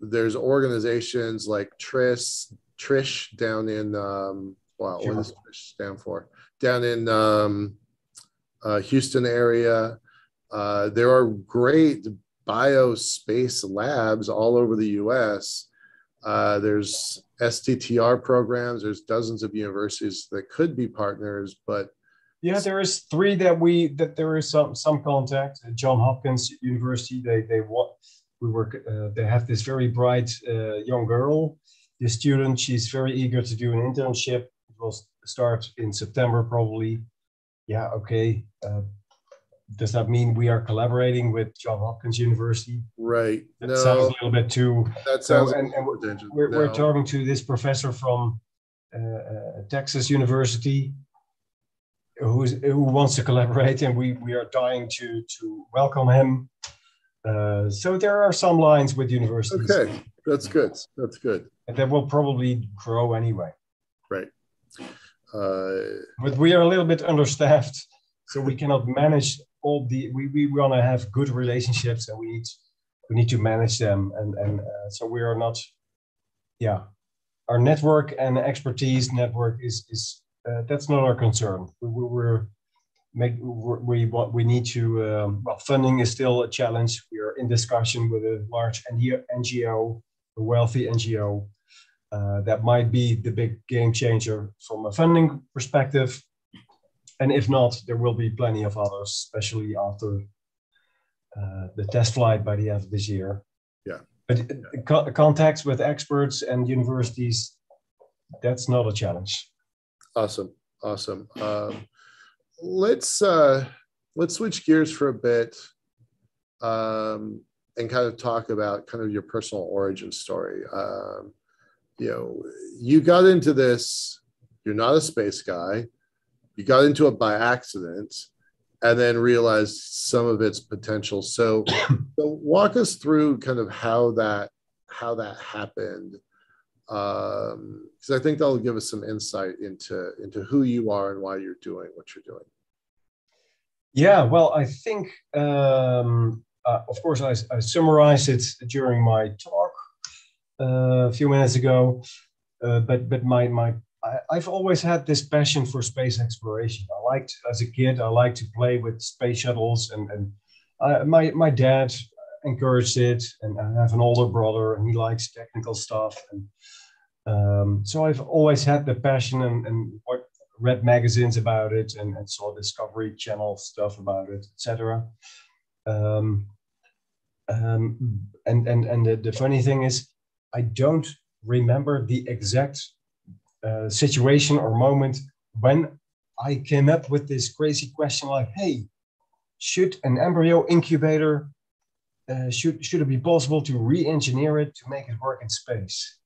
there's organizations like TRIS, TRISH down in um, wow, what does TRISH stand for? Down in um, uh, Houston area. Uh, there are great biospace labs all over the US. Uh, there's STTR programs, there's dozens of universities that could be partners, but yeah, there is three that we that there is some some contact. At John Hopkins University, they they what we work. Uh, they have this very bright uh, young girl, the student. She's very eager to do an internship. It will start in September probably yeah, okay. Uh, does that mean we are collaborating with John Hopkins University? Right. That no, sounds a little bit too. That sounds. So, and, and we're, no. we're, talking to this professor from uh, uh, Texas University, who's who wants to collaborate, and we we are dying to to welcome him. Uh, so there are some lines with universities. Okay, that's good. That's good. And that will probably grow anyway. Right. Uh, but we are a little bit understaffed, so we cannot manage all the. We, we want to have good relationships, and we need we need to manage them, and and uh, so we are not. Yeah, our network and expertise network is is uh, that's not our concern. We, we we're make we what we need to um, well funding is still a challenge we are in discussion with a large ngo a wealthy ngo uh, that might be the big game changer from a funding perspective. And if not, there will be plenty of others, especially after uh, the test flight by the end of this year. Yeah. But uh, co- contacts with experts and universities, that's not a challenge. Awesome. Awesome. Um, let's uh, let's switch gears for a bit um, and kind of talk about kind of your personal origin story. Um, you know, you got into this, you're not a space guy, you got into it by accident, and then realized some of its potential. So, so walk us through kind of how that how that happened, because um, I think that'll give us some insight into into who you are and why you're doing what you're doing. Yeah, well, I think um, uh, of course I, I, summarized it during my talk a few minutes ago, uh, but but my my I, have always had this passion for space exploration. I liked, as a kid, I liked to play with space shuttles, and, and I, my, my dad encouraged it. And I have an older brother, and he likes technical stuff. And um, so I've always had the passion and, and what, read magazines about it and, and saw Discovery Channel stuff about it, etc. Um, um, and and, and the, the funny thing is, I don't remember the exact uh, situation or moment when I came up with this crazy question like, hey, should an embryo incubator, uh, should, should it be possible to re-engineer it to make it work in space?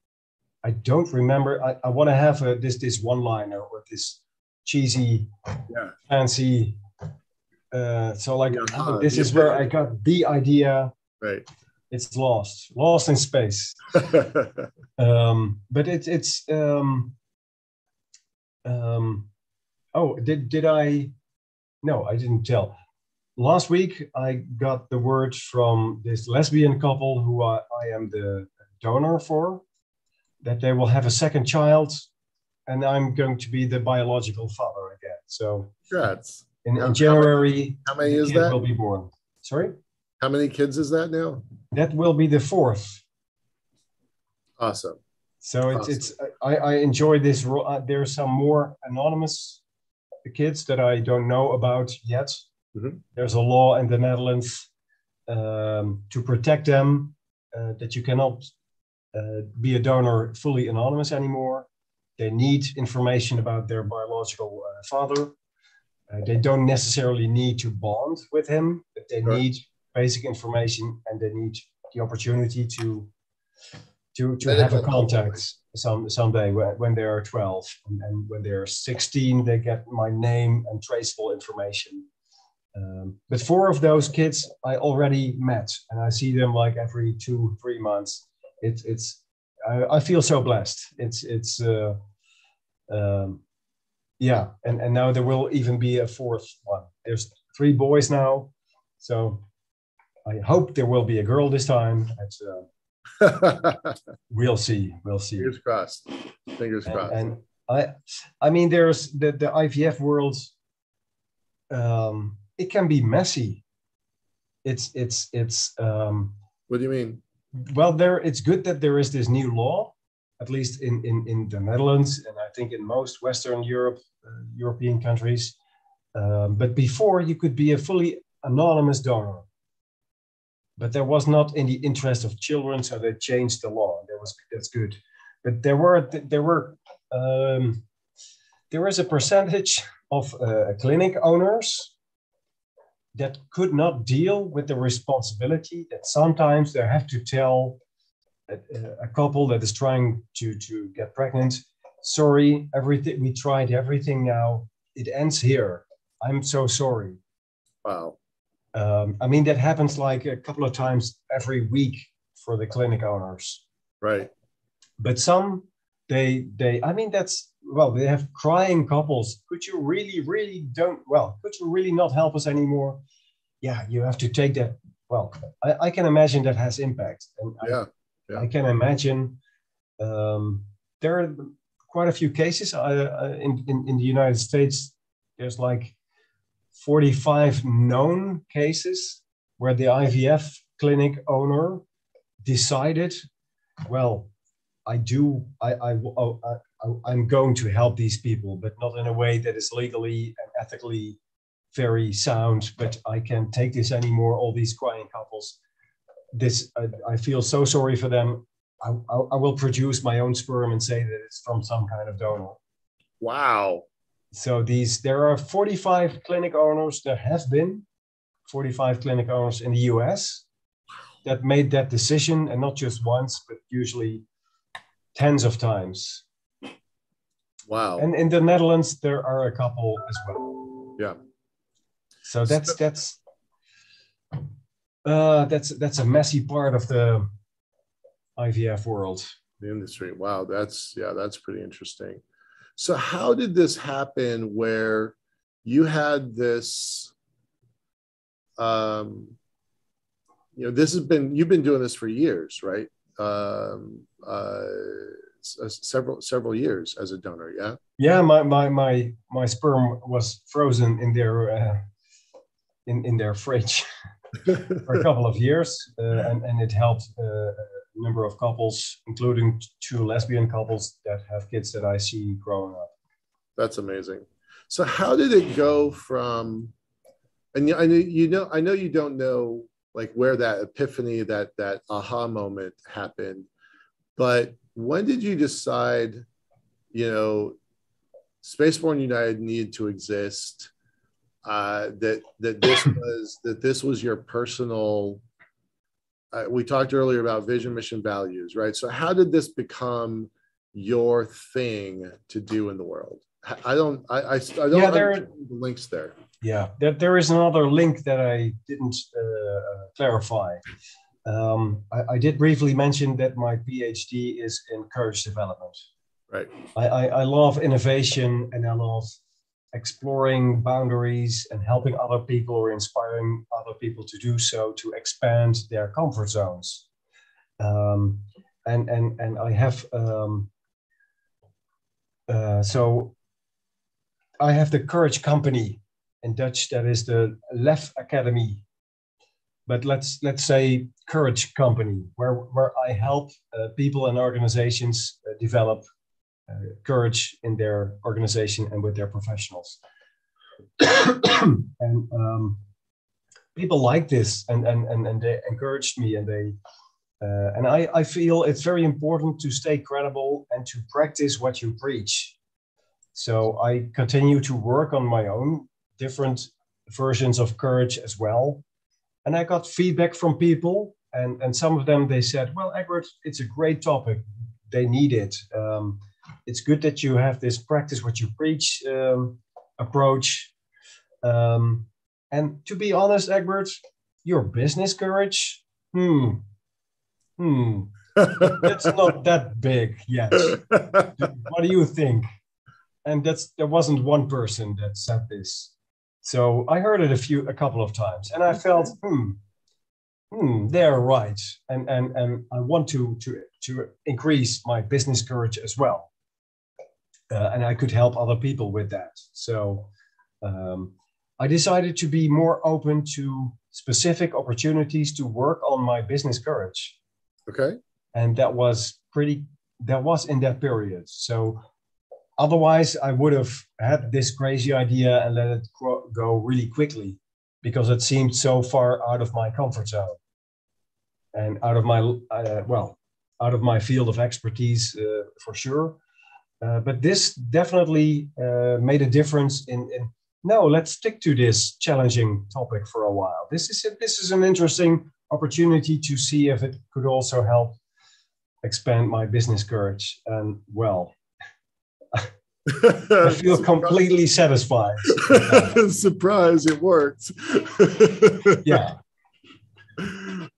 I don't remember. I, I want to have a, this, this one-liner or this cheesy, yeah. fancy. Uh, so like, yeah, oh, this is where I got the idea. Right. It's lost, lost in space. um, but it, it's, um, um, oh, did did I? No, I didn't tell. Last week, I got the word from this lesbian couple who I, I am the donor for that they will have a second child, and I'm going to be the biological father again. So, congrats. In, in January, how many is that? Will be born. Sorry. How many kids is that now? That will be the fourth. Awesome. So it's it's I, I enjoy this. Uh, there are some more anonymous kids that I don't know about yet. Mm-hmm. There's a law in the Netherlands um, to protect them uh, that you cannot uh, be a donor fully anonymous anymore. They need information about their biological uh, father. Uh, they don't necessarily need to bond with him, but they sure. need basic information and they need the opportunity to to, to have a contact some someday when, they are 12 and, and, when they're 16 they get my name and traceable information. Um, but four of those kids i already met and i see them like every two three months. It, it's I, I feel so blessed. It's it's uh, um, yeah. And, and now there will even be a fourth one. There's three boys now. So i hope there will be a girl this time it's, uh, we'll see. We'll see. Fingers crossed. Fingers and, crossed. And I, I mean, there's the the IVF world. Um, it can be messy. It's it's it's. Um, what do you mean? Well, there it's good that there is this new law, at least in in in the Netherlands, and I think in most Western Europe, uh, European countries. Um, but before, you could be a fully anonymous donor but there was not in the interest of children, so they changed the law. That was that's good, but there were there were um, there was a percentage of uh, clinic owners that could not deal with the responsibility that sometimes they have to tell a, a couple that is trying to to get pregnant, sorry, everything we tried everything now, it ends here. I'm so sorry. Wow. Um, I mean, that happens like a couple of times every week for the clinic owners. Right. But some, they, they, I mean, that's, well, they have crying couples. Could you really, really don't, well, could you really not help us anymore? Yeah, you have to take that. Well, I, I can imagine that has impact. And yeah. yeah. I, can imagine um, there are quite a few cases uh, in, in, in the United States. There's like 45 known cases where the IVF clinic owner decided, well, I do, I, I, oh, I, am going to help these people, but not in a way that is legally and ethically very sound, but I can't take this anymore. All these crying couples, this, I, I feel so sorry for them. I, I, I will produce my own sperm and say that it's from some kind of donor. Wow so these there are 45 clinic owners there have been 45 clinic owners in the us that made that decision and not just once but usually tens of times wow and in the netherlands there are a couple as well yeah So that's that's uh, that's that's a messy part of the IVF world. The industry. Wow, that's yeah, that's pretty interesting. So how did this happen where you had this um you know this has been you've been doing this for years right? Um uh several several years as a donor yeah? Yeah my my my my sperm was frozen in their uh, in in their fridge for a couple of years uh, and and it helped uh, number of couples including two lesbian couples that have kids that i see growing up. That's amazing. So how did it go from and I know you know I know you don't know like where that epiphany that that aha moment happened but when did you decide you know spaceborne united needed to exist uh, that that this was that this was your personal uh, we talked earlier about vision mission values right so how did this become your thing to do in the world i don't i i, I don't yeah, there, the links there yeah, there, there is another link that I didn't uh, clarify. Um, I, I, did briefly mention that my PhD is in courage development. Right. I, I, I love innovation and I love exploring boundaries and helping other people or inspiring other people to do so to expand their comfort zones. Um, and, and, and I have, um, uh, so I have the Courage Company in Dutch, that is the Lef Academy. But let's let's say Courage Company, where where I help uh, people and organizations uh, develop courage in their organization and with their professionals. and um, people like this, and and and and they encouraged me, and they. Uh, and I, I feel it's very important to stay credible and to practice what you preach. So I continue to work on my own different versions of courage as well. And I got feedback from people, and, and some of them they said, Well, Egbert, it's a great topic. They need it. Um, it's good that you have this practice what you preach um, approach. Um, and to be honest, Egbert, your business courage, hmm, hmm, it's not that big yet. what do you think? And that's there wasn't one person that said this. So I heard it a few, a couple of times, and I felt, hmm, hmm, they're right, and and and I want to to to increase my business courage as well, uh, and I could help other people with that. So um, I decided to be more open to specific opportunities to work on my business courage. Okay. And that was pretty. That was in that period. So Otherwise, I would have had this crazy idea and let it go really quickly because it seemed so far out of my comfort zone and out of my, uh, well, out of my field of expertise uh, for sure. Uh, but this definitely uh, made a difference in, in, no, let's stick to this challenging topic for a while. This is, a, this is an interesting opportunity to see if it could also help expand my business courage. And well, I feel completely satisfied. Surprise, it worked. yeah.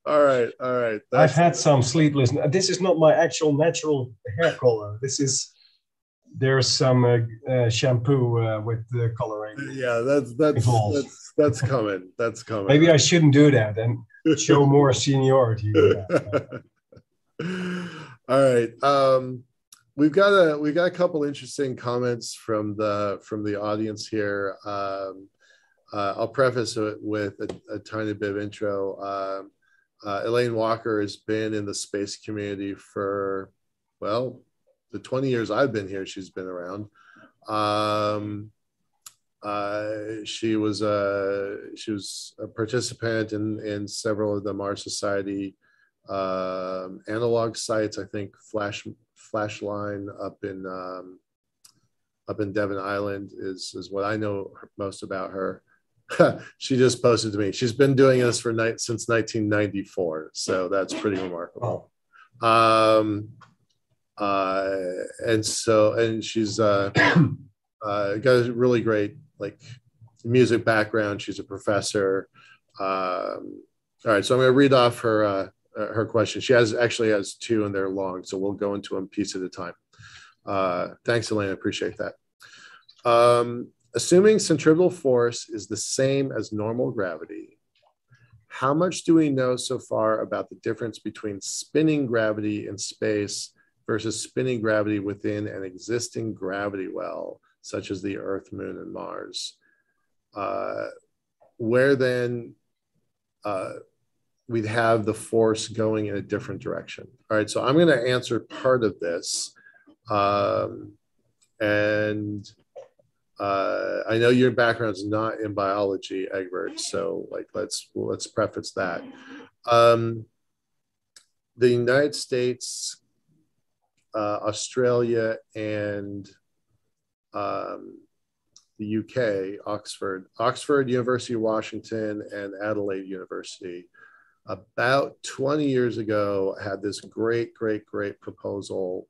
All right, all right. I've had some sleepless. This is not my actual natural hair color. This is there's some uh, uh, shampoo uh, with the coloring. Yeah, that's that's that's that's coming. That's coming. Maybe I shouldn't do that and show more seniority. all right. Um, we've got a we got a couple interesting comments from the from the audience here. Um, uh, I'll preface it with a, a tiny bit of intro. Um, uh, Elaine Walker has been in the space community for well, the 20 years I've been here. She's been around. Um, uh, she was a she was a participant in in several of the Mars Society um, analog sites. I think Flash Flashline up in um, up in Devon Island is is what I know most about her. she just posted to me. She's been doing this for night since 1994, so that's pretty remarkable. Um, uh, and so and she's uh, uh, got a really great like music background. She's a professor. Um, all right, so I'm going to read off her uh, her question. She has actually has two, and they're long, so we'll go into them piece at a time. Uh, thanks, Elena. Appreciate that. Um, assuming centripetal force is the same as normal gravity, how much do we know so far about the difference between spinning gravity in space versus spinning gravity within an existing gravity well, such as the Earth, Moon, and Mars? Uh, where then uh, we'd have the force going in a different direction. All right, so I'm going to answer part of this. Um, and uh, I know your background is not in biology, Egbert. So, like, let's let's preface that. Um, the United States, uh, Australia, and um, the UK, Oxford, Oxford, University of Washington, and Adelaide University, about 20 years ago, had this great, great, great proposal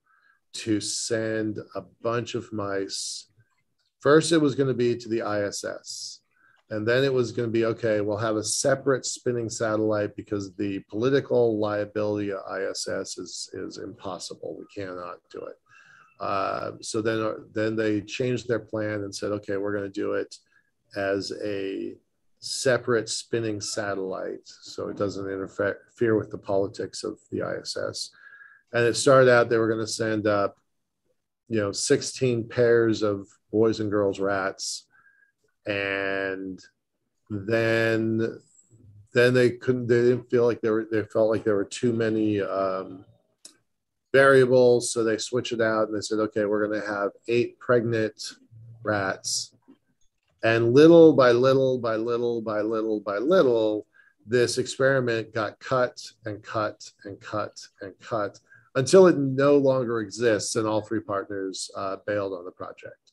to send a bunch of mice First, it was going to be to the ISS. And then it was going to be okay, we'll have a separate spinning satellite because the political liability of ISS is, is impossible. We cannot do it. Uh, so then, then they changed their plan and said, okay, we're going to do it as a separate spinning satellite so it doesn't interfere with the politics of the ISS. And it started out they were going to send up, you know, 16 pairs of boys and girls rats and then then they couldn't they didn't feel like there were they felt like there were too many um, variables so they switched it out and they said okay we're going to have eight pregnant rats. And little by little by little by little by little this experiment got cut and cut and cut and cut until it no longer exists and all three partners uh, bailed on the project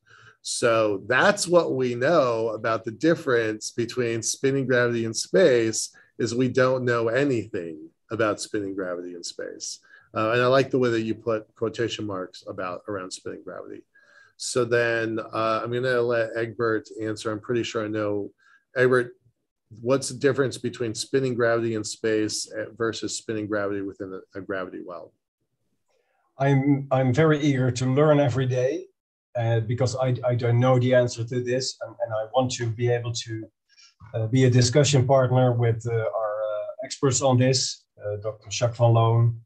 so that's what we know about the difference between spinning gravity in space is we don't know anything about spinning gravity in space. Uh, and I like the way that you put quotation marks about around spinning gravity. So then uh, I'm going to let Egbert answer. I'm pretty sure I know. Egbert, what's the difference between spinning gravity in space eh, versus spinning gravity within a, a gravity well? I'm I'm very eager to learn every day uh, because I, I don't know the answer to this and, and I want to be able to uh, be a discussion partner with uh, our uh, experts on this, uh, Dr. Jacques van Loon.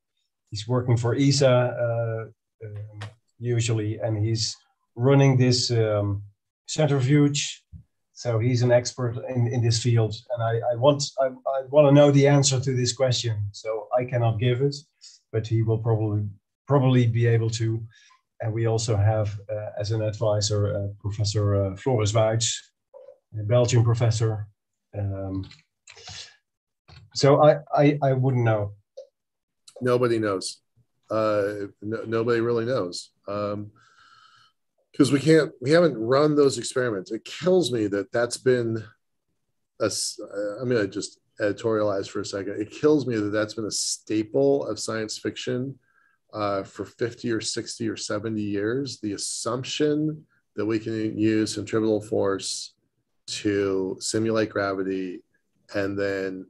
He's working for ESA um, usually and he's running this um, centrifuge. So he's an expert in, in this field and I, I want I, I want to know the answer to this question. So I cannot give it, but he will probably probably be able to and we also have uh, as an advisor uh, Professor uh, Floris Wuyts, a Belgian professor. Um, so I, I, I wouldn't know. Nobody knows. Uh, no, nobody really knows. Um, because we can't we haven't run those experiments it kills me that that's been a, i'm going to just editorialize for a second it kills me that that's been a staple of science fiction uh, for 50 or 60 or 70 years, the assumption that we can use centrifugal force to simulate gravity and then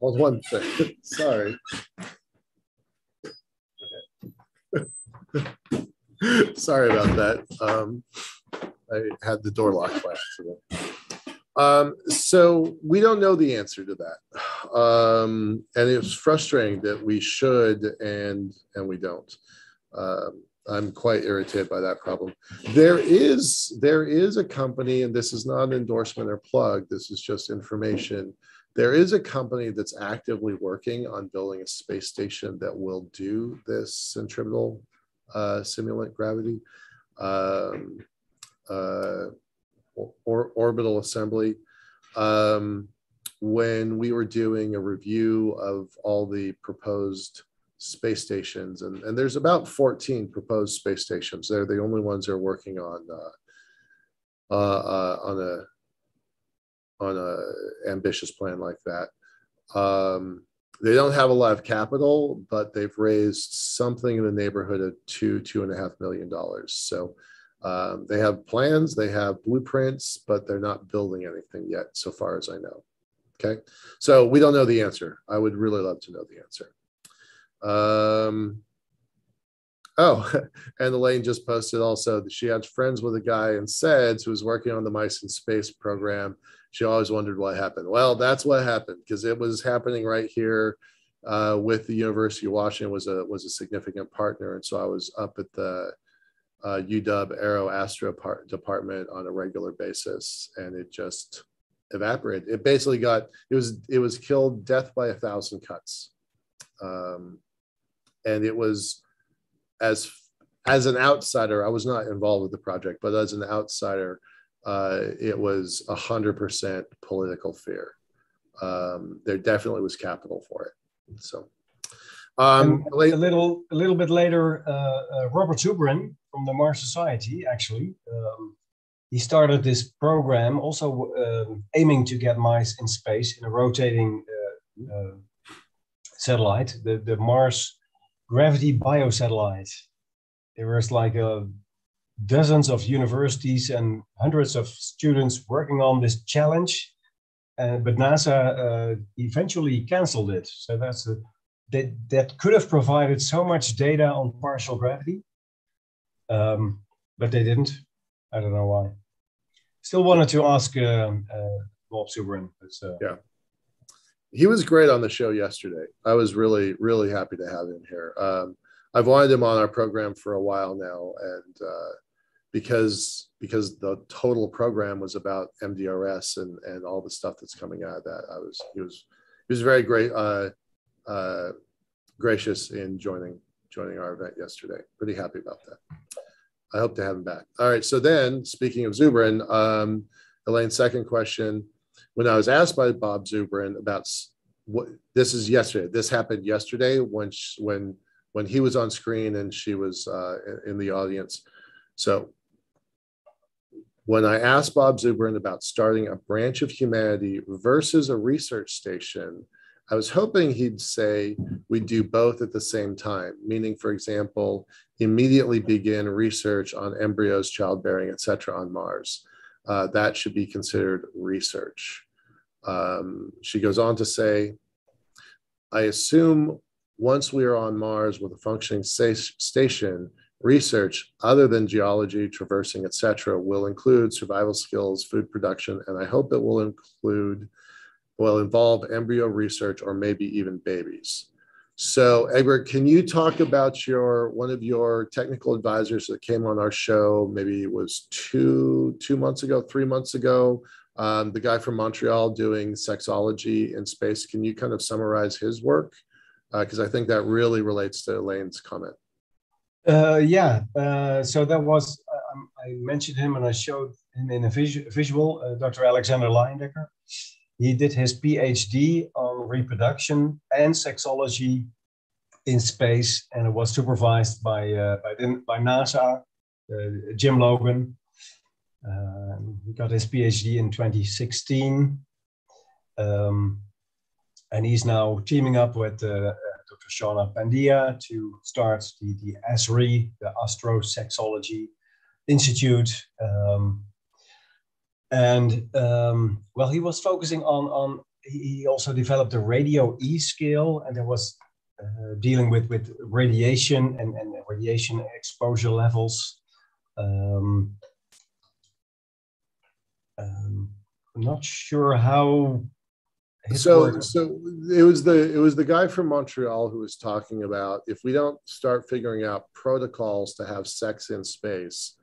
hold one thing sorry. Sorry about that. Um, i had the door locked by accident um, so we don't know the answer to that, um, and it's frustrating that we should and and we don't. Um, I'm quite irritated by that problem. There is there is a company, and this is not an endorsement or plug. This is just information. There is a company that's actively working on building a space station that will do this centripetal uh, simulant gravity. Um, uh, or, orbital assembly. Um, when we were doing a review of all the proposed space stations, and, and there's about 14 proposed space stations. They're the only ones that are working on uh, uh, uh, on a on a ambitious plan like that. Um, they don't have a lot of capital, but they've raised something in the neighborhood of two two and a half million dollars. So Um, they have plans, they have blueprints, but they're not building anything yet, so far as I know. Okay, so we don't know the answer. I would really love to know the answer. Um, oh, and Elaine just posted also that she had friends with a guy in SEDS who was working on the Mice in Space program. She always wondered what happened. Well, that's what happened because it was happening right here uh, with the University of Washington was a was a significant partner, and so I was up at the uh, UW Aero Astro part, department on a regular basis, and it just evaporated. It basically got it was it was killed death by a thousand cuts, um, and it was as as an outsider. I was not involved with the project, but as an outsider, uh, it was a hundred percent political fear. Um, there definitely was capital for it. So, um, a little a little bit later, uh, uh, Robert Zubrin from the Mars Society actually. Um, he started this program also uh, aiming to get mice in space in a rotating uh, uh, satellite, the, the Mars Gravity Biosatellite. There was like uh, dozens of universities and hundreds of students working on this challenge uh, but NASA uh, eventually canceled it. So that's a, that that could have provided so much data on partial gravity, um, but they didn't. I don't know why. Still wanted to ask uh, uh Bob Zubrin. Uh, yeah, he was great on the show yesterday. I was really really happy to have him here. Um, I've wanted him on our program for a while now, and uh, because because the total program was about MDRS and and all the stuff that's coming out of that. I was he was he was very great uh, uh, gracious in joining joining our event yesterday. Pretty happy about that. I hope to have him back. All right. So then, speaking of Zubrin, um, Elaine's second question: When I was asked by Bob Zubrin about what this is yesterday, this happened yesterday when she, when when he was on screen and she was uh, in the audience. So when I asked Bob Zubrin about starting a branch of humanity versus a research station, I was hoping he'd say we do both at the same time, meaning, for example, immediately begin research on embryos, childbearing, etc., on Mars. Uh, that should be considered research. Um, she goes on to say, I assume once we are on Mars with a functioning station, Research other than geology, traversing, etc., will include survival skills, food production, and I hope it will include, will involve embryo research or maybe even babies. So, Egbert, can you talk about your one of your technical advisors that came on our show? Maybe it was two two months ago, three months ago. Um, the guy from Montreal doing sexology in space. Can you kind of summarize his work? Because uh, I think that really relates to Elaine's comment. Uh, yeah, uh, so that was, uh, I mentioned him and I showed him in a visu visual, uh, Dr. Alexander Layendecker. He did his PhD on reproduction and sexology in space, and it was supervised by, uh, by, by, NASA, uh, Jim Logan. Um, he got his PhD in 2016. Um, and he's now teaming up with Dr. Shauna Pandia to start the, the ASRI, the Astrosexology Institute. Um, and um, well, he was focusing on, on, he also developed a radio E scale and there was uh, dealing with, with radiation and, and radiation exposure levels. Um, um, I'm not sure how so so it was the it was the guy from montreal who was talking about if we don't start figuring out protocols to have sex in space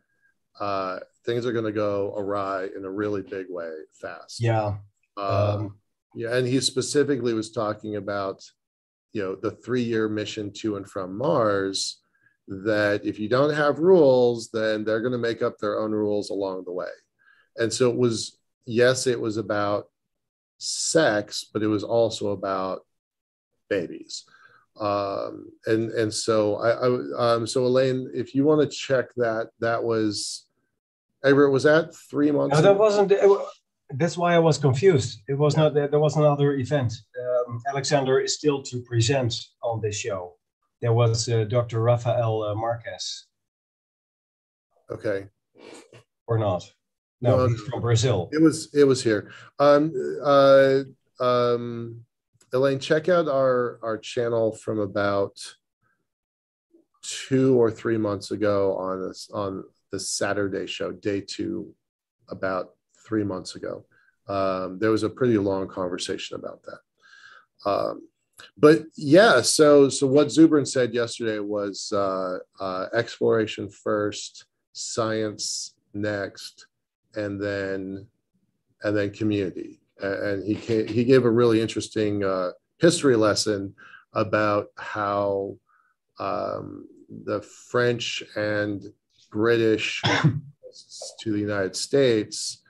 uh, things are going to go awry in a really big way fast. Yeah. Um, um, yeah and he specifically was talking about you know the three year mission to and from mars that if you don't have rules then they're going to make up their own rules along the way. And so it was yes it was about sex, but it was also about babies. Um, and and so I, I um, so Elaine, if you want to check that, that was Egbert, was that three months? No, that wasn't. It, that's why I was confused. It was not. There was another event. Um, Alexander is still to present on this show. There was uh, Dr. Rafael uh, Marquez. Okay. or not? No, no he's from Brazil. It was it was here. Um, uh, um, Elaine, check out our our channel from about two or three months ago on this on the Saturday show, day two, about three months ago. Um, there was a pretty long conversation about that. Um, but yeah, so so what Zubrin said yesterday was uh, uh, exploration first, science next, and then and then community. And he came, he gave a really interesting uh, history lesson about how um, the French and British to the United States.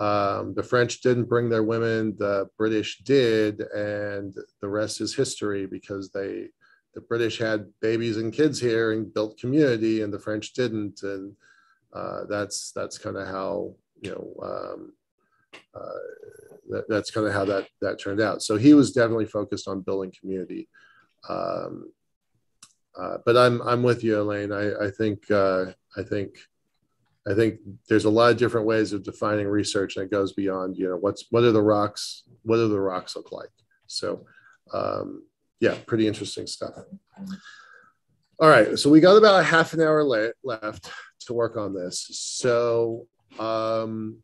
Um, the French didn't bring their women, the British did, and the rest is history because they, the British had babies and kids here and built community, and the French didn't, and uh, that's that's kind of how you know um, that, that's kind of how that that turned out. So he was definitely focused on building community. Um, uh, but I'm I'm with you, Elaine. I I think uh, I think I think there's a lot of different ways of defining research, and it goes beyond you know what's what are the rocks what do the rocks look like. So um, yeah, pretty interesting stuff. All right, so we got about a half an hour left to work on this. So um,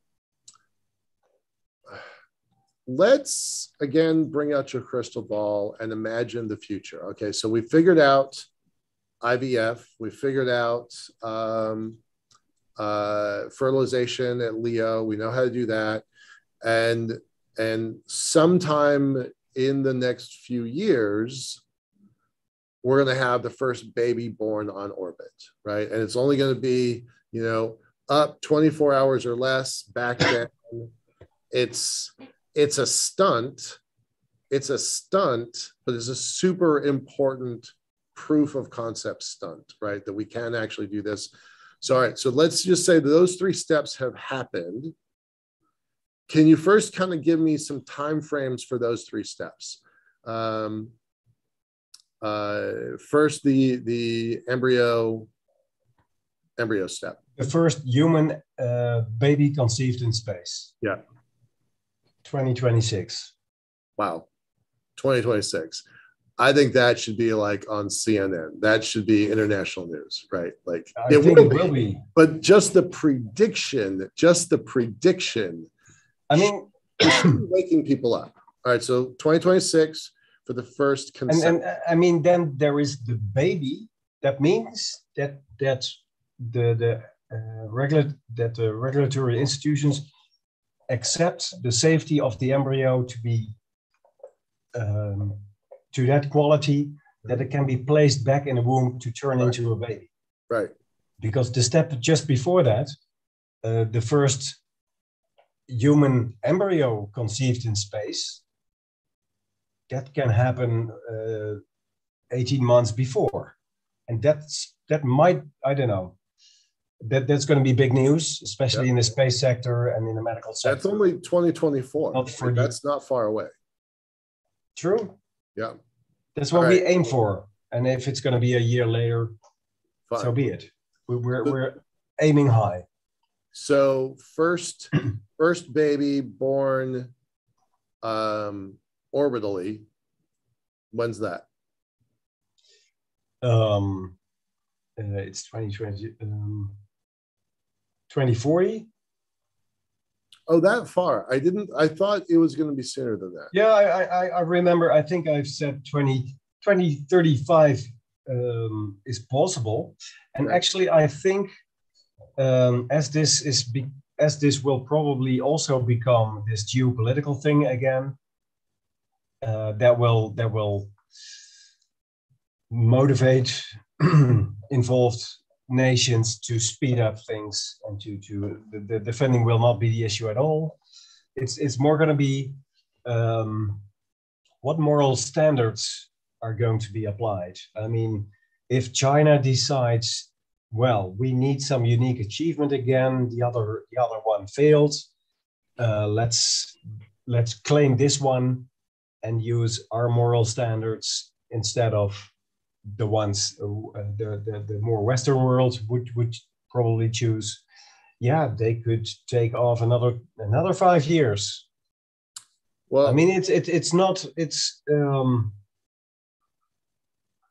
let's again bring out your crystal ball and imagine the future. Okay, so we figured out IVF. We figured out um, uh, fertilization at LEO. We know how to do that, and and sometime in the next few years, we're going to have the first baby born on orbit, right? And it's only going to be you know up 24 hours or less, back down. It's it's a stunt. It's a stunt, but it's a super important proof of concept stunt, right? That we can actually do this. So, all right, so let's just say those three steps have happened. Can you first kind of give me some time frames for those three steps? Um, uh, first, the the embryo embryo step. The first human uh, baby conceived in space. Yeah. 2026. Wow. 2026. I think that should be like on CNN. That should be international news, right? Like I it, will, it will be. But just the prediction, just the prediction. I mean, waking people up. All right, so 2026 for the first consent. And, and I mean, then there is the baby. That means that that the the uh, regular that the regulatory institutions accept the safety of the embryo to be um, to that quality that it can be placed back in the womb to turn right. into a baby. Right. Because the step just before that, uh, the first human embryo conceived in space, that can happen uh, 18 months before. And that's that might, I don't know, that, that's going to be big news, especially in the space sector and in the medical sector. That's only 2024. Not for that's not far away. True. Yeah. That's what All we right. aim for. And if it's going to be a year later, Fine. so be it. We, we're, we're aiming high. So first, first baby born um, orbitally. When's that? Um, uh, it's 2020, um, 2040 Oh, that far. I didn't. I thought it was going to be sooner than that. Yeah, I, I, I remember. I think I've said 20, 2035 um, is possible, and right. actually, I think um, as this is be, as this will probably also become this geopolitical thing again, uh, that will that will motivate involved nations to speed up things and to to the, the defending will not be the issue at all. It's it's more going to be um, what moral standards are going to be applied. I mean, if China decides, well, we need some unique achievement again, the other the other one failed. Uh, let's let's claim this one and use our moral standards instead of the ones uh, the, the, the more Western world would would probably choose. yeah, they could take off another another five years. Well, I mean, it's it, it's not it's um,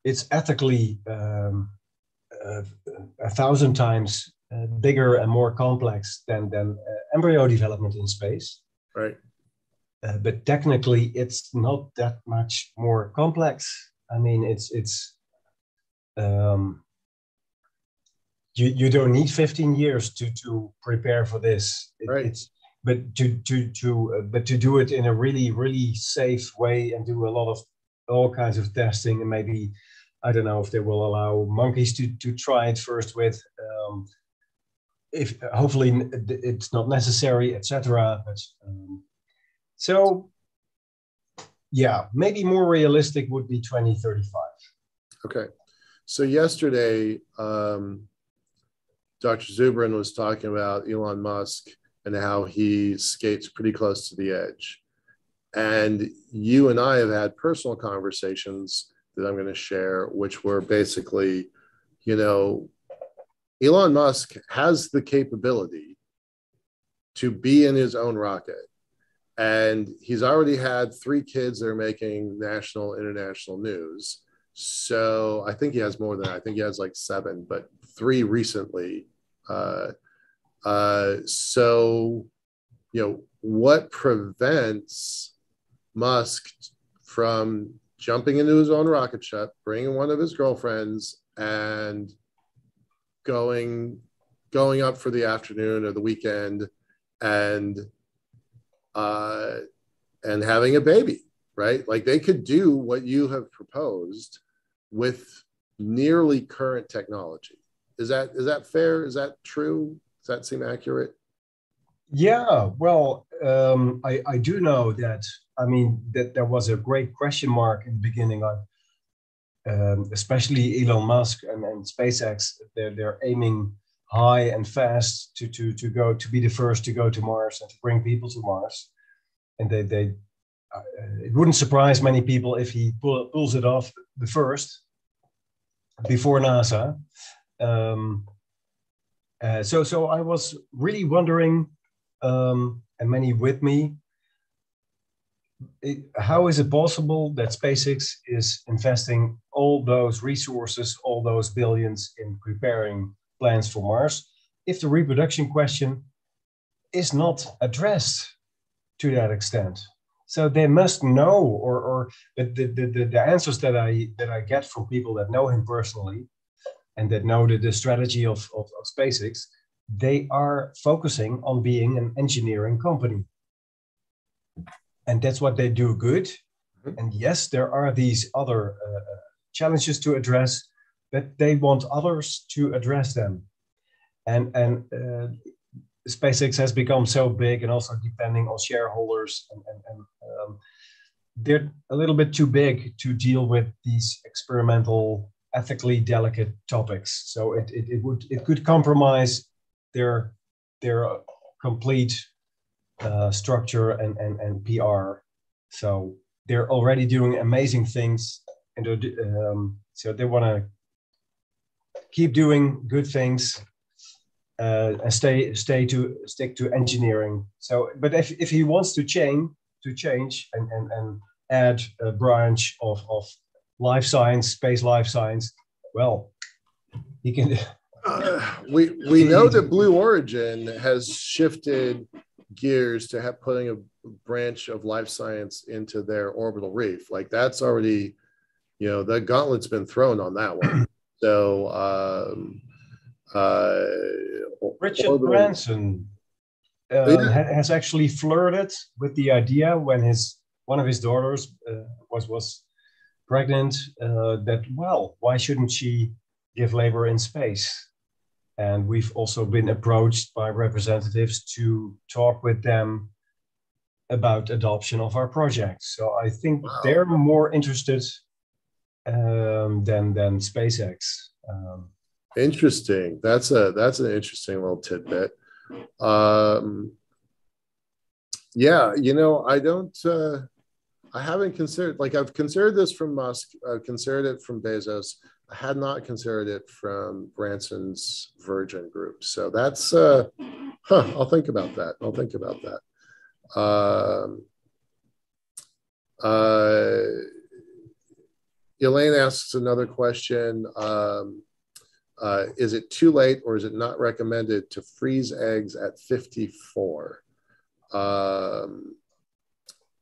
it's ethically um, uh, a thousand times uh, bigger and more complex than than uh, embryo development in space. Right. Uh, but technically, it's not that much more complex. I mean, it's it's um, you you don't need 15 years to to prepare for this. It, right. It's but to to to uh, but to do it in a really really safe way and do a lot of all kinds of testing and maybe I don't know if they will allow monkeys to to try it first with. Um, if hopefully it's not necessary, etc. But um, so yeah, maybe more realistic would be 2035. Okay. So yesterday, um, Dr. Zubrin was talking about Elon Musk and how he skates pretty close to the edge. And you and I have had personal conversations that I'm going to share, which were basically, you know, Elon Musk has the capability to be in his own rocket. And he's already had three kids that are making national, international news. So I think he has more than I think he has like seven, but three recently. Uh, uh, so, you know, what prevents Musk from jumping into his own rocket ship, bringing one of his girlfriends, and going going up for the afternoon or the weekend, and uh, and having a baby, right? Like they could do what you have proposed with nearly current technology. Is that is that fair? Is that true? Does that seem accurate? Yeah, well, um, I, I do know that. I mean, that there was a great question mark in the beginning on, um, especially Elon Musk and, and SpaceX. They're they're aiming high and fast to to to go to be the first to go to Mars and to bring people to Mars, and they they. Uh, it wouldn't surprise many people if he pull, pulls it off the first before NASA. Um, uh, so so I was really wondering um, and many with me. It, how is it possible that SpaceX is investing all those resources, all those billions in preparing plans for Mars, if the reproduction question is not addressed to that extent? So they must know, or, or the, the, the, the answers that I that I get from people that know him personally, and that know the, the strategy of, of, of SpaceX, they are focusing on being an engineering company. And that's what they do good. Mm-hmm. And yes, there are these other uh, challenges to address, but they want others to address them. And, and uh, SpaceX has become so big and also depending on shareholders and, and, and um, they're a little bit too big to deal with these experimental ethically delicate topics so it, it, it would it could compromise their their complete uh, structure and, and, and PR. So they're already doing amazing things, and um, so they want to keep doing good things uh, and stay stay to stick to engineering. So, but if, if he wants to change to change and, and, and add a branch of, of life science, space life science, well, he can uh, we we know that Blue Origin has shifted gears to have putting a branch of life science into their orbital reef. Like that's already, you know, the gauntlet's been thrown on that one. So um, uh, Richard. Branson uh, yeah. has actually flirted with the idea when his one of his daughters uh, was was pregnant uh, that well why shouldn't she give labor in space and we've also been approached by representatives to talk with them about adoption of our project. So I think wow. they're more interested um, than than SpaceX. Um, interesting. That's a that's an interesting little tidbit. Um, yeah, you know, I don't. Uh, I haven't considered like I've considered this from Musk. I've considered it from Bezos. I had not considered it from Branson's Virgin Group. So that's, uh, huh, I'll think about that. I'll think about that. Um, uh, Elaine asks another question. Um, uh, is it too late or is it not recommended to freeze eggs at 54? Um,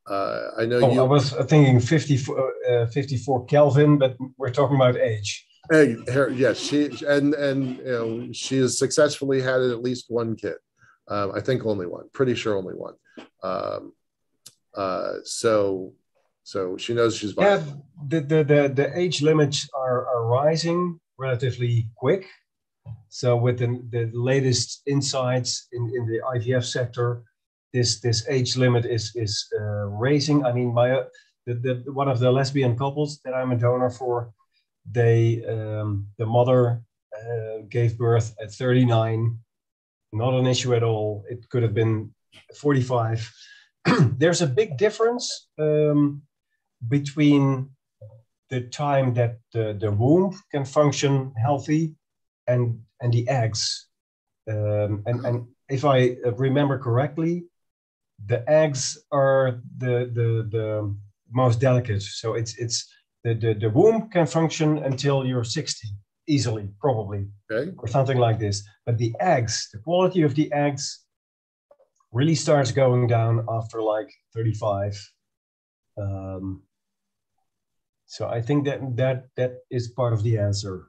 uh, I know oh, you. I was thinking 54, uh, 54 Kelvin, but we're talking about age. Hey, her, yes, she and and you know she has successfully had at least one kid. Um, I think only one. Pretty sure only one. Um, uh, so so she knows she's yeah. The, the the the age limits are are rising relatively quick. So with the, the latest insights in, in the IVF sector, this this age limit is is uh, raising. I mean, my the, the one of the lesbian couples that I'm a donor for, they um, the mother uh, gave birth at 39. Not an issue at all. It could have been 45. There's a big difference um, between the time that the, the womb can function healthy and and the eggs. Um, and, and if I remember correctly, the eggs are the, the, the most delicate. So it's, it's the, the, the womb can function until you're 60 easily, probably, okay. or something like this. But the eggs, the quality of the eggs really starts going down after like 35. Um, so I think that that that is part of the answer.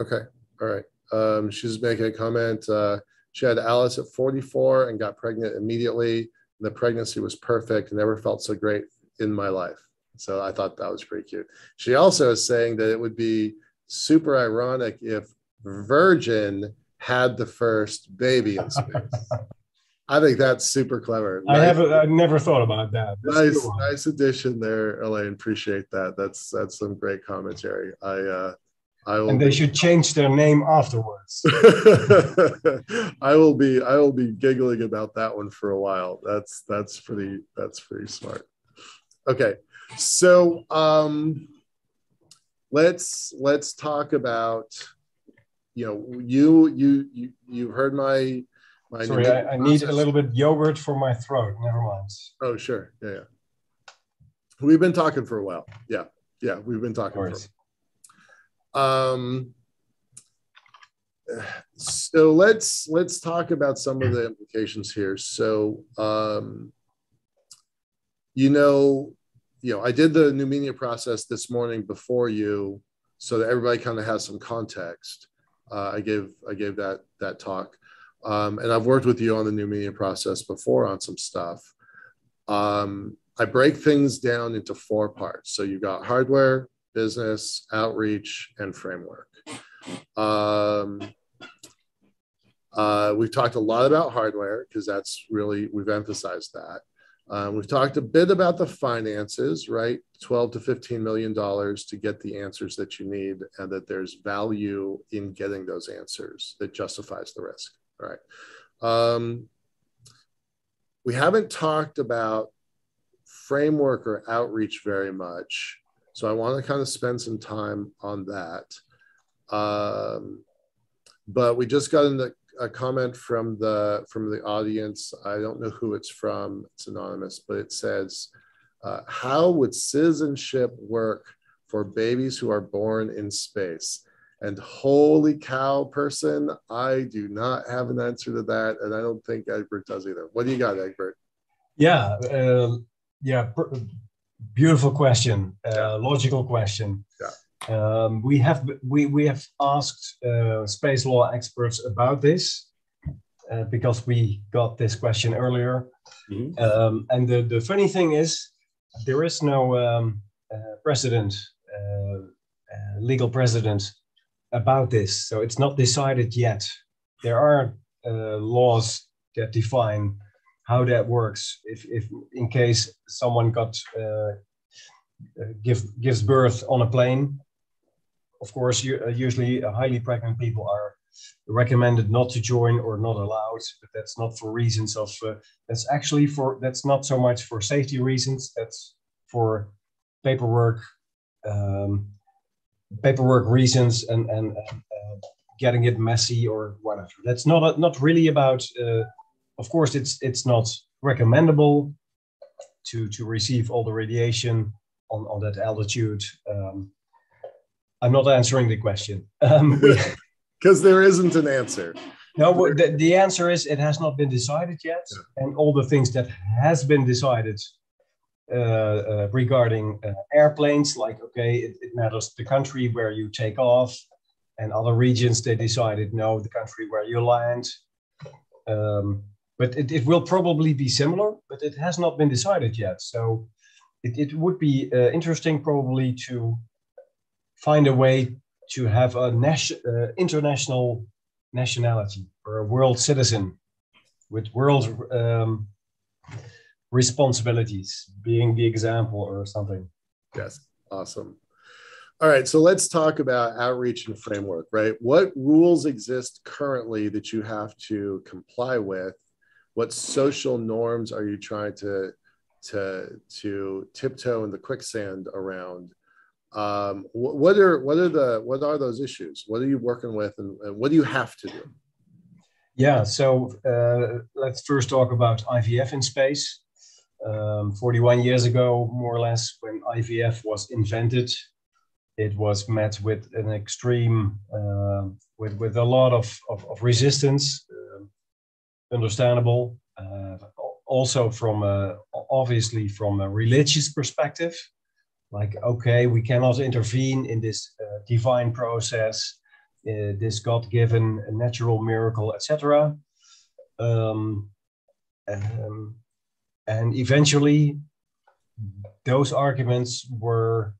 Okay. All right. Um, she's making a comment. Uh, she had Alice at 44 and got pregnant immediately. The pregnancy was perfect. Never felt so great in my life. So I thought that was pretty cute. She also is saying that it would be super ironic if Virgin had the first baby in space. I think that's super clever. I nice. have I never thought about that. That's nice, nice addition there, Elaine. Appreciate that. That's that's some great commentary. I uh I will and they be, should change their name afterwards. I will be I will be giggling about that one for a while. That's that's pretty that's pretty smart. Okay. So um let's let's talk about you know you you you you've heard my Sorry, I, I, need a little bit yogurt for my throat. Never mind. Oh, sure. Yeah, yeah. We've been talking for a while. Yeah, yeah, we've been talking for. Um. So let's let's talk about some of the implications here. So, um, you know, you know, I did the Numenia process this morning before you, so that everybody kind of has some context. Uh, I gave I gave that that talk. Um, and I've worked with you on the new media process before on some stuff. Um, I break things down into four parts. So you've got hardware, business, outreach, and framework. Um, uh, we've talked a lot about hardware because that's really, we've emphasized that. Um, we've talked a bit about the finances, right? 12 to 15 million dollars to get the answers that you need, and that there's value in getting those answers that justifies the risk. All right. Um, we haven't talked about framework or outreach very much. So I want to kind of spend some time on that. Um, but we just got a, a comment from the from the audience. I don't know who it's from. It's anonymous, but it says, uh, "How would citizenship work for babies who are born in space?" And holy cow, person, I do not have an answer to that. And I don't think Egbert does either. What do you got, Egbert? Yeah, uh, yeah, beautiful question, uh, logical question. Yeah. Um, we have we, we have asked uh, space law experts about this uh, because we got this question earlier. Mm-hmm. Um, and the, the funny thing is, there is no um, uh, precedent, uh, legal precedent about this. So it's not decided yet. There are uh, laws that define how that works. If, if in case someone got uh, give, gives birth on a plane, of course, you, uh, usually uh, highly pregnant people are recommended not to join or not allowed. But that's not for reasons of. Uh, that's actually for. That's not so much for safety reasons. That's for paperwork. Um, paperwork reasons and and uh, getting it messy or whatever. That's not not really about. Uh, of course, it's it's not recommendable to to receive all the radiation on on that altitude. Um, I'm not answering the question. Um, because there isn't an answer. No, the, the answer is it has not been decided yet, yeah. and all the things that has been decided regarding uh, airplanes, like okay, it, it, matters the country where you take off, and other regions they decided no, the country where you land. Um, but it, it will probably be similar, but it has not been decided yet. So it, it would be uh, interesting probably to find a way to have a nation, uh, international nationality or a world citizen with world um, responsibilities, being the example or something. Yes, awesome. All right, so let's talk about outreach and framework, right? What rules exist currently that you have to comply with? What social norms are you trying to to to tiptoe in the quicksand around? Um, what are what are the what are those issues? What are you working with, and, and what do you have to do? Yeah, so uh, let's first talk about IVF in space. Um, 41 years ago, more or less, when IVF was invented, it was met with an extreme, uh, with with a lot of of, of resistance. Uh, understandable, uh, also from a, obviously from a religious perspective like okay we cannot intervene in this uh, divine process uh, this god-given natural miracle etc um, um, and eventually those arguments were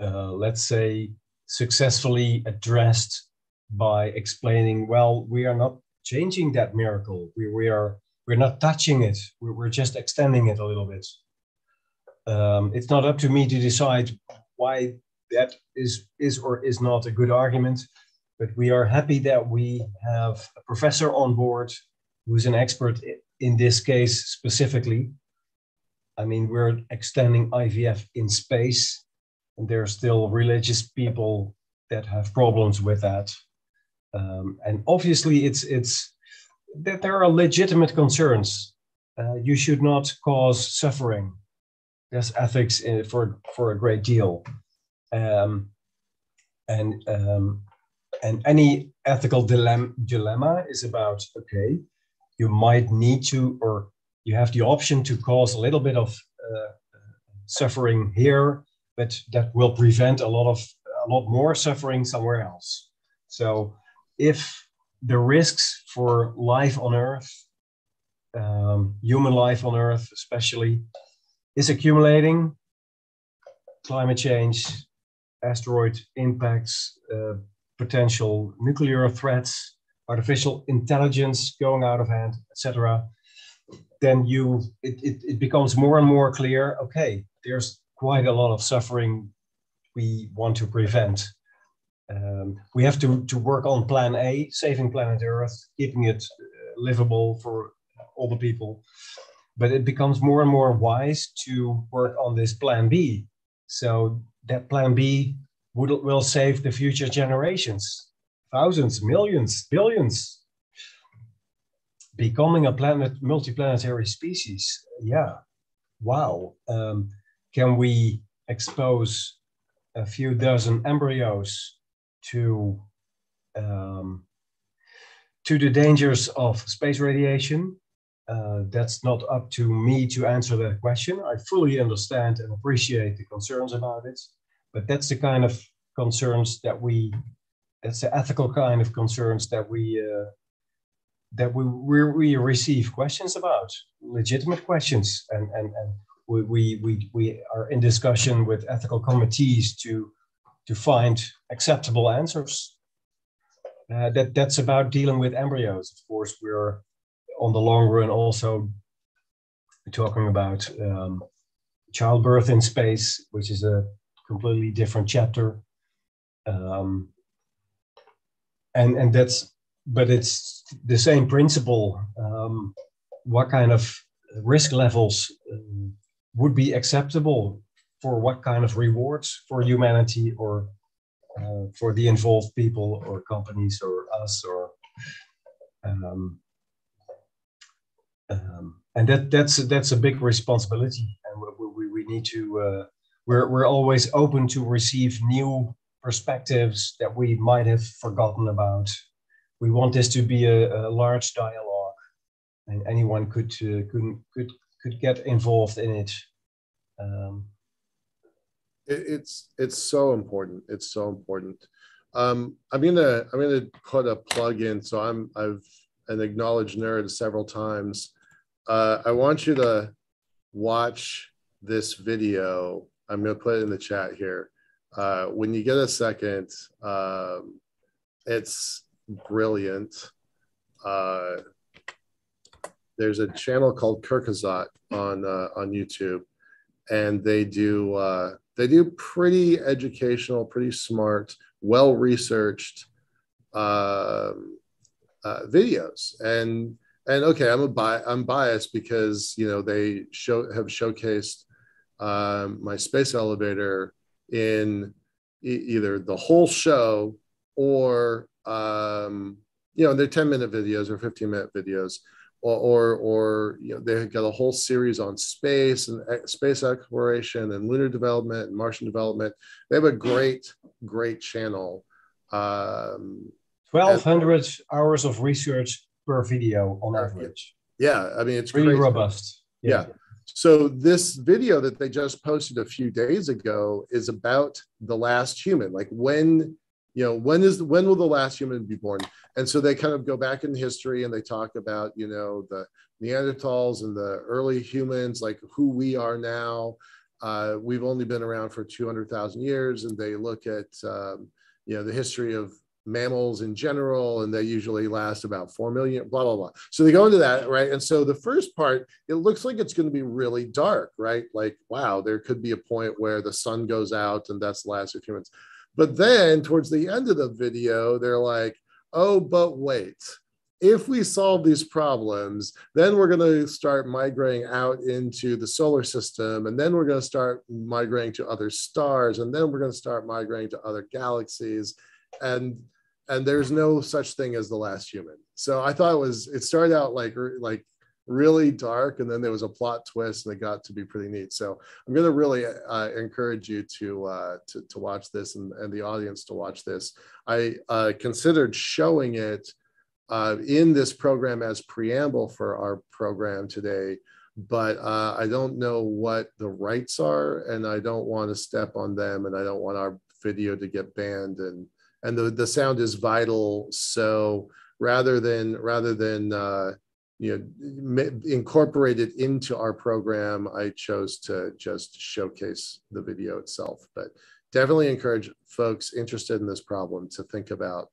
uh, let's say successfully addressed by explaining well we are not changing that miracle. We, we are we're not touching it. We're, we're just extending it a little bit. Um, it's not up to me to decide why that is is or is not a good argument but we are happy that we have a professor on board who's an expert in this case specifically i mean we're extending ivf in space and there are still religious people that have problems with that. Um, and obviously it's it's that there are legitimate concerns. Uh, you should not cause suffering. There's ethics in, for for a great deal, um, and um, and any ethical dilemma dilemma is about okay, you might need to or you have the option to cause a little bit of uh, suffering here, but that will prevent a lot of a lot more suffering somewhere else. So if the risks for life on Earth, um, human life on Earth especially, is accumulating. Climate change, asteroid impacts, uh, potential nuclear threats, artificial intelligence going out of hand, etc. Then you it, it, it becomes more and more clear. Okay, there's quite a lot of suffering we want to prevent. Um, we have to, to work on plan A, saving planet Earth, keeping it uh, livable for all the people but it becomes more and more wise to work on this plan B. So that plan B would, will save the future generations, thousands, millions, billions. Becoming a planet, multiplanetary species, yeah, wow. Um, can we expose a few dozen embryos to um, to the dangers of space radiation uh, that's not up to me to answer that question. I fully understand and appreciate the concerns about it, but that's the kind of concerns that we, that's the ethical kind of concerns that we, uh, that we, we, we receive questions about, legitimate questions, and, and, and we, we, we, we are in discussion with ethical committees to, to find acceptable answers. Uh, that, that's about dealing with embryos. Of course, we're on the long run also talking about um, childbirth in space, which is a completely different chapter. Um, and and that's but it's the same principle. Um, what kind of risk levels um, would be acceptable for what kind of rewards for humanity or uh, for the involved people or companies or us or um, um, and that that's that's a big responsibility and we, we, we need to uh, we're, we're always open to receive new perspectives that we might have forgotten about we want this to be a, a large dialogue and anyone could uh, could could could get involved in it um, it, it's it's so important. It's so important. Um, I'm gonna I'm gonna put a plug in. So I'm I've an acknowledged nerd several times. Uh, I want you to watch this video. I'm gonna put it in the chat here. Uh, when you get a second, um, it's brilliant. Uh, there's a channel called Kurzgesagt on uh, on YouTube, and they do uh, they do pretty educational, pretty smart, well researched um, uh, videos. And and okay, I'm a bi- I'm biased because you know they show have showcased um, my space elevator in e- either the whole show or um, you know they're 10 minute videos or 15 minute videos or, or, or you know, they got a whole series on space and space exploration and lunar development and Martian development. They have a great, great channel. Um, 1200 and, hours of research per video on average. Yeah, I mean, it's really robust. Yeah. yeah. So this video that they just posted a few days ago is about the last human, like when you know when is when will the last human be born? And so they kind of go back in history and they talk about you know the neanderthals and the early humans like who we are now. Uh, we've only been around for 200000 years and they look at um, you know the history of mammals in general and they usually last about 4 million blah blah blah. So they go into that right? And so the first part it looks like it's going to be really dark right? Like wow there could be a point where the sun goes out and that's the last of humans. But then towards the end of the video, they're like, oh, but wait. If we solve these problems, then we're going to start migrating out into the solar system, and then we're going to start migrating to other stars, and then we're going to start migrating to other galaxies, and and there's no such thing as the last human. So I thought it was it started out like like really dark and then there was a plot twist and it got to be pretty neat so i'm going to really uh, encourage you to, uh, to to watch this and, and the audience to watch this i uh, considered showing it uh, in this program as preamble for our program today but uh, i don't know what the rights are and i don't want to step on them and i don't want our video to get banned and and the, the sound is vital. So rather than rather than uh, you know incorporate it into our program i chose to just showcase the video itself. But definitely encourage folks interested in this problem to think about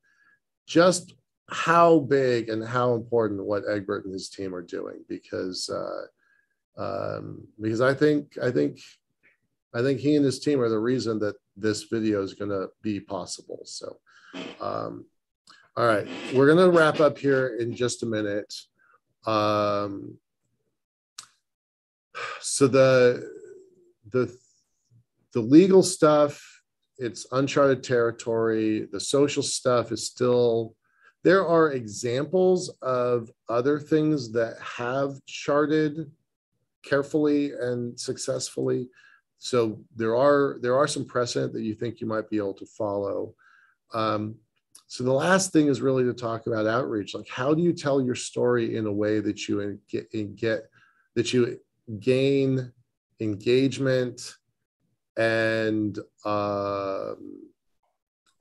just how big and how important what egbert and his team are doing because uh, um, because i think i think i think he and his team are the reason that this video is going to be possible so um, all right we're going to wrap up here in just a minute um, so the the the legal stuff, it's uncharted territory. The social stuff is still. There are examples of other things that have charted carefully and successfully. So there are there are some precedent that you think you might be able to follow. Um, so the last thing is really to talk about outreach. Like, how do you tell your story in a way that you get, get that you gain engagement and um,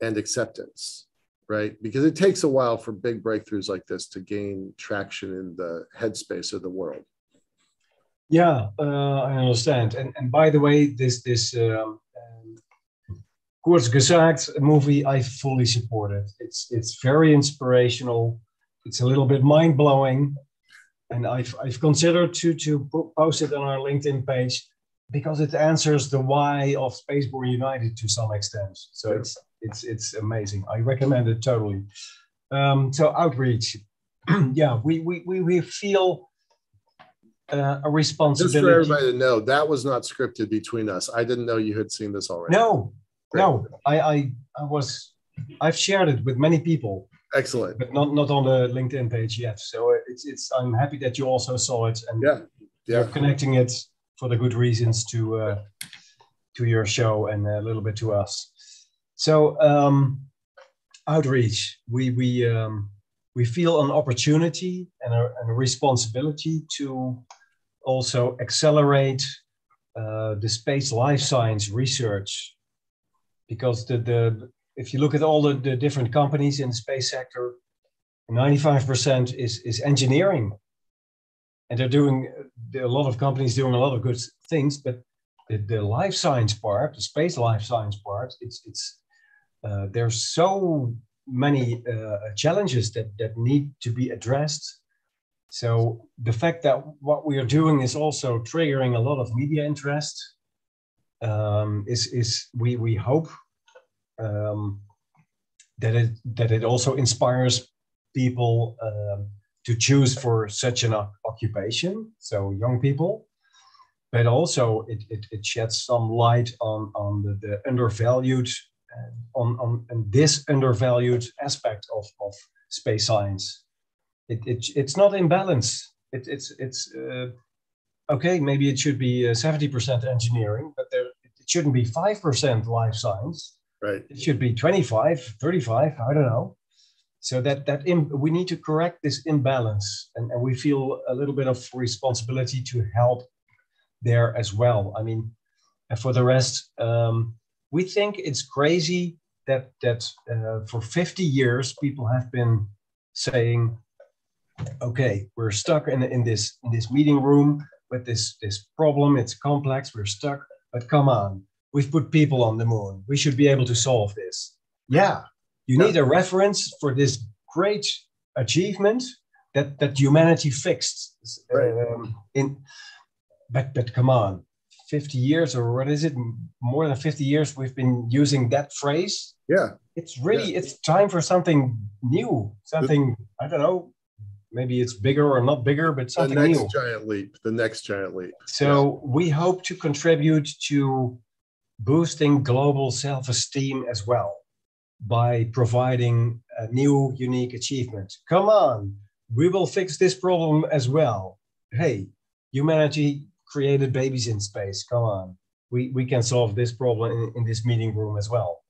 and acceptance, right? Because it takes a while for big breakthroughs like this to gain traction in the headspace of the world. Yeah, uh, I understand. And and by the way, this this um, Kurzgesagt, movie I fully support it. It's it's very inspirational. It's a little bit mind blowing, and I've I've considered to to post it on our LinkedIn page because it answers the why of Spaceborne United to some extent. So it's it's it's amazing. I recommend it totally. Um, so outreach, yeah, we we we, we feel uh, a responsibility. Just for everybody to know, that was not scripted between us. I didn't know you had seen this already. No, Great. No, I, I I was I've shared it with many people. Excellent. But not not on the LinkedIn page yet. So it's it's I'm happy that you also saw it and yeah, yeah. connecting it for the good reasons to uh, to your show and a little bit to us. So um, outreach, we we um, we feel an opportunity and a, and a responsibility to also accelerate uh, the space life science research. Because the, the if you look at all the, the different companies in the space sector 95% is, is engineering. And they're doing a lot of companies doing a lot of good things but the, the life science part the space life science part it's it's uh, there's so many uh, challenges that that need to be addressed so the fact that what we are doing is also triggering a lot of media interest um, is is we we hope um, that it that it also inspires people um, to choose for such an occupation. So young people, but also it, it, it sheds some light on on the, the undervalued uh, on on this undervalued aspect of of space science it, it it's not in balance. It, it's it's uh, okay. Maybe it should be uh, seventy percent engineering, but there it shouldn't be five percent life science. Right. It should be 25, 35, I don't know. So that that Im- we need to correct this imbalance, and, and we feel a little bit of responsibility to help there as well. I mean, and for the rest, um, we think it's crazy that that uh, for 50 years people have been saying okay, we're stuck in, in this in this meeting room with this this problem. It's complex. We're stuck. But come on, we've put people on the moon. We should be able to solve this. Yeah, you need a reference for this great achievement that that humanity fixed. Right. Um, in, but but come on, 50 years or what is it? More than 50 years we've been using that phrase. Yeah. It's really yeah. it's time for something new. Something I don't know maybe it's bigger or not bigger, but something the next new. giant leap. The next giant leap. So yeah. we hope to contribute to boosting global self-esteem as well by providing a new unique achievement. Come on, we will fix this problem as well. Hey, humanity created babies in space. Come on, we, we can solve this problem in, in this meeting room as well.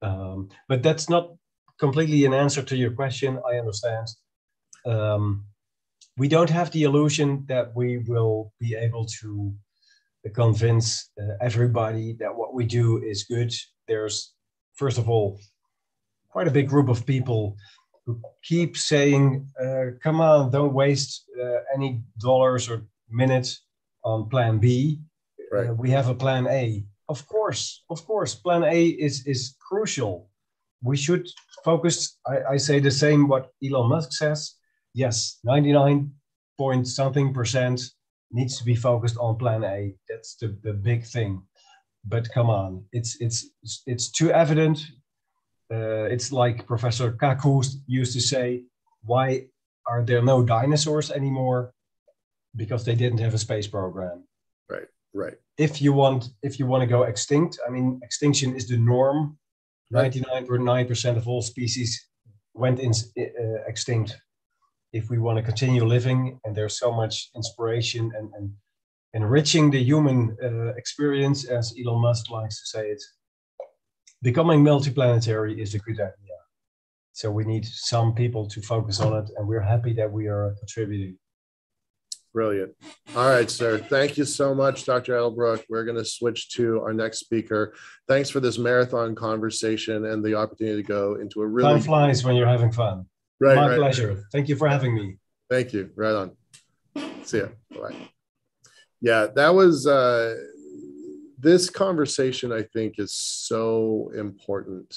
Um, but that's not completely an answer to your question. I understand um, we don't have the illusion that we will be able to convince uh, everybody that what we do is good. There's, first of all, quite a big group of people who keep saying, uh, come on, don't waste uh, any dollars or minutes on plan B. Right. Uh, we have a plan A. Of course, of course, plan A is, is crucial. We should focus, I, I say the same what Elon Musk says yes, 99 point something percent needs to be focused on plan A. That's the, the big thing. But come on, it's it's it's too evident. Uh, it's like Professor Kaku used to say, why are there no dinosaurs anymore? Because they didn't have a space program. Right, right. If you want, if you want to go extinct, I mean, extinction is the norm. Ninety-nine point nine percent of all species went in, uh, extinct if we want to continue living and there's so much inspiration and, and enriching the human uh, experience as elon musk likes to say it becoming multiplanetary is a good idea so we need some people to focus on it and we're happy that we are contributing Brilliant. All right, sir. Thank you so much, Dr. Edelbroek. We're going to switch to our next speaker. Thanks for this marathon conversation and the opportunity to go into a really. Time flies when you're having fun. Right. My right. pleasure. Thank you for having me. Thank you. Right on. See ya. Bye. Yeah, that was uh, this conversation. I think is so important,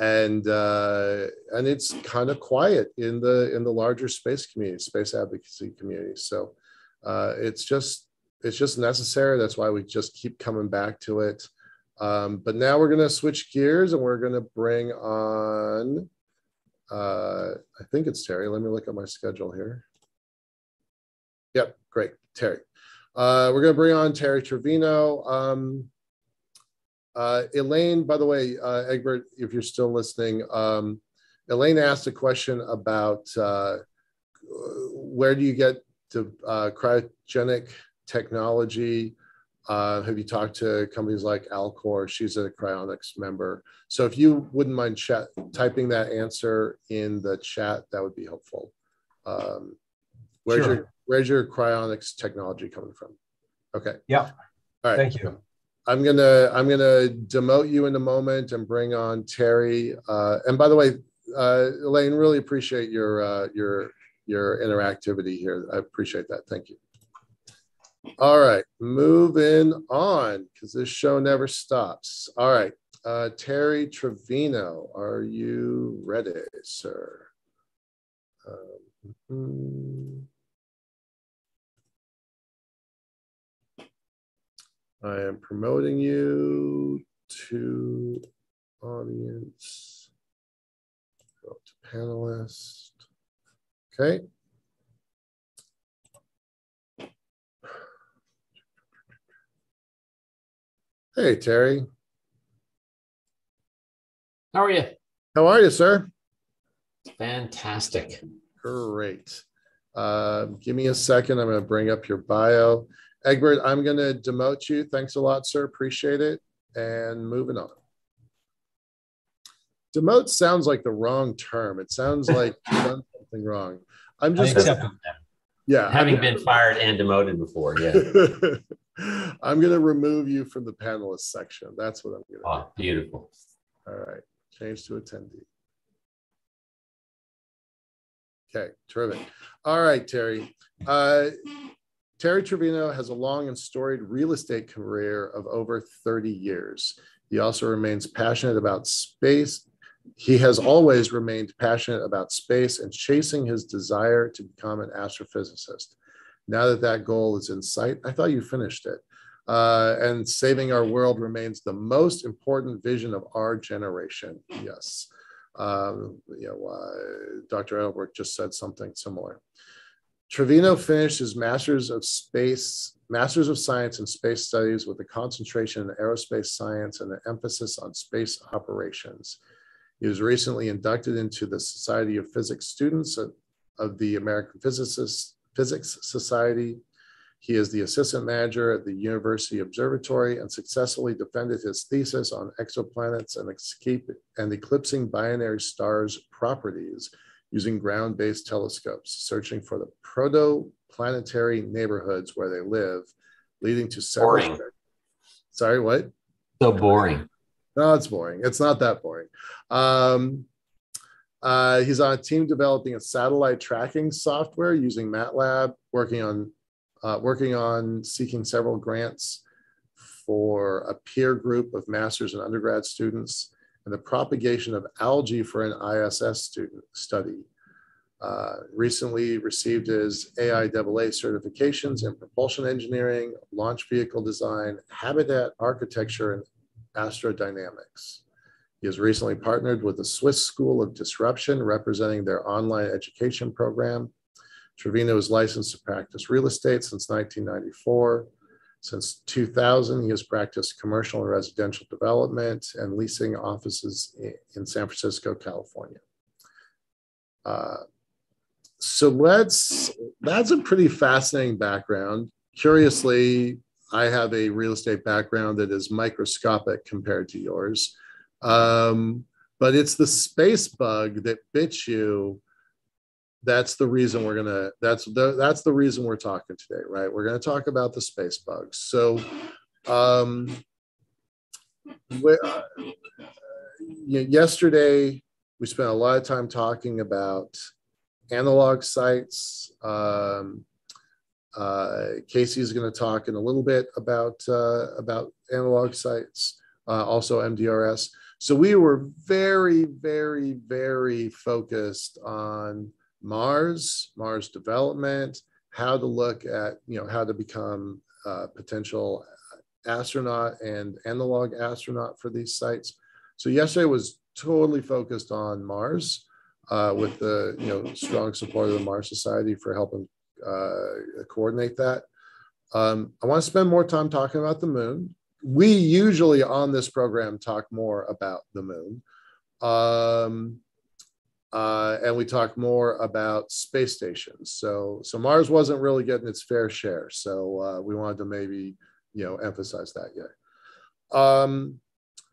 and uh, and it's kind of quiet in the in the larger space community, space advocacy community. So uh, it's just it's just necessary. That's why we just keep coming back to it. Um, but now we're going to switch gears and we're going to bring on uh, I think it's Terry. Let me look at my schedule here. Yep, great, Terry. Uh, we're going to bring on Terry Trevino. Um, Uh, Elaine, by the way, uh, Egbert, if you're still listening, um, Elaine asked a question about uh, where do you get to uh, cryogenic technology? Uh, have you talked to companies like Alcor? She's a cryonics member. So if you wouldn't mind chat, typing that answer in the chat, that would be helpful. Um, where's Sure. your where's your cryonics technology coming from? Okay. Yeah. All right. Thank you. I'm gonna I'm gonna demote you in a moment and bring on Terry. Uh, and by the way, uh, Elaine, really appreciate your uh, your your interactivity here. I appreciate that. Thank you. All right, moving on because this show never stops. All right, uh, Terry Trevino, are you ready, sir? Um. I am promoting you to audience. Go to panelist. Okay. Hey, Terry. How are you? How are you, sir? Fantastic. Great. Uh, give me a second. I'm going to bring up your bio. Egbert, I'm going to demote you. Thanks a lot, sir. Appreciate it. And moving on. Demote sounds like the wrong term. It sounds like you've done something wrong. I'm just, it. yeah. Having been fired and demoted before, yeah. I'm going to remove you from the panelist section. That's what I'm going to Oh, beautiful. All right. Change to attendee. Okay, terrific. All right, Terry. Uh, Terry Trevino has a long and storied real estate career of over 30 years. He also remains passionate about space. He has always remained passionate about space and chasing his desire to become an astrophysicist. Now that that goal is in sight, I thought you finished it. Uh, and saving our world remains the most important vision of our generation. Yes. Um, you know, uh, Dr. Edelbroek just said something similar. Trevino finished his Masters of Space, Masters of Science in Space Studies with a concentration in aerospace science and an emphasis on space operations. He was recently inducted into the Society of Physics Students of, of the American Physicists, Physics Society. He is the assistant manager at the University Observatory and successfully defended his thesis on exoplanets and escape and eclipsing binary stars properties using ground-based telescopes, searching for the protoplanetary neighborhoods where they live, leading to several. Boring. Sorry, what? So boring. No, it's boring. It's not that boring. Um, uh, he's on a team developing a satellite tracking software using MATLAB, working on uh, working on seeking several grants for a peer group of master's and undergrad students and the propagation of algae for an ISS student study. Uh, recently received his AIAA certifications in propulsion engineering, launch vehicle design, habitat architecture, and astrodynamics. He has recently partnered with the Swiss School of Disruption, representing their online education program. Trevino is licensed to practice real estate since 1994. Since 2000, he has practiced commercial and residential development and leasing offices in San Francisco, California. Uh, so let's, that's a pretty fascinating background. Curiously, I have a real estate background that is microscopic compared to yours. Um, but it's the space bug that bit you. That's the reason we're gonna that's the that's the reason we're talking today right? We're gonna talk about the space bugs so um we- uh, yesterday we spent a lot of time talking about analog sites. Um uh, Casey is going to talk in a little bit about uh, about analog sites, uh, also MDRS. So we were very, very, very focused on Mars, Mars development, how to look at you know how to become a potential astronaut and analog astronaut for these sites. So yesterday was totally focused on Mars, uh, with the you know strong support of the Mars Society for helping uh, coordinate that. Um, I want to spend more time talking about the moon we usually on this program talk more about the moon. Um, uh, and we talk more about space stations. So, so Mars wasn't really getting its fair share. So uh, we wanted to maybe, you know, emphasize that. Yeah. Um,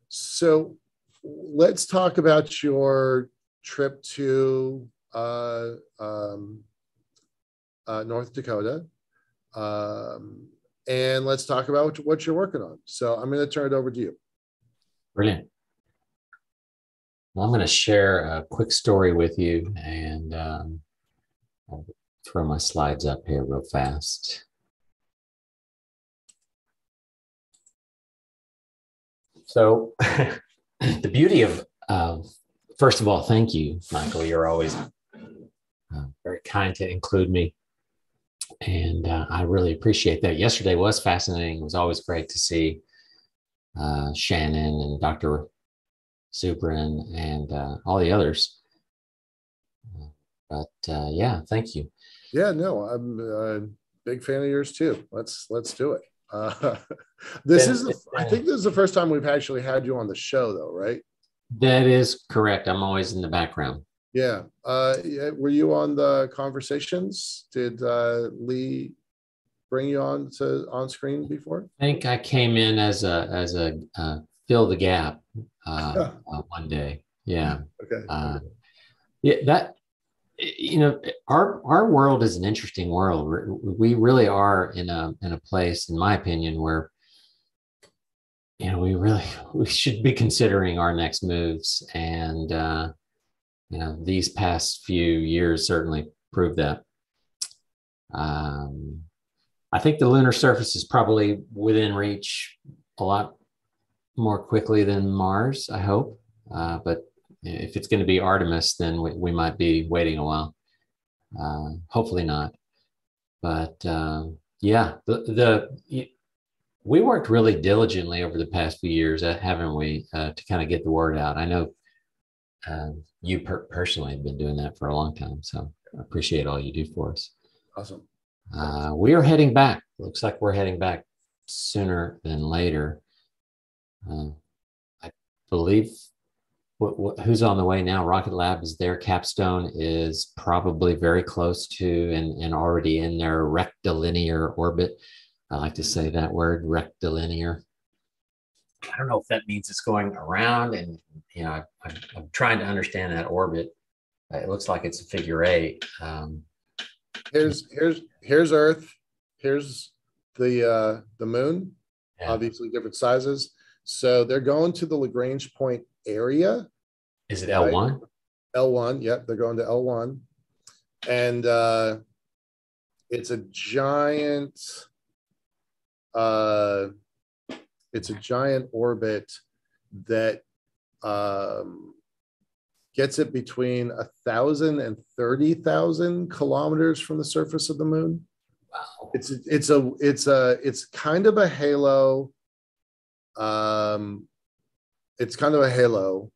so let's talk about your trip to uh, um, uh, North Dakota. Um, and let's talk about what you're working on. So I'm going to turn it over to you. Brilliant. Well, I'm going to share a quick story with you, and um, I'll throw my slides up here real fast. So, the beauty of, of, first of all, thank you, Michael. You're always uh, very kind to include me. And uh, I really appreciate that. Yesterday was fascinating. It was always great to see uh, Shannon and Dr. Zubrin and uh, all the others. But uh, yeah, thank you. Yeah, no, I'm a big fan of yours too. Let's let's do it. Uh, this is, the, I think this is the first time we've actually had you on the show, though, right? That is correct. I'm always in the background. Yeah. Uh, were you on the conversations? Did uh, Lee bring you on to on screen before? I think I came in as a as a uh, fill the gap uh, uh, one day. Yeah. Okay. Uh, yeah. That you know our our world is an interesting world. We really are in a in a place, in my opinion, where you know we really we should be considering our next moves and uh you know, these past few years certainly prove that. Um, I think the lunar surface is probably within reach a lot more quickly than Mars, I hope. Uh, but if it's going to be Artemis, then we, we might be waiting a while. Uh, hopefully not. But uh, yeah, the, the we worked really diligently over the past few years, haven't we, uh, to kind of get the word out. I know um, you per- personally have been doing that for a long time. So I appreciate all you do for us. Awesome. Uh, we are heading back. Looks like we're heading back sooner than later. Uh, I believe what, what, who's on the way now. Rocket Lab is there. Capstone is probably very close to and, and already in their rectilinear orbit. I like to say that word, rectilinear. I don't know if that means it's going around, and you know, I, am trying to understand that orbit. It looks like it's a figure eight. Um, here's here's here's Earth. Here's the uh, the moon. Yeah. Obviously, different sizes. So they're going to the Lagrange point area. Is it L one? L one. Yep, they're going to L one, and uh, it's a giant. Uh, it's a giant orbit that um, gets it between a thousand and thirty thousand kilometers from the surface of the moon. Wow. It's it's a it's a it's kind of a halo. Um, it's kind of a halo,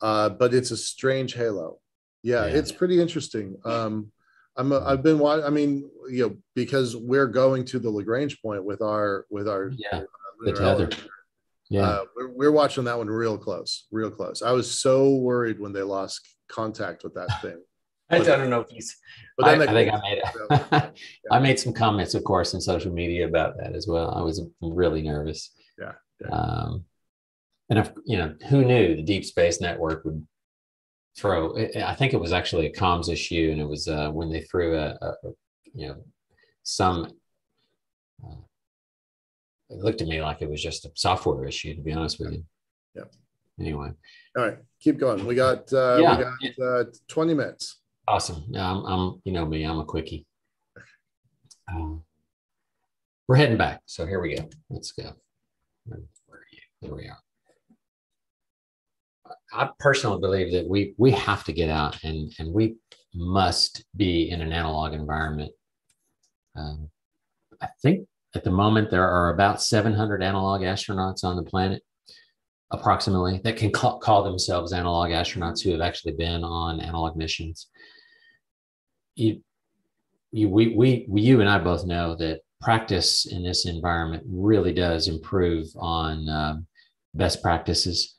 uh, but it's a strange halo. Yeah, yeah. it's pretty interesting. Um, I'm a, I've been watching. I mean, you know, because we're going to the Lagrange point with our with our yeah the tether. Yeah, uh, we're, we're watching that one real close, real close. I was so worried when they lost contact with that thing. I don't know if he's. But I, I think I made it. yeah. I made some comments, of course, in social media about that as well. I was really nervous. Yeah. yeah. Um, and if you know, who knew the Deep Space Network would throw? I think it was actually a comms issue, and it was uh, when they threw a, a you know some it looked to me like it was just a software issue, to be honest with you. Yeah. Anyway. All right, keep going. We got uh, yeah. we got uh, 20 minutes. Awesome. Yeah, I'm, I'm you know me, I'm a quickie. Um, we're heading back. So here we go. Let's go. Where, are you? There we are. I personally believe that we we have to get out and and we must be in an analog environment. Um, I think at the moment, there are about 700 analog astronauts on the planet, approximately, that can call, call themselves analog astronauts who have actually been on analog missions. You, you, we, we, you and I both know that practice in this environment really does improve on um, best practices.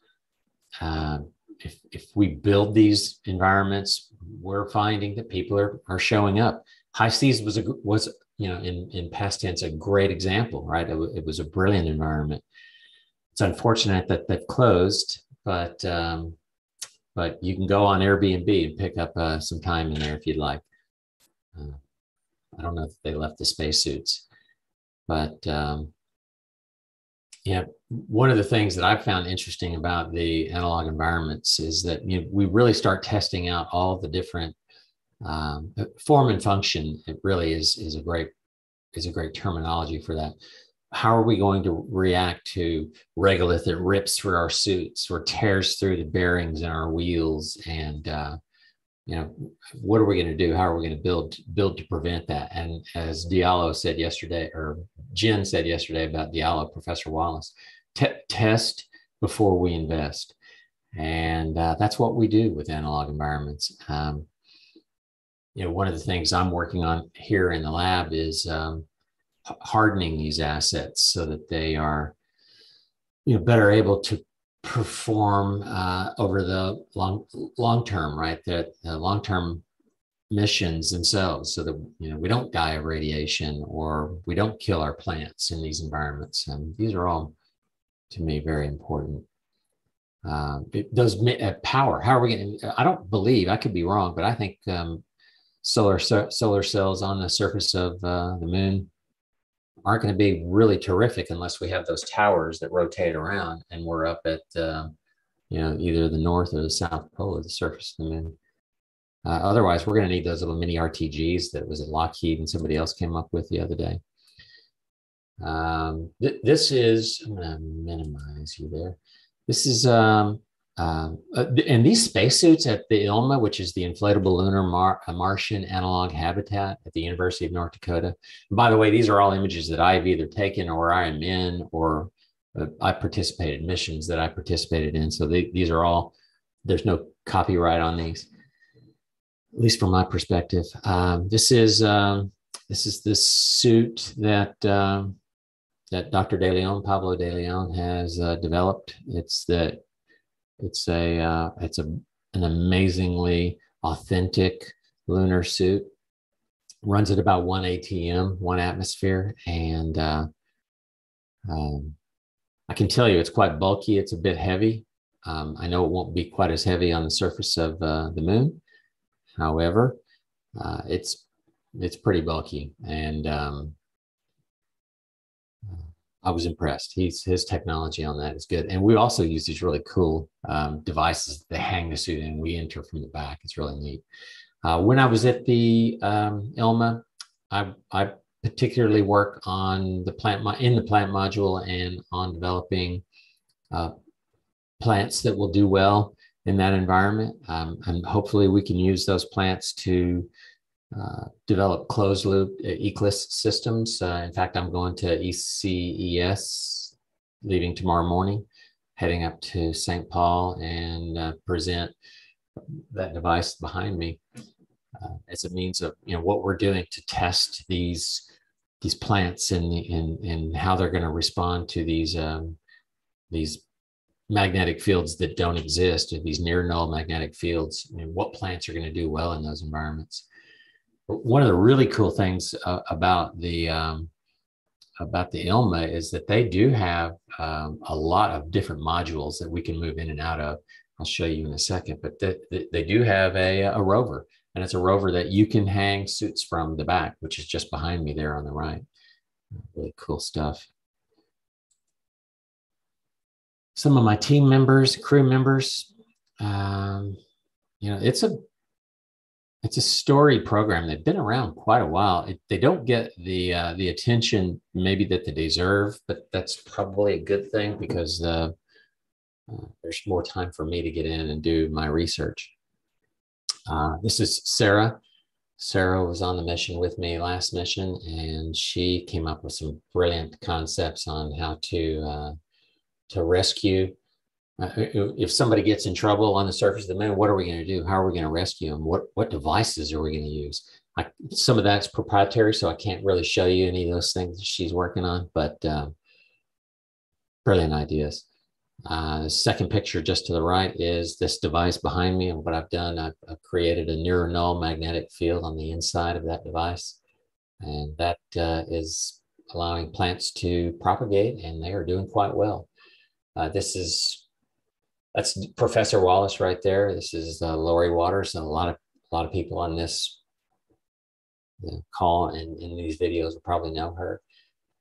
Uh, if, if we build these environments, we're finding that people are, are showing up. HI-SEAS was a was you know in in past tense a great example, right? It, it was a brilliant environment. It's unfortunate that they've closed, but um, but you can go on Airbnb and pick up uh, some time in there if you'd like. Uh, I don't know if they left the spacesuits, but um, yeah, one of the things that I've found interesting about the analog environments is that you know, we really start testing out all the different um, form and function. It really is is a great is a great terminology for that. How are we going to react to regolith that rips through our suits or tears through the bearings in our wheels and uh, you know what are we going to do how are we going to build build to prevent that and as diallo said yesterday or jen said yesterday about diallo professor wallace t- test before we invest and uh, that's what we do with analog environments um, you know one of the things i'm working on here in the lab is um, hardening these assets so that they are you know better able to perform uh, over the long long term, right? The, the long term missions themselves, so that you know we don't die of radiation or we don't kill our plants in these environments. And these are all, to me, very important. Uh, it does uh, power. How are we going? To I don't believe I could be wrong, but I think um, solar solar cells on the surface of uh, the moon aren't going to be really terrific unless we have those towers that rotate around and we're up at uh, you know either the north or the south pole of the surface of the moon. Uh, otherwise, we're going to need those little mini RTGs that was at Lockheed and somebody else came up with the other day. Um, th- this is I'm going to minimize you there. This is um, um, uh, and these spacesuits at the ILMAH, which is the Inflatable Lunar Mar- uh, Martian Analog Habitat at the University of North Dakota. And by the way, these are all images that I've either taken or I am in, or uh, I participated missions that I participated in. So they, these are all. There's no copyright on these, at least from my perspective. Um, this is um, this is the suit that um, that Dr. De Leon, Pablo De Leon, has uh, developed. It's the it's a uh, it's a an amazingly authentic lunar suit. Runs at about one ATM, one atmosphere, and uh, um, I can tell you it's quite bulky. It's a bit heavy. Um, I know it won't be quite as heavy on the surface of uh, the moon. However, uh, it's it's pretty bulky, and um, I was impressed. He's his technology on that is good, and we also use these really cool um, devices that hang the suit and we enter from the back. It's really neat. Uh, when I was at the um, ILMAH, I, I particularly work on the plant in the plant module and on developing uh, plants that will do well in that environment, um, and hopefully we can use those plants to uh, develop closed loop uh, ECLSS systems. Uh, in fact, I'm going to ICES leaving tomorrow morning, heading up to St. Paul and present that device behind me as a means of you know what we're doing to test these these plants and in, in how they're going to respond to these um, these magnetic fields that don't exist, these near null magnetic fields. and what plants are going to do well in those environments one of the really cool things uh, about the um, about the ILMAH is that they do have um, a lot of different modules that we can move in and out of. I'll show you in a second, but they, they do have a, a rover, and it's a rover that you can hang suits from the back, which is just behind me there on the right. Really cool stuff. Some of my team members, crew members, um, you know, it's a it's a story program. They've been around quite a while. It, they don't get the uh, the attention maybe that they deserve, but that's probably a good thing because uh, uh, there's more time for me to get in and do my research. Uh, this is Sarah. Sarah was on the mission with me last mission, and she came up with some brilliant concepts on how to uh, to rescue if somebody gets in trouble on the surface of the moon, what are we going to do? How are we going to rescue them? What what devices are we going to use? I, some of that's proprietary, so I can't really show you any of those things she's working on, but um, brilliant ideas. Uh, the second picture just to the right is this device behind me. And what I've done, I've, I've, created a near null magnetic field on the inside of that device. And that uh, is allowing plants to propagate, and they are doing quite well. Uh, this is that's Professor Wallace right there. This is uh, Lori Waters, and a lot of a lot of people on this call and in these videos will probably know her.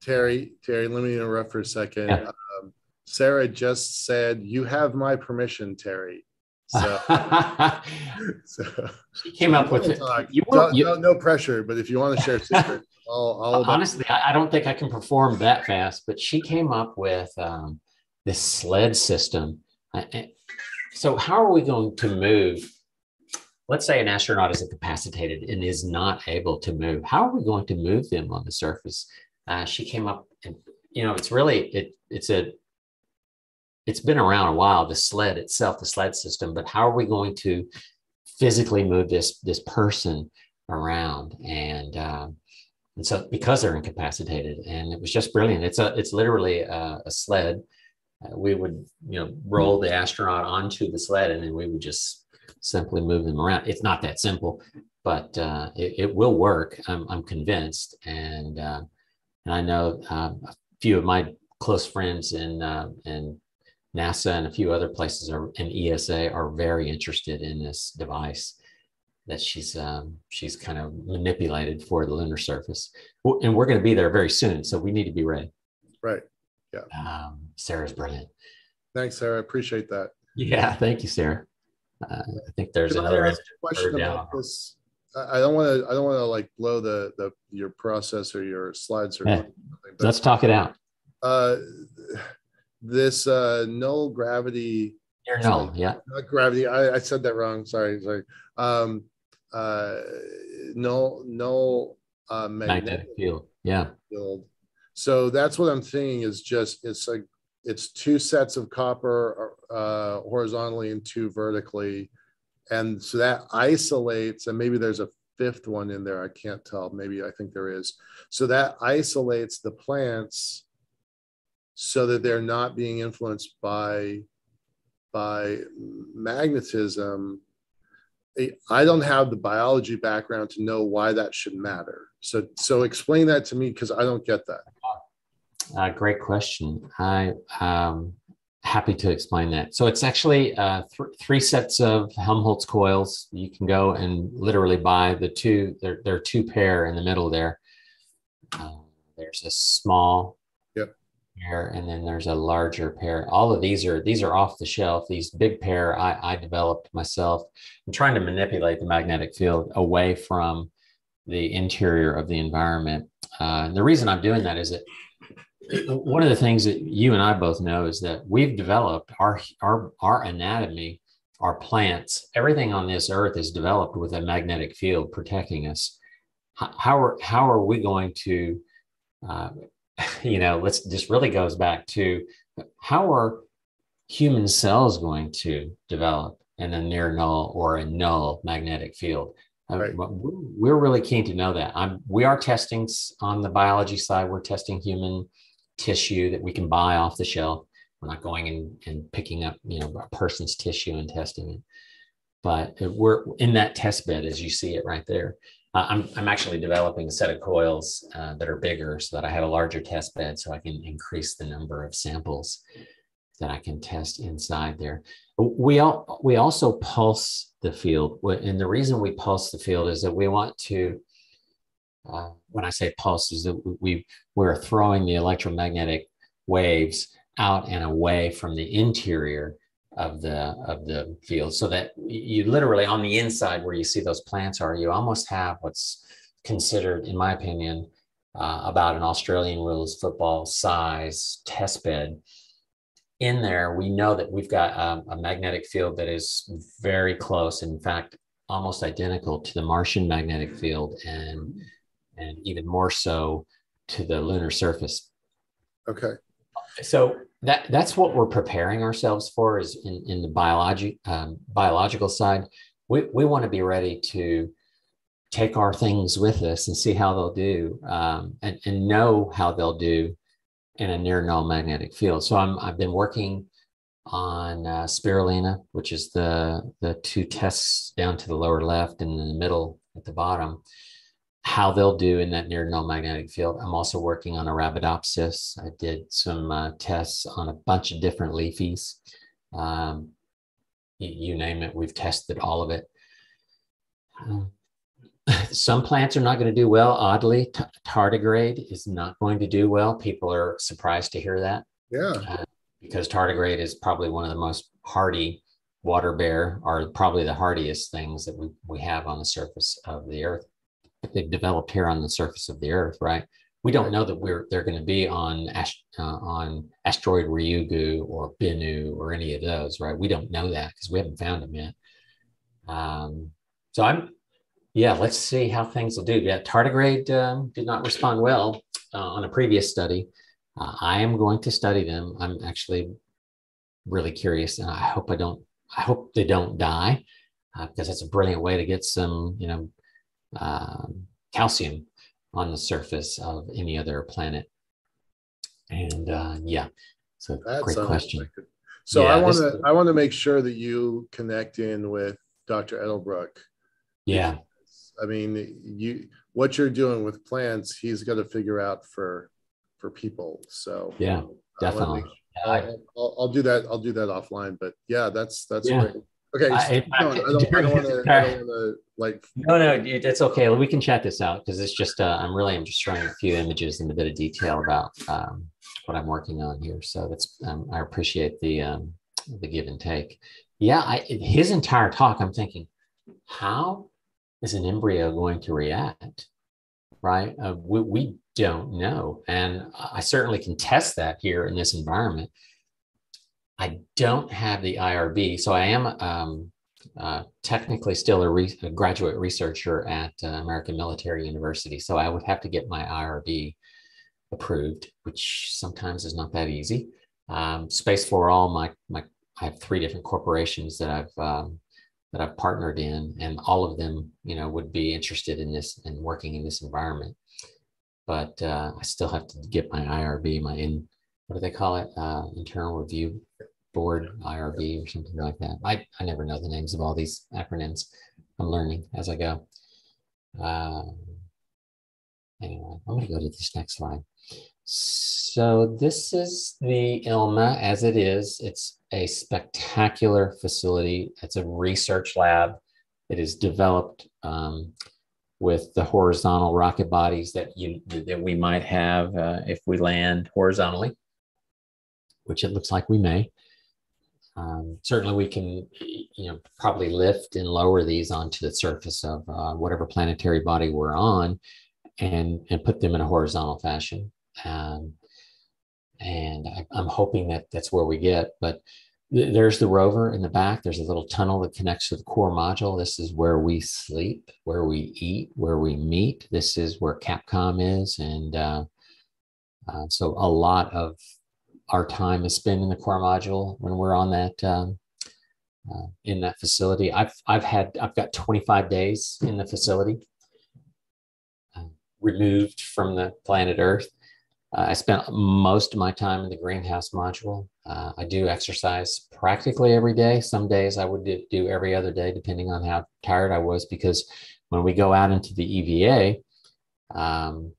Terry, Terry, let me interrupt for a second. Yeah. Um, Sarah just said, "You have my permission, Terry." So, so she came up with it. You, no, you, no, no, pressure, but if you want to share secret, I'll, I'll honestly, I, I, don't think I can perform that fast. But she came up with um, this sled system. So, how are we going to move? Let's say an astronaut is incapacitated and is not able to move. How are we going to move them on the surface? Uh, she came up and you know it's really it it's a it's been around a while the sled itself the sled system but how are we going to physically move this this person around? And um, and so because they're incapacitated and it was just brilliant. It's a it's literally a, a sled we would you know roll the astronaut onto the sled and then we would just simply move them around. It's not that simple, but uh, it, it, will work. I'm, I'm convinced. And, uh, and I know um, a few of my close friends in, uh, in NASA and a few other places are, in ESA are very interested in this device that she's um, she's kind of manipulated for the lunar surface. And we're going to be there very soon, so we need to be ready. Right. Yeah. Um, Sarah's brilliant. Thanks, Sarah. I appreciate that. Yeah. Thank you, Sarah. Uh, I think there's Can another question about this. I don't want to. I don't want to like blow the the your process or your slides or. Yeah. Let's talk it out. Uh, this uh, null gravity. Near null, yeah. Not gravity. I, I said that wrong. Sorry, sorry. Um, uh, null null uh, magnetic, magnetic field. Yeah. Field. So that's what I'm thinking is just it's like it's two sets of copper uh, horizontally and two vertically. And so that isolates, and maybe there's a fifth one in there. I can't tell. Maybe I think there is. So that isolates the plants so that they're not being influenced by by magnetism. I don't have the biology background to know why that should matter. So so explain that to me because I don't get that. Uh, great question. I um, happy to explain that. So it's actually uh, th- three sets of Helmholtz coils. You can go and literally buy the two. There, there are two pair in the middle there. Uh, there's a small yep. pair, and then there's a larger pair. All of these are these are off the shelf. These big pair I, I developed myself. I'm trying to manipulate the magnetic field away from the interior of the environment. Uh, and the reason I'm doing that is that one of the things that you and I both know is that we've developed our our our anatomy, our plants, everything on this earth is developed with a magnetic field protecting us. How are how are we going to, uh, you know, let's this really goes back to how are human cells going to develop in a near null or a null magnetic field? Uh, right. We're really keen to know that. I'm, we are testing on the biology side. We're testing human tissue that we can buy off the shelf. We're not going and, and picking up, you know, a person's tissue and testing it. But we're in that test bed as you see it right there. Uh, I'm, I'm actually developing a set of coils uh, that are bigger so that I have a larger test bed so I can increase the number of samples that I can test inside there. We, all, we also pulse the field. And the reason we pulse the field is that we want to uh, when I say pulse, is that we we're throwing the electromagnetic waves out and away from the interior of the of the field, so that you literally on the inside where you see those plants are, you almost have what's considered, in my opinion, uh, about an Australian rules football size test bed. In there, we know that we've got um, a magnetic field that is very close, in fact, almost identical to the Martian magnetic field, and and even more so to the lunar surface. Okay. So that that's what we're preparing ourselves for is in, in the biology um, biological side. We, we want to be ready to take our things with us and see how they'll do um, and, and know how they'll do in a near null magnetic field. So I'm, I've been working on uh, spirulina, which is the, the two tests down to the lower left and in the middle at the bottom, how they'll do in that near null magnetic field. I'm also working on Arabidopsis. I did some uh, tests on a bunch of different leafies. Um, you, you, name it, we've tested all of it. Uh, some plants are not going to do well. Oddly, t- tardigrade is not going to do well. People are surprised to hear that. Yeah. Uh, because tardigrade is probably one of the most hardy water bear, are probably the hardiest things that we, we have on the surface of the earth. They've developed here on the surface of the earth, right? We don't know that we're they're going to be on uh, on asteroid Ryugu or Bennu or any of those, right? We don't know that because we haven't found them yet. Um, so I'm yeah, let's see how things will do. Yeah, tardigrade um, did not respond well uh, on a previous study. Uh, I am going to study them. I'm actually really curious, and I hope I don't. I hope they don't die uh, because that's a brilliant way to get some, you know, um, calcium on the surface of any other planet. And uh, yeah, so that's great question. Like so yeah, I want to I want to make sure that you connect in with Dr. Edelbroek. Yeah. I mean, you what you're doing with plants, he's got to figure out for for people. So yeah, definitely. I'll, I'll, I'll, do that. I'll do that offline. But yeah, that's that's yeah. great. Okay, I, I, I, don't, don't want to like. No, no, it's okay. We can chat this out because it's just uh, I'm really I'm just showing a few images and a bit of detail about um, what I'm working on here. So that's um, I appreciate the um, the give and take. Yeah, I, his entire talk, I'm thinking, how is an embryo going to react? Right? Uh, we, we don't know. And I certainly can test that here in this environment. I don't have the IRB. So I am um, uh, technically still a, re- a, graduate researcher at uh, American Military University. So I would have to get my IRB approved, which sometimes is not that easy. Um, Space for All, my, my, I have three different corporations that I've um, that I've partnered in, and all of them, you know, would be interested in this and working in this environment. But uh, I still have to get my IRB, my in what do they call it, uh, internal review board IRB or something like that. I I never know the names of all these acronyms. I'm learning as I go. Uh, anyway, I'm going to go to this next slide. So this is the ILMAH as it is. It's a spectacular facility. It's a research lab. It is developed um, with the horizontal rocket bodies that you that we might have uh, if we land horizontally, which it looks like we may. Um, certainly, we can, you know, probably lift and lower these onto the surface of uh, whatever planetary body we're on, and and put them in a horizontal fashion. Um, and I, am hoping that that's where we get. But th- there's the rover in the back. There's a little tunnel that connects to the core module. This is where we sleep, where we eat, where we meet. This is where Capcom is, and uh, uh, so a lot of our time is spent in the core module when we're on that. Um, uh, in that facility, I've I've had I've got 25 days in the facility, uh, removed from the planet Earth, uh, I spent most of my time in the greenhouse module. Uh, I do exercise practically every day. Some days I would do, every other day, depending on how tired I was, because when we go out into the EVA, um,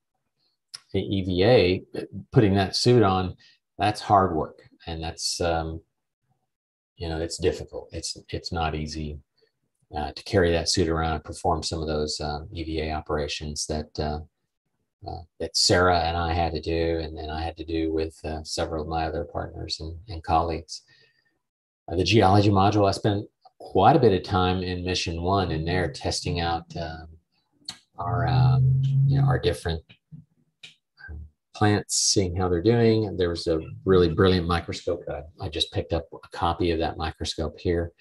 the EVA, putting that suit on, that's hard work, and that's um, you know it's difficult. It's it's not easy uh, to carry that suit around and perform some of those uh, EVA operations that uh, uh, that Sarah and I had to do, and then I had to do with uh, several of my other partners and, and colleagues. Uh, the geology module, I spent quite a bit of time in mission one in there testing out um, our, um, you know, our different plants, seeing how they're doing. There was a really brilliant microscope. I, I just picked up a copy of that microscope here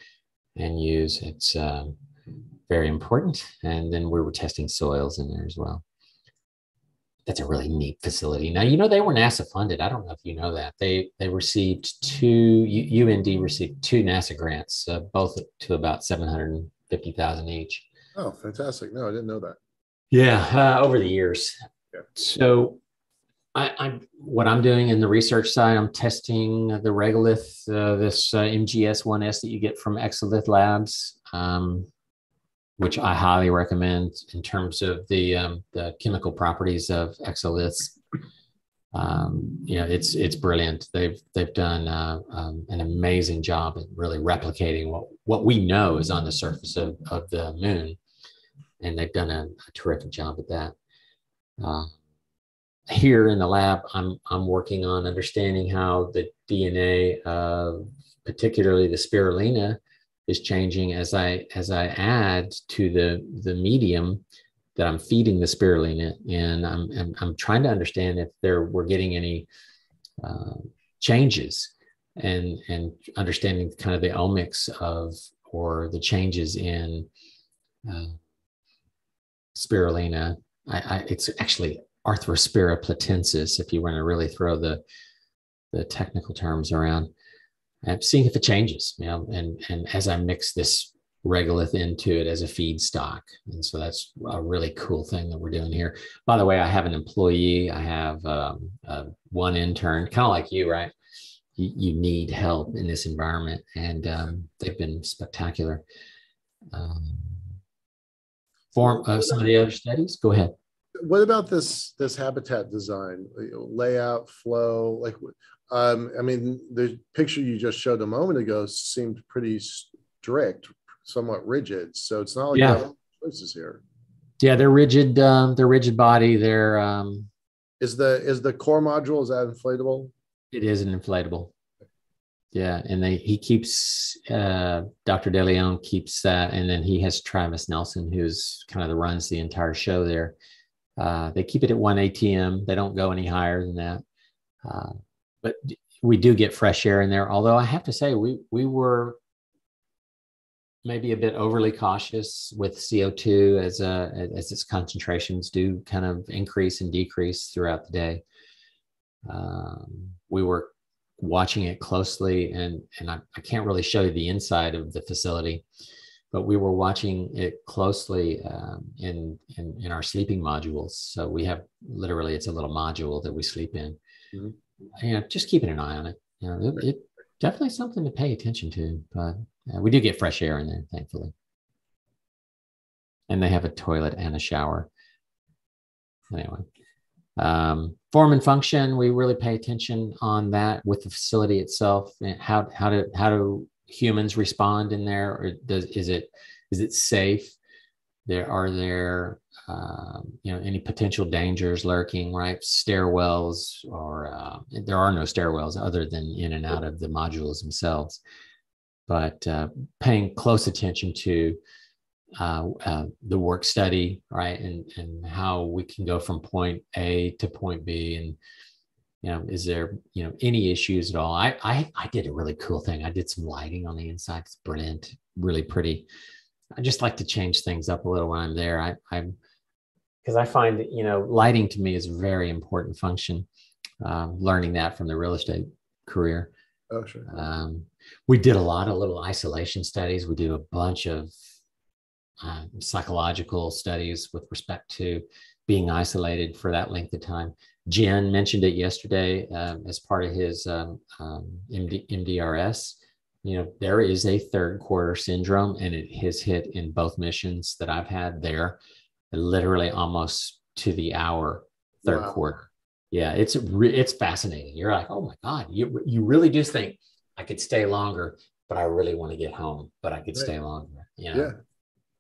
and use. It's um, very important. And then we were testing soils in there as well that's a really neat facility. Now, you know, they were NASA funded. I don't know if you know that. They they received two UND received two NASA grants, uh, both to about seven hundred and fifty thousand each. Oh, fantastic! No, I didn't know that. Yeah, uh, over the years. Yeah. So, I, I'm what I'm doing in the research side. I'm testing the regolith, uh, this uh, MGS1S that you get from Exolith Labs, um, which I highly recommend in terms of the um, the chemical properties of exoliths. Um, you know, it's it's brilliant. They've they've done uh, um, an amazing job at really replicating what what we know is on the surface of, of the moon and they've done a, a terrific job at that. Here in the lab, I'm I'm working on understanding how the DNA of particularly the spirulina is changing as I as I add to the the medium that I'm feeding the spirulina, and I'm I'm, I'm trying to understand if there we're getting any uh, changes and and understanding kind of the omics of or the changes in uh, spirulina. I, I, it's actually Arthrospira platensis, if you want to really throw the the technical terms around. I'm seeing if it changes, you know, and and as I mix this regolith into it as a feedstock, and so that's a really cool thing that we're doing here. By the way, I have an employee. I have um, uh, one intern, kind of like you, right? You, you, need help in this environment, and um, they've been spectacular. Um, form uh, some of the other studies? Go ahead. What about this this habitat design, layout, flow? Like, um, I mean, the picture you just showed a moment ago seemed pretty strict, somewhat rigid. So it's not like yeah. choices here. Yeah, they're rigid. Um, they're rigid body. They're um, is the is the core module is that inflatable? It is an inflatable. Yeah, and they he keeps uh, Dr. DeLeon keeps that, and then he has Travis Nelson, who's kind of the runs the entire show there. Uh, they keep it at one ATM. They don't go any higher than that. Uh, but we do get fresh air in there. Although I have to say, we we were maybe a bit overly cautious with CO2 as a as its concentrations do kind of increase and decrease throughout the day. Um, we were watching it closely and and I, I, can't really show you the inside of the facility but we were watching it closely um, in, in in our sleeping modules. So we have literally it's a little module that we sleep in. Mm-hmm. you know just keeping an eye on it. You know it, it definitely something to pay attention to but uh, we do get fresh air in there thankfully. And they have a toilet and a shower. Anyway um, form and function, we really pay attention on that with the facility itself. And how how do how do humans respond in there, or does is it is it safe? There are there um, you know any potential dangers lurking, right? Stairwells, or uh, there are no stairwells other than in and out of the modules themselves. But uh, paying close attention to uh, uh, the work study, right, and and how we can go from point A to point B, and you know, is there you know any issues at all? I I I did a really cool thing. I did some lighting on the inside. It's brilliant, really pretty. I just like to change things up a little when I'm there. I I'm because I find that you know lighting to me is a very important function. Um, learning that from the real estate career. Oh sure. Um, we did a lot of little isolation studies. We do a bunch of um, psychological studies with respect to being isolated for that length of time. Jen mentioned it yesterday um, as part of his um, um MD, MDRS. You know, there is a third quarter syndrome, and it has hit in both missions that I've had there, literally almost to the hour third wow. quarter. Yeah, it's re- it's fascinating. You're like, oh my god, you you really do think I could stay longer, but I really want to get home, but I could right. stay longer. You know? Yeah,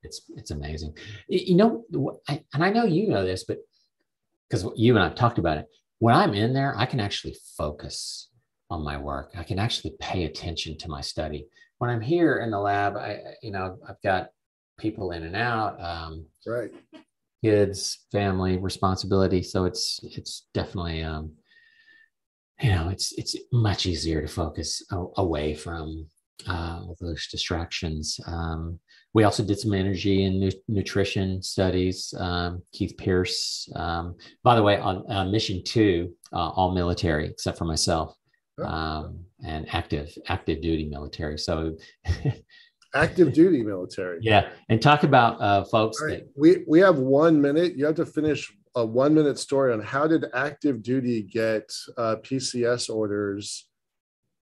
it's it's amazing. You know, I, and I know you know this, but because you and I've talked about it, when I'm in there, I can actually focus on my work. I can actually pay attention to my study. When I'm here in the lab, I you know I've got people in and out. Um, right. Kids, family, responsibility. So it's it's definitely um, you know it's it's much easier to focus away from uh, those distractions. Um, we also did some energy and nu- nutrition studies. Um, Keith Pierce, um, by the way, on uh, mission two, uh, all military except for myself, um, and active active duty military. So active duty military. Yeah, and talk about uh, folks right, that we we have one minute. You have to finish a one minute story on how did active duty get uh, PCS orders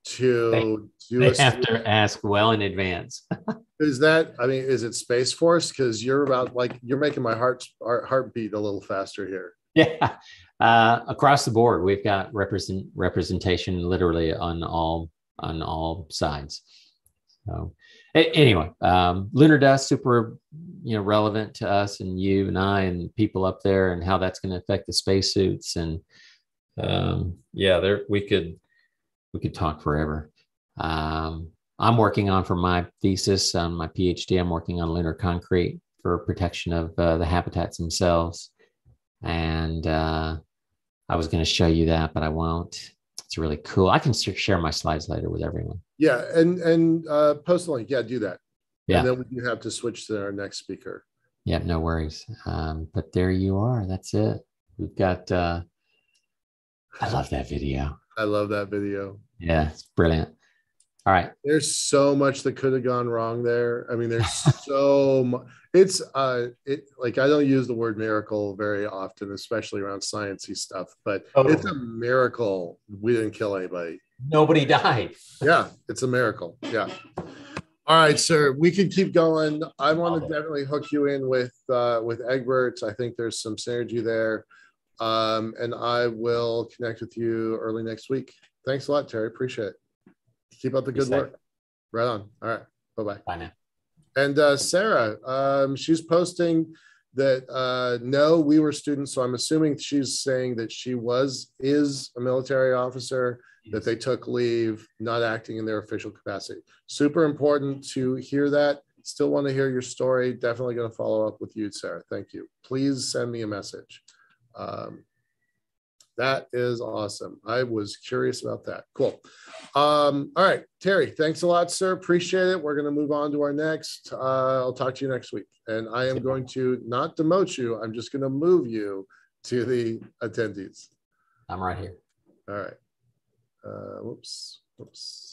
to do they have to ask well in advance. Is that? I mean, is it Space Force? Because you're about like you're making my heart heart heartbeat a little faster here. yeah, uh, across the board, we've got represent representation literally on all on all sides. So anyway, um, lunar dust super you know relevant to us and you and I and people up there and how that's going to affect the spacesuits and um, yeah, there we could we could talk forever. Um, I'm working on for my thesis on my PhD. I'm working on lunar concrete for protection of uh, the habitats themselves, and uh, I was going to show you that, but I won't. It's really cool. I can share my slides later with everyone. Yeah, and and uh, post a link. Yeah, do that. Yeah. And then we do have to switch to our next speaker. Yep, no worries. Um, but there you are. That's it. We've got. Uh, I love that video. I love that video. Yeah, it's brilliant. All right. There's so much that could have gone wrong there. I mean, there's so much. It's uh, it like I don't use the word miracle very often, especially around sciencey stuff. But Oh. it's a miracle we didn't kill anybody. Nobody died. Yeah, it's a miracle. Yeah. All right, sir. We can keep going. I want to definitely hook you in with uh, with Egbert. I think there's some synergy there, um, and I will connect with you early next week. Thanks a lot, Terry. Appreciate it. Keep up the good work. Right on. All right. Bye bye. Bye now. And uh, Sarah, um, she's posting that uh, no, we were students. So I'm assuming she's saying that she was is a military officer, that they took leave, not acting in their official capacity. Super important to hear that. Still want to hear your story. Definitely going to follow up with you, Sarah. Thank you. Please send me a message. Um, that is awesome. I was curious about that. Cool. Um, all right, Terry, thanks a lot, sir. Appreciate it. We're going to move on to our next. Uh, I'll talk to you next week. And I am going to not demote you, I'm just going to move you to the attendees. I'm right here. All right. Uh, whoops. Whoops.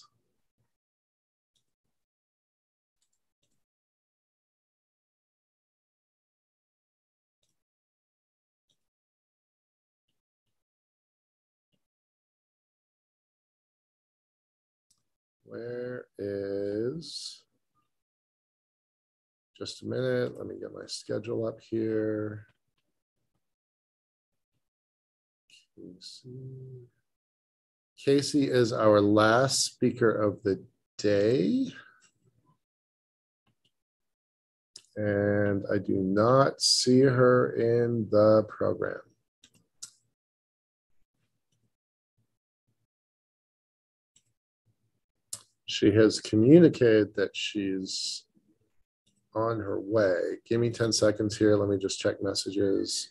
Where is, just a minute, let me get my schedule up here. Casey. Casey is our last speaker of the day. And I do not see her in the program. She has communicated that she's on her way. Give me 10 seconds here. Let me just check messages.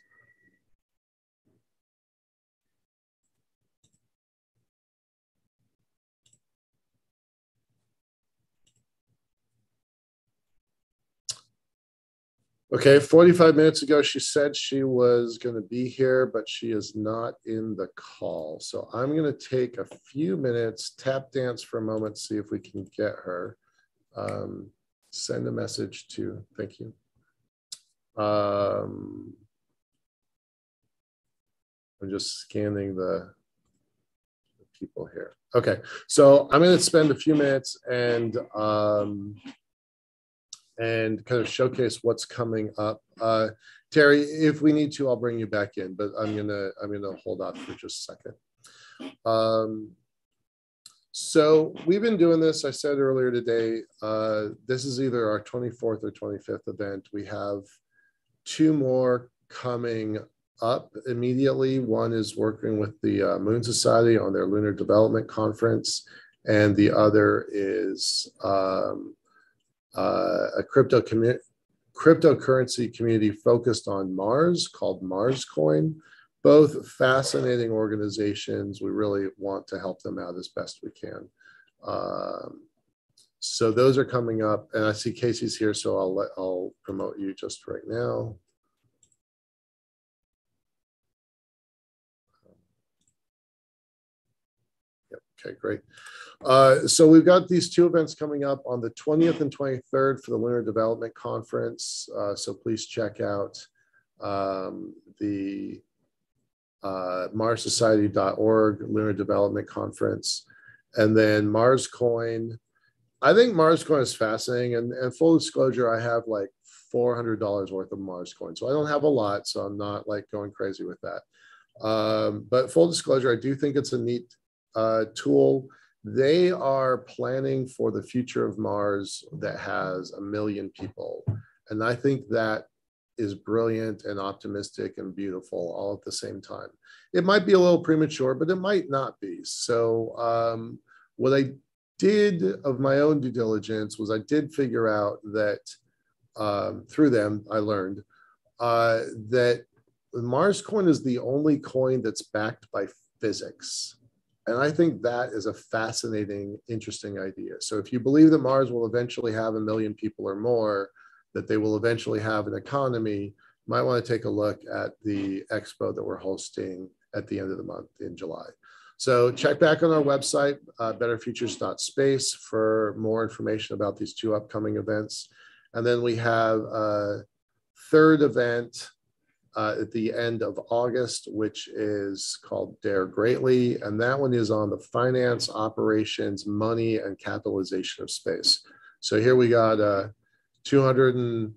Okay, 45 minutes ago, she said she was going to be here, but she is not in the call. So I'm going to take a few minutes, tap dance for a moment, see if we can get her. Um, send a message to, thank you. Um, I'm just scanning the, the people here. Okay, so I'm going to spend a few minutes and um, and kind of showcase what's coming up. Uh, Terry, if we need to, I'll bring you back in, but I'm gonna I'm gonna hold off for just a second. Um, so we've been doing this. I said earlier today. Uh, this is either our 24th or 25th event. We have two more coming up immediately. One is working with the uh, Moon Society on their Lunar Development Conference, and the other is um, uh, a crypto community cryptocurrency community focused on Mars called Mars Coin. Both fascinating organizations. We really want to help them out as best we can. Um, so those are coming up, and I see Casey's here, so I'll let I'll promote you just right now. Yep. Okay, great. Uh, so we've got these two events coming up on the 20th and 23rd for the Lunar Development Conference. Uh, so please check out um, the uh, marssociety.org Lunar Development Conference. And then MarsCoin. I think MarsCoin is fascinating. And, and full disclosure, I have like $400 worth of MarsCoin, So I don't have a lot. So I'm not like going crazy with that. Um, but full disclosure, I do think it's a neat uh, tool. They are planning for the future of Mars that has a million people. And I think that is brilliant and optimistic and beautiful all at the same time. It might be a little premature, but it might not be. So, um, what I did of my own due diligence was I did figure out that um, through them, I learned uh, that Mars coin is the only coin that's backed by physics. And I think that is a fascinating, interesting idea. So if you believe that Mars will eventually have a million people or more, that they will eventually have an economy, might want to take a look at the expo that we're hosting at the end of the month in July. So check back on our website, uh, betterfutures.space for more information about these two upcoming events. And then we have a third event uh, at the end of August, which is called Dare Greatly. And that one is on the finance, operations, money, and capitalization of space. So here we got uh, 200 and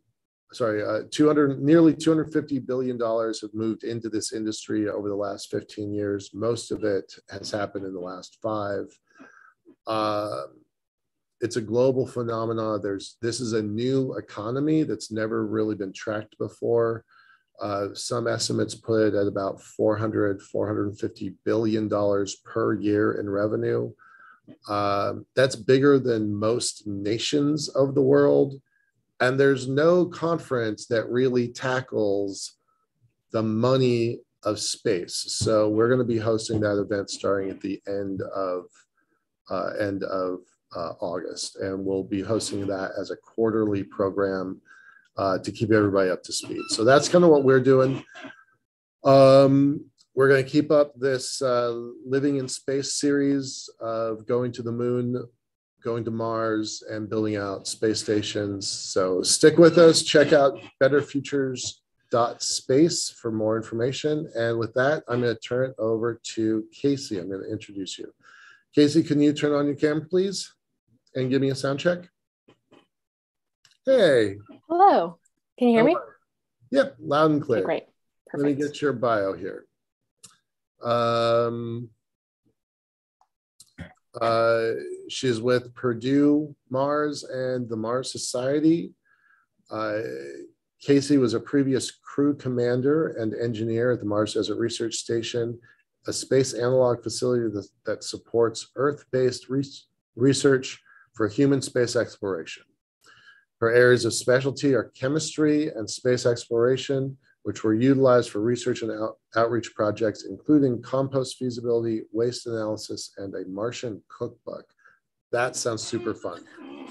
sorry, uh, 200, nearly 250 billion dollars have moved into this industry over the last 15 years. Most of it has happened in the last five. Uh, it's a global phenomenon. There's this is a new economy that's never really been tracked before. Uh, some estimates put it at about 400, 450 billion dollars per year in revenue. Uh, that's bigger than most nations of the world. And there's no conference that really tackles the money of space. So we're going to be hosting that event starting at the end of uh, end of uh, August, and we'll be hosting that as a quarterly program uh, to keep everybody up to speed. So that's kind of what we're doing. Um, we're going to keep up this uh, living in space series of going to the moon, going to Mars, and building out space stations. So stick with us. Check out betterfutures.space for more information. And with that, I'm going to turn it over to Casey. I'm going to introduce you. Casey, can you turn on your camera, please, and give me a sound check? Hey. Hello. Can you hear me? Yep, loud and clear. Okay, great. Perfect. Let me get your bio here. Um, uh, she's with Purdue Mars and the Mars Society. Uh, Casey was a previous crew commander and engineer at the Mars Desert Research Station, a space analog facility that, that supports Earth based re research for human space exploration. Her areas of specialty are chemistry and space exploration, which were utilized for research and out outreach projects, including compost feasibility, waste analysis, and a Martian cookbook. That sounds super fun.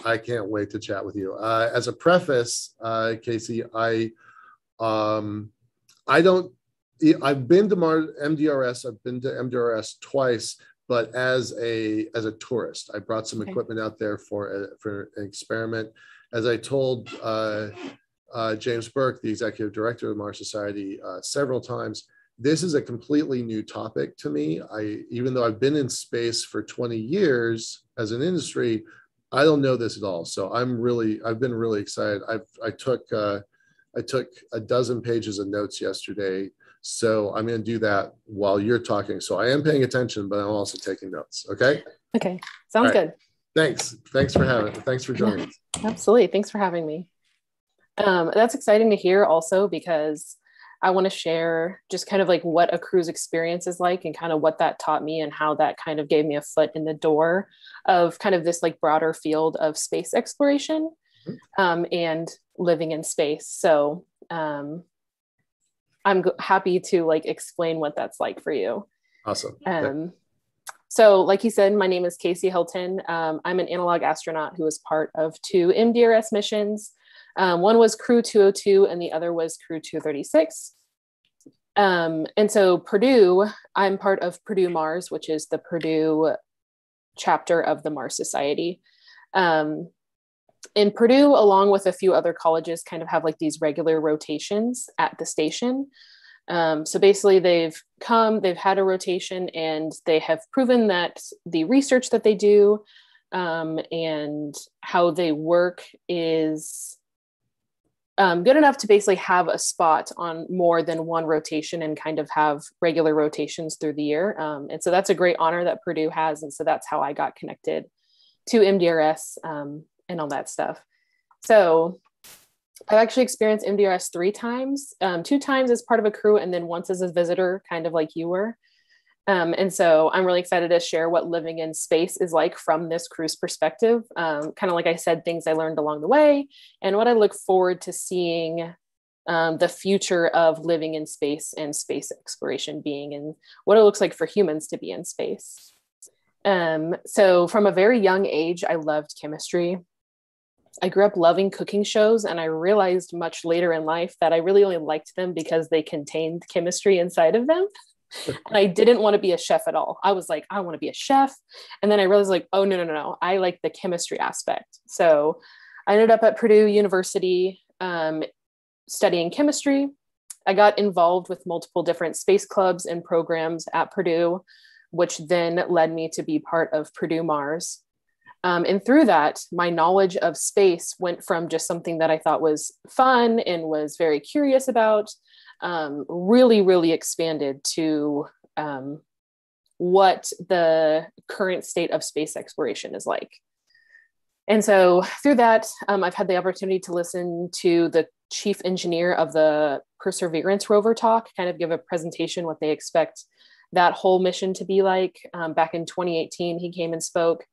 I can't wait to chat with you. Uh, as a preface, uh, Casey, I um, I don't. I've been to Mar- MDRS. I've been to MDRS twice, but as a as a tourist, I brought some okay. equipment out there for a, for an experiment as I told uh, uh, James Burk, the executive director of the Mars Society, uh, several times, this is a completely new topic to me. I, even though I've been in space for 20 years as an industry, I don't know this at all. So I'm really, I've been really excited. I've, I took, uh, I took a dozen pages of notes yesterday. So I'm going to do that while you're talking. So I am paying attention, but I'm also taking notes. Okay. Okay. Sounds right. good. Thanks. Thanks for having. Thanks for joining. Absolutely. Thanks for having me. Um, that's exciting to hear also because I want to share just kind of like what a crew's experience is like and kind of what that taught me and how that kind of gave me a foot in the door of kind of this like broader field of space exploration mm-hmm. um, and living in space. So um, I'm happy to like explain what that's like for you. Awesome. Um, so, like you said, my name is Casey Hilton. Um, I'm an analog astronaut who was part of two MDRS missions. Um, one was Crew 202 and the other was Crew 236. Um, and so, Purdue, I'm part of Purdue Mars, which is the Purdue chapter of the Mars Society. Um, in Purdue, along with a few other colleges, kind of have like these regular rotations at the station. Um, so basically, they've come, they've had a rotation, and they have proven that the research that they do um, and how they work is um, good enough to basically have a spot on more than one rotation and kind of have regular rotations through the year. Um, and so that's a great honor that Purdue has. And so that's how I got connected to MDRS um, and all that stuff. So I've actually experienced MDRS three times, um, two times as part of a crew, and then once as a visitor, kind of like you were. Um, and so I'm really excited to share what living in space is like from this crew's perspective. Um, kind of like I said, things I learned along the way, and what I look forward to seeing um, the future of living in space and space exploration being, and what it looks like for humans to be in space. Um, so, from a very young age, I loved chemistry. I grew up loving cooking shows, and I realized much later in life that I really only liked them because they contained chemistry inside of them. and I didn't want to be a chef at all. I was like, I want to be a chef. And then I realized, like, oh, no, no, no, no. I like the chemistry aspect. So I ended up at Purdue University um, studying chemistry. I got involved with multiple different space clubs and programs at Purdue, which then led me to be part of Purdue Mars. Um, and through that, my knowledge of space went from just something that I thought was fun and was very curious about, um, really, really expanded to um, what the current state of space exploration is like. And so through that, um, I've had the opportunity to listen to the chief engineer of the Perseverance rover talk, kind of give a presentation what they expect that whole mission to be like. Um, back in 2018, he came and spoke.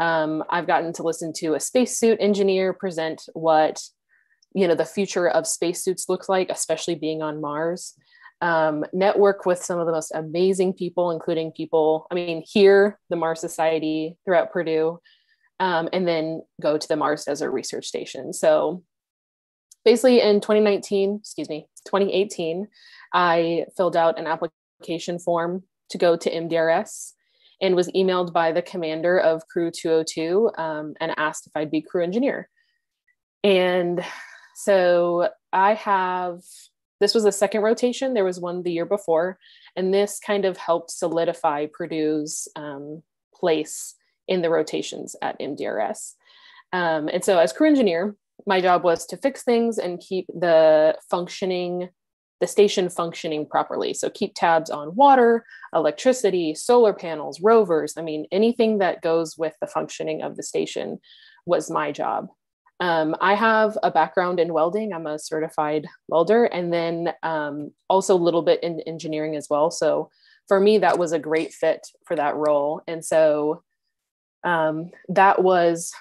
Um, I've gotten to listen to a spacesuit engineer present what you know the future of spacesuits looks like, especially being on Mars. Um, network with some of the most amazing people, including people. I mean, here the Mars Society throughout Purdue, um, and then go to the Mars Desert Research Station. So basically, in 2019, excuse me, 2018, I filled out an application form to go to MDRS and was emailed by the commander of Crew 202 um, and asked if I'd be crew engineer. And so I have, this was a second rotation. There was one the year before, and this kind of helped solidify Purdue's um, place in the rotations at MDRS. Um, and so as crew engineer, my job was to fix things and keep the functioning the station functioning properly. So keep tabs on water, electricity, solar panels, rovers. I mean, anything that goes with the functioning of the station was my job. Um, I have a background in welding. I'm a certified welder, and then um, also a little bit in engineering as well. So for me, that was a great fit for that role. And so um, that was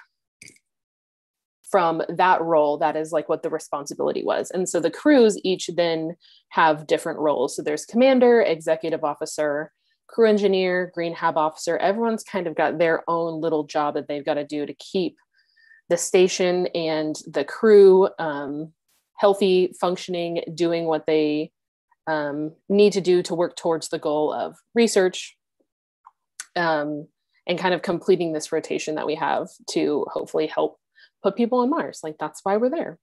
from that role that is like what the responsibility was. And so the crews each then have different roles. So there's commander executive officer crew engineer green hab officer. Everyone's kind of got their own little job that they've got to do to keep the station and the crew um, healthy functioning doing what they um, need to do to work towards the goal of research um, and kind of completing this rotation that we have to hopefully help put people on Mars. Like that's why we're there.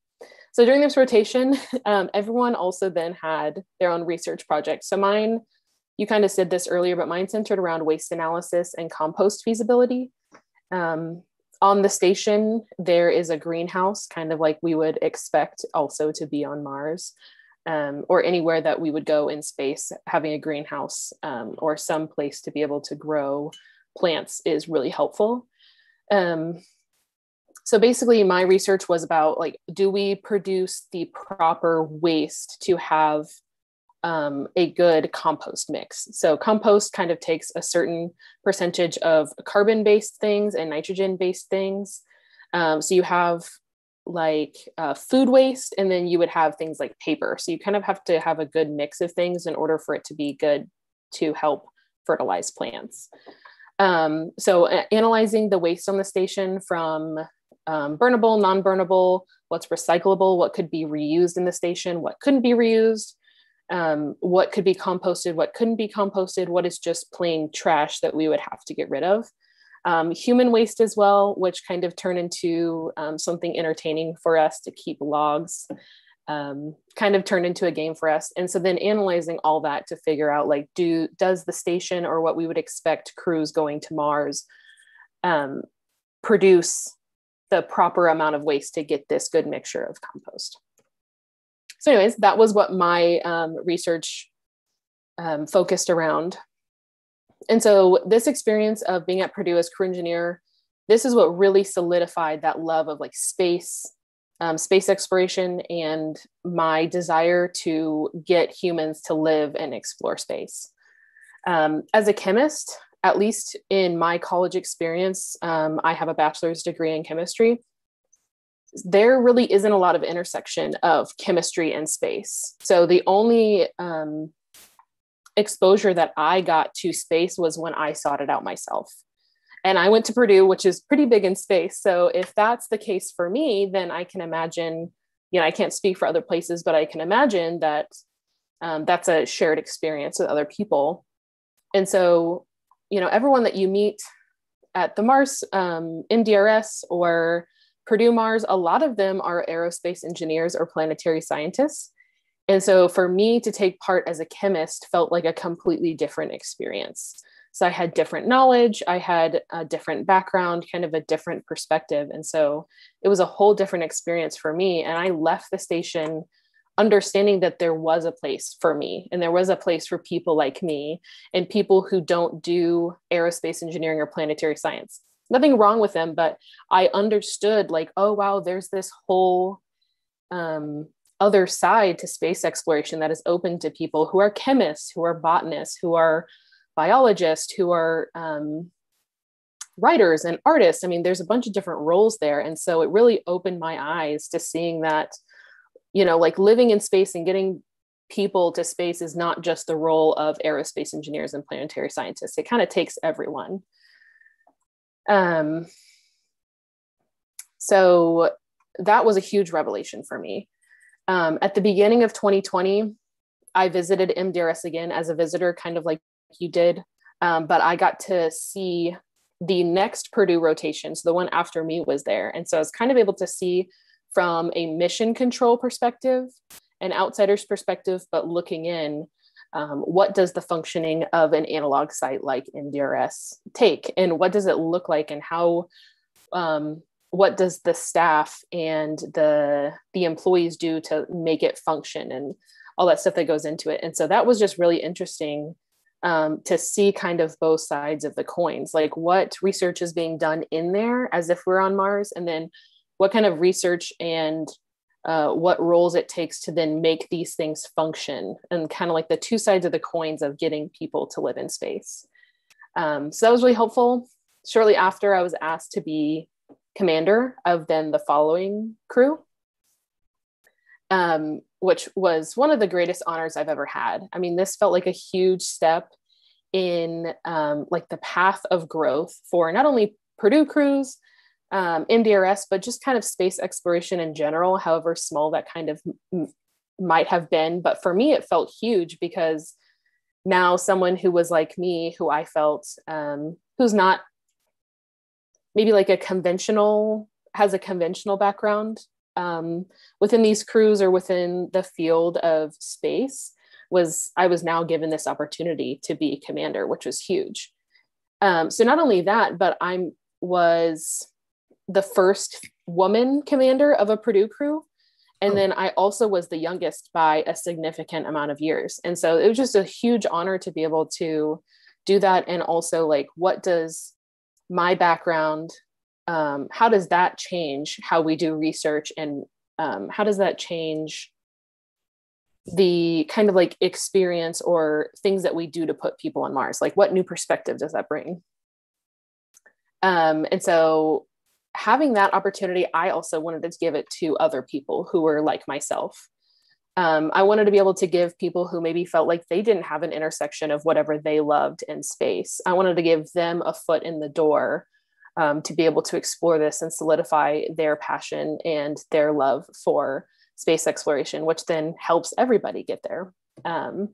So during this rotation, um, everyone also then had their own research project. So mine, you kind of said this earlier, but mine centered around waste analysis and compost feasibility. Um, on the station, there is a greenhouse, kind of like we would expect also to be on Mars. Um, or anywhere that we would go in space, having a greenhouse um, or some place to be able to grow plants is really helpful. Um, so basically my research was about like do we produce the proper waste to have um, a good compost mix? So compost kind of takes a certain percentage of carbon based things and nitrogen based things. Um, so you have like uh, food waste and then you would have things like paper. So you kind of have to have a good mix of things in order for it to be good to help fertilize plants. Um, so uh, analyzing the waste on the station from um, burnable, non burnable, what's recyclable, what could be reused in the station, what couldn't be reused, um, what could be composted, what couldn't be composted, what is just plain trash that we would have to get rid of. um, human waste as well, which kind of turned into um, something entertaining for us to keep logs, um, kind of turned into a game for us. And so then analyzing all that to figure out like, do does the station or what we would expect crews going to Mars um, produce the proper amount of waste to get this good mixture of compost? So, anyways, that was what my um, research um, focused around and so this experience of being at Purdue as crew engineer, this is what really solidified that love of like space, um, space exploration, and my desire to get humans to live and explore space. Um, as a chemist, at least in my college experience, um, I have a bachelor's degree in chemistry. There really isn't a lot of intersection of chemistry and space. So the only um, exposure that I got to space was when I sought it out myself. And I went to Purdue, which is pretty big in space. So if that's the case for me, then I can imagine, you know, I can't speak for other places, but I can imagine that um, that's a shared experience with other people. And so, you know, everyone that you meet at the Mars um, MDRS or Purdue Mars, a lot of them are aerospace engineers or planetary scientists. And so for me to take part as a chemist felt like a completely different experience. So I had different knowledge, I had a different background, kind of a different perspective. And so it was a whole different experience for me. And I left the station understanding that there was a place for me and there was a place for people like me and people who don't do aerospace engineering or planetary science. Nothing wrong with them, but I understood like, oh, wow, there's this whole um, other side to space exploration that is open to people who are chemists, who are botanists, who are biologists, who are um, writers and artists. I mean, there's a bunch of different roles there. And so it really opened my eyes to seeing that, you know, like living in space and getting people to space is not just the role of aerospace engineers and planetary scientists. It kind of takes everyone. Um, so that was a huge revelation for me. Um, at the beginning of 2020, I visited MDRS again as a visitor, kind of like you did, um, but I got to see the next Purdue rotation. So the one after me was there. And so I was kind of able to see from a mission control perspective, an outsider's perspective, but looking in, um, what does the functioning of an analog site like MDRS take? And what does it look like? And how um, what does the staff and the the employees do to make it function and all that stuff that goes into it and so that was just really interesting um, to see kind of both sides of the coins like what research is being done in there as if we're on mars and then what kind of research and uh, what roles it takes to then make these things function and kind of like the two sides of the coins of getting people to live in space um, so that was really helpful shortly after i was asked to be commander of then the following crew, um, which was one of the greatest honors I've ever had. I mean, this felt like a huge step in um, like the path of growth for not only Purdue crews, um, MDRS, but just kind of space exploration in general, however small that kind of m- might have been. But for me, it felt huge because now someone who was like me, who I felt um, who's not maybe like a conventional has a conventional background um, within these crews or within the field of space was i was now given this opportunity to be commander which was huge um, so not only that but I'm was the first woman commander of a purdue crew. And oh. then i also was the youngest by a significant amount of years. And so it was just a huge honor to be able to do that. And also like what does my background um, how does that change how we do research? And um, how does that change the kind of like experience or things that we do to put people on mars? Like what new perspective does that bring? Um, and so having that opportunity i also wanted to give it to other people who were like myself um, I wanted to be able to give people who maybe felt like they didn't have an intersection of whatever they loved in space. I wanted to give them a foot in the door um, to be able to explore this and solidify their passion and their love for space exploration, which then helps everybody get there. Um,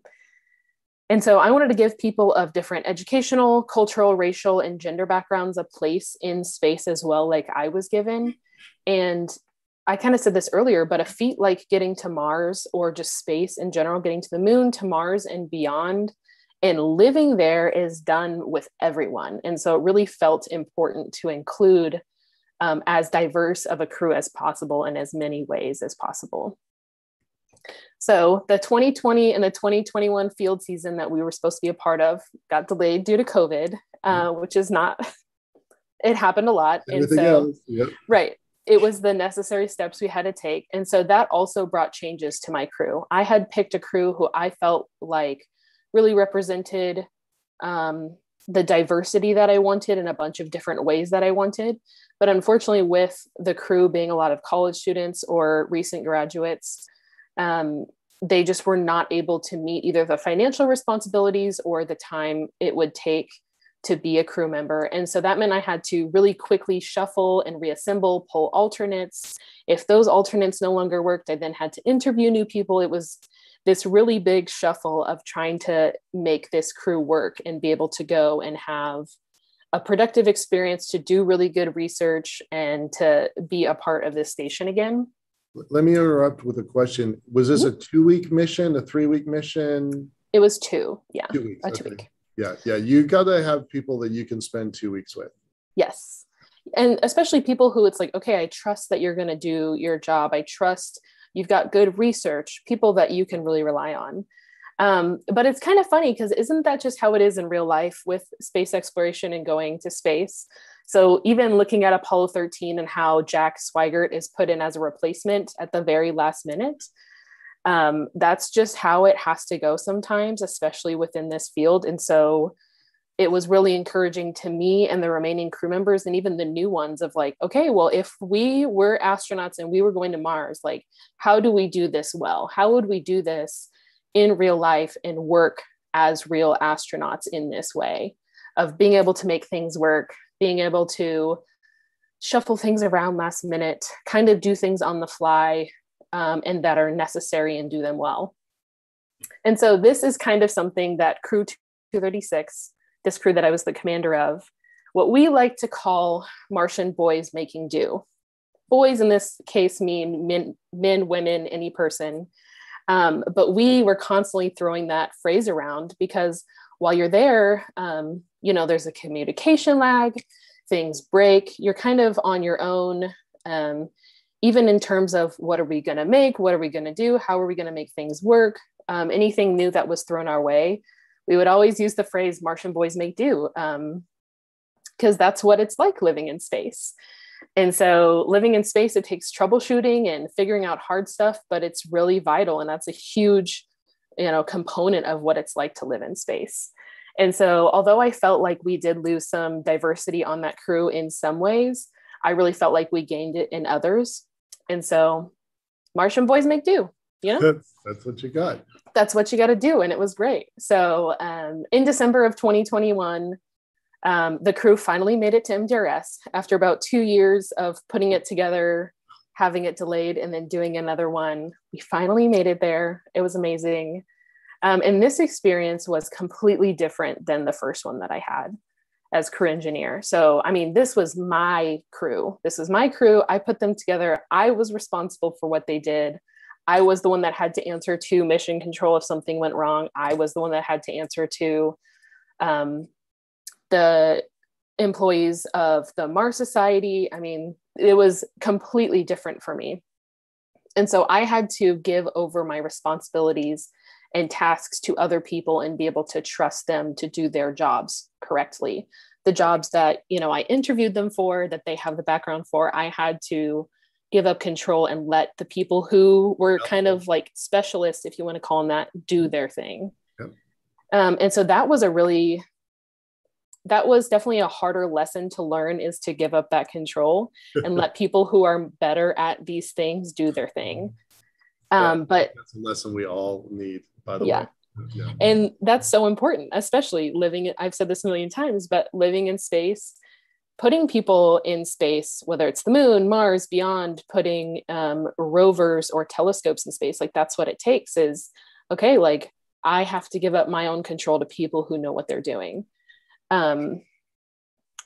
And so I wanted to give people of different educational, cultural, racial, and gender backgrounds a place in space as well, like I was given. And I kind of said this earlier, but a feat like getting to Mars or just space in general, getting to the moon, to Mars and beyond, and living there is done with everyone. And so it really felt important to include um, as diverse of a crew as possible in as many ways as possible. So the 2020 and the 2021 field season that we were supposed to be a part of got delayed due to COVID, uh, which is not, it happened a lot. Everything and so, else, yep. right. It was the necessary steps we had to take. And so that also brought changes to my crew. I had picked a crew who I felt like really represented um, the diversity that I wanted in a bunch of different ways that I wanted. But unfortunately, with the crew being a lot of college students or recent graduates, um, they just were not able to meet either the financial responsibilities or the time it would take to be a crew member. And so that meant I had to really quickly shuffle and reassemble, pull alternates. If those alternates no longer worked, I then had to interview new people. It was this really big shuffle of trying to make this crew work and be able to go and have a productive experience to do really good research and to be a part of this station again. Let me interrupt with a question. Was this a two week mission, a three week mission? It was two. Yeah. Two weeks. A two okay. week. Yeah. Yeah. You got to have people that you can spend two weeks with. Yes. And especially people who it's like, okay, I trust that you're going to do your job. I trust you've got good research, people that you can really rely on. Um, but it's kind of funny because isn't that just how it is in real life with space exploration and going to space? So even looking at Apollo 13 and how Jack Swigert is put in as a replacement at the very last minute, um, that's just how it has to go sometimes, especially within this field. And so it was really encouraging to me and the remaining crew members and even the new ones of like okay well if we were astronauts and we were going to mars like how do we do this well how would we do this in real life and work as real astronauts in this way of being able to make things work being able to shuffle things around last minute kind of do things on the fly um, and that are necessary and do them well and so this is kind of something that crew 236 this crew that I was the commander of, what we like to call Martian boys making do. Boys in this case mean men, men women, any person. Um, but we were constantly throwing that phrase around because while you're there, um, you know, there's a communication lag, things break, you're kind of on your own. Um, even in terms of what are we going to make, what are we going to do, how are we going to make things work, um, anything new that was thrown our way, we would always use the phrase Martian boys make do because um, that's what it's like living in space. And so living in space, it takes troubleshooting and figuring out hard stuff, but it's really vital. And that's a huge, you know, component of what it's like to live in space. And so although I felt like we did lose some diversity on that crew in some ways, I really felt like we gained it in others. And so Martian boys make do, you know? That's, that's what you got that's what you got to do. And it was great. So um, in December of 2021, um, the crew finally made it to MDRS after about two years of putting it together, having it delayed, and then doing another one. We finally made it there. It was amazing. Um, and this experience was completely different than the first one that I had as crew engineer. So, I mean, this was my crew. This was my crew. I put them together. I was responsible for what they did. I was the one that had to answer to mission control if something went wrong. I was the one that had to answer to um, the employees of the Mars Society. I mean, it was completely different for me. And so I had to give over my responsibilities and tasks to other people and be able to trust them to do their jobs correctly. The jobs that, you know, I interviewed them for, that they have the background for, I had to give up control and let the people who were yep. kind of like specialists, if you want to call them that, do their thing. Yep. Um, and so that was a really, that was definitely a harder lesson to learn is to give up that control and let people who are better at these things do their thing. Um, yeah, but that's a lesson we all need, by the yeah. way. Yeah. And that's so important, especially living, I've said this a million times, but living in space putting people in space, whether it's the moon, Mars, beyond, putting um, rovers or telescopes in space, like that's what it takes is okay, like I have to give up my own control to people who know what they're doing. Um,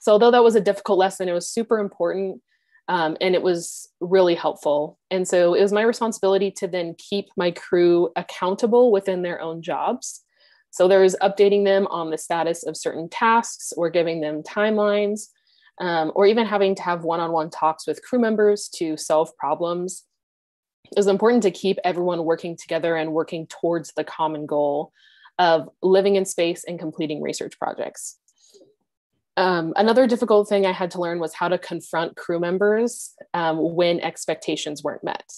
so, although that was a difficult lesson, it was super important um, and it was really helpful. And so, it was my responsibility to then keep my crew accountable within their own jobs. So, there was updating them on the status of certain tasks or giving them timelines. Um, or even having to have one on one talks with crew members to solve problems it was important to keep everyone working together and working towards the common goal of living in space and completing research projects. Um, another difficult thing I had to learn was how to confront crew members um, when expectations weren't met.